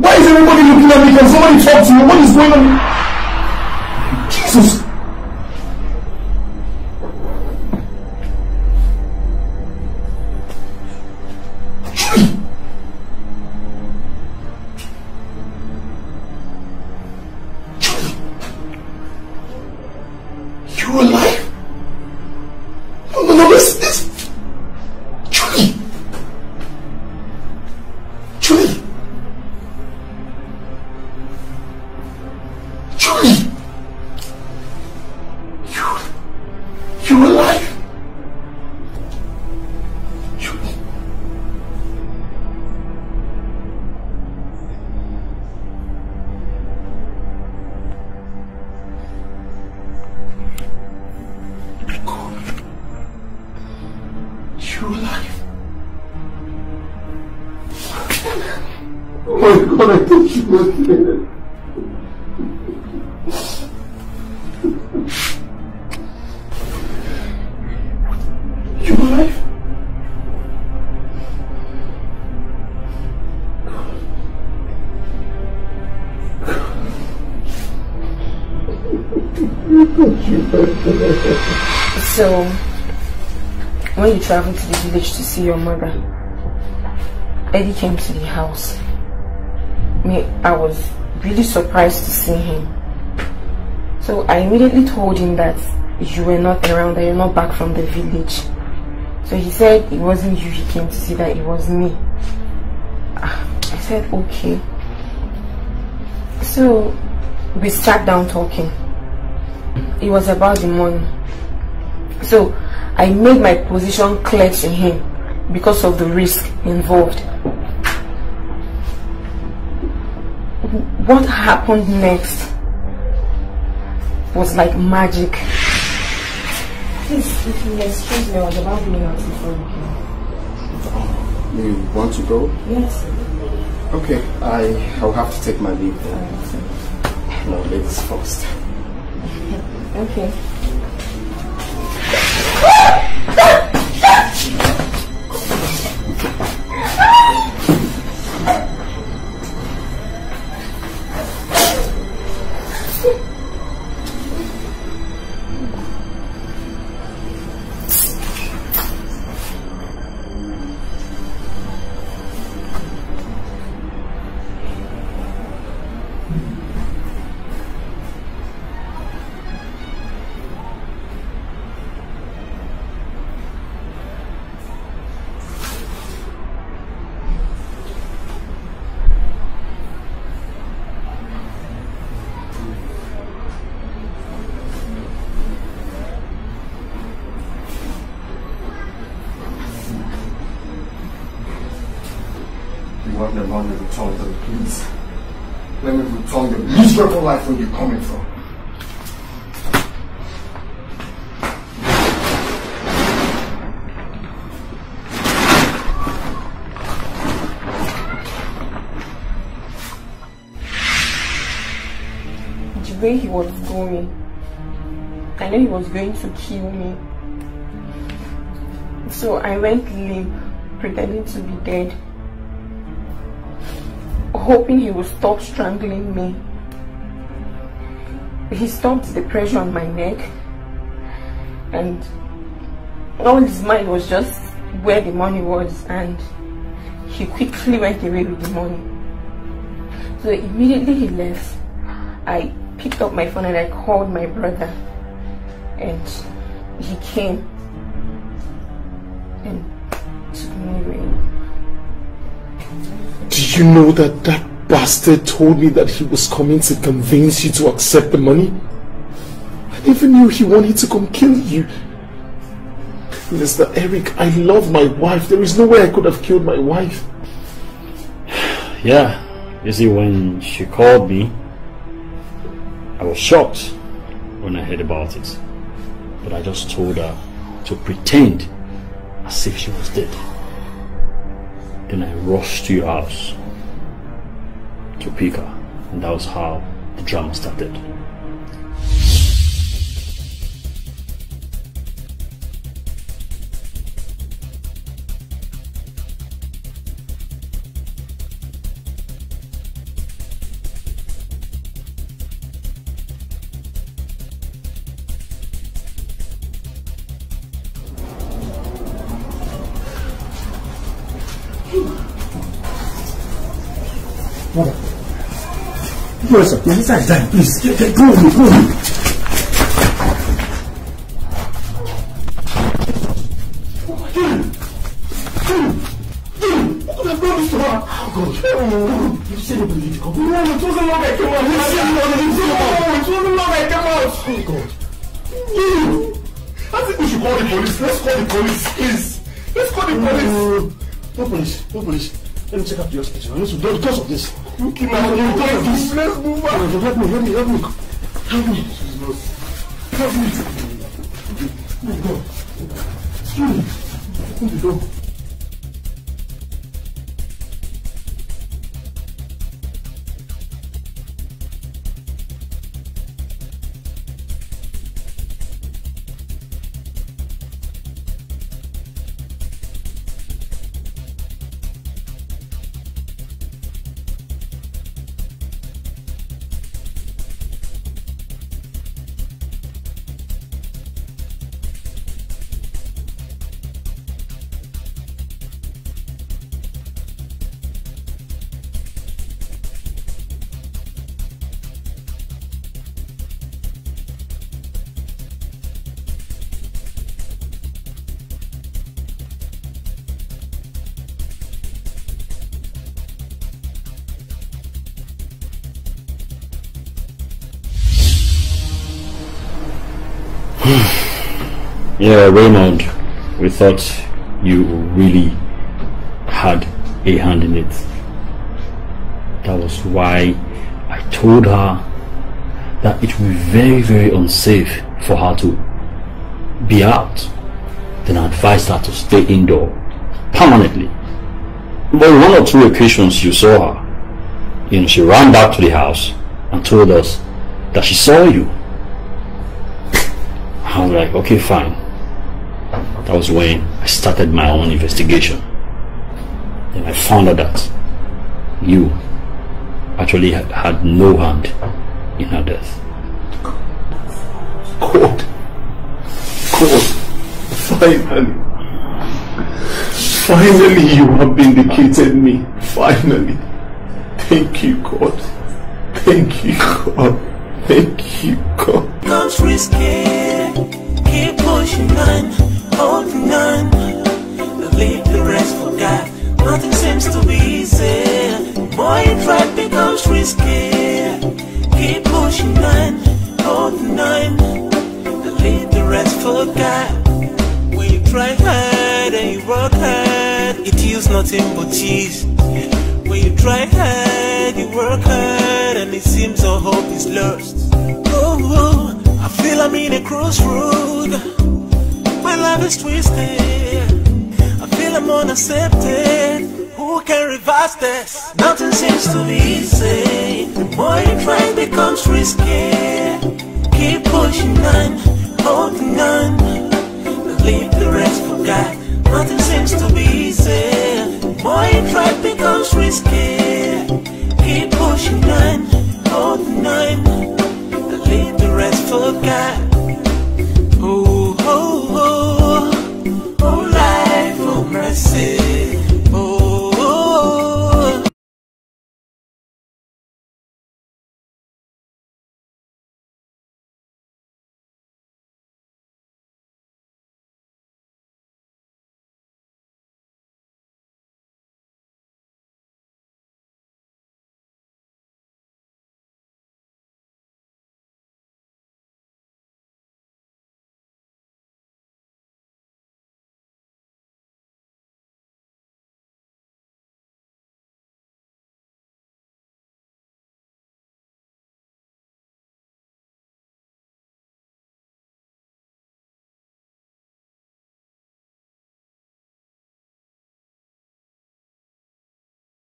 Why is everybody looking at me? Can somebody talk to me? What is going on? Jesus! Traveled to the village to see your mother, Eddie came to the house. Me, I was really surprised to see him. So I immediately told him that you were not around, that you're not back from the village. So he said it wasn't you he came to see, that it was me. Ah, I said, okay. So we sat down talking. It was about the money. So I made my position clear to him because of the risk involved. What happened next was like magic. Please, if you excuse me, I was about going out before you came. You want to go? Yes. Okay, I I'll have to take my leave then. No, ladies first. Okay. Was I knew he was going to kill me. So I went limp, pretending to be dead, hoping he would stop strangling me. He stopped the pressure on my neck, and all his mind was just where the money was, and he quickly went away with the money. So immediately he left, I picked up my phone and I called my brother. And he came and took me away. Do you know that that bastard told me that he was coming to convince you to accept the money? I never knew he wanted to come kill you. Mr. Eric, I love my wife. There is no way I could have killed my wife. Yeah, you see, when she called me, I was shocked when I heard about it. But I just told her to pretend as if she was dead. Then I rushed to your house to pick her, and that was how the drama started. What's up? Yes, I die. Please, get, get, go with me, go me. You said it believed God. No, it wasn't I came out. You said no, it wasn't came out. Oh God. You. I think we should call the police. Let's call the police, please. Let's call the police. No police. No police. Let me check out the hospital. I need to do because of this. You keep my money because of this. Let's move on. Help me, help me, help me. Help me. Help me. Oh God. Excuse me. Open the Yeah, Raymond, we thought you really had a hand in it. That was why I told her that it would be very, very unsafe for her to be out. Then I advised her to stay indoor permanently. But on one or two occasions you saw her, you know, she ran back to the house and told us that she saw you. I was like, okay, fine. That was when I started my own investigation. Then I found out that you actually had, had no hand in her death. God. God. Finally. Finally you have vindicated me. Finally. Thank you, God. Thank you, God. Thank you, God. Becomes risky. Keep pushing on, holding on. Don't leave the rest for God. Nothing seems to be easy. Boy, you try becomes risky. Keep pushing on, holding on. Don't leave the rest for God. When you try hard and you work hard, it yields nothing but cheese. When you try hard, you work hard, and it seems all hope is lost. Oh, oh, I feel I'm in a crossroad my love is twisted. I feel I'm unaccepted. Who can reverse this? Nothing seems to be easy. The more you try, becomes risky. Keep pushing on, holding on. Leave the rest for God. Nothing seems to be easy. The more you becomes risky. Keep pushing on, holding on. Leave the rest for God. say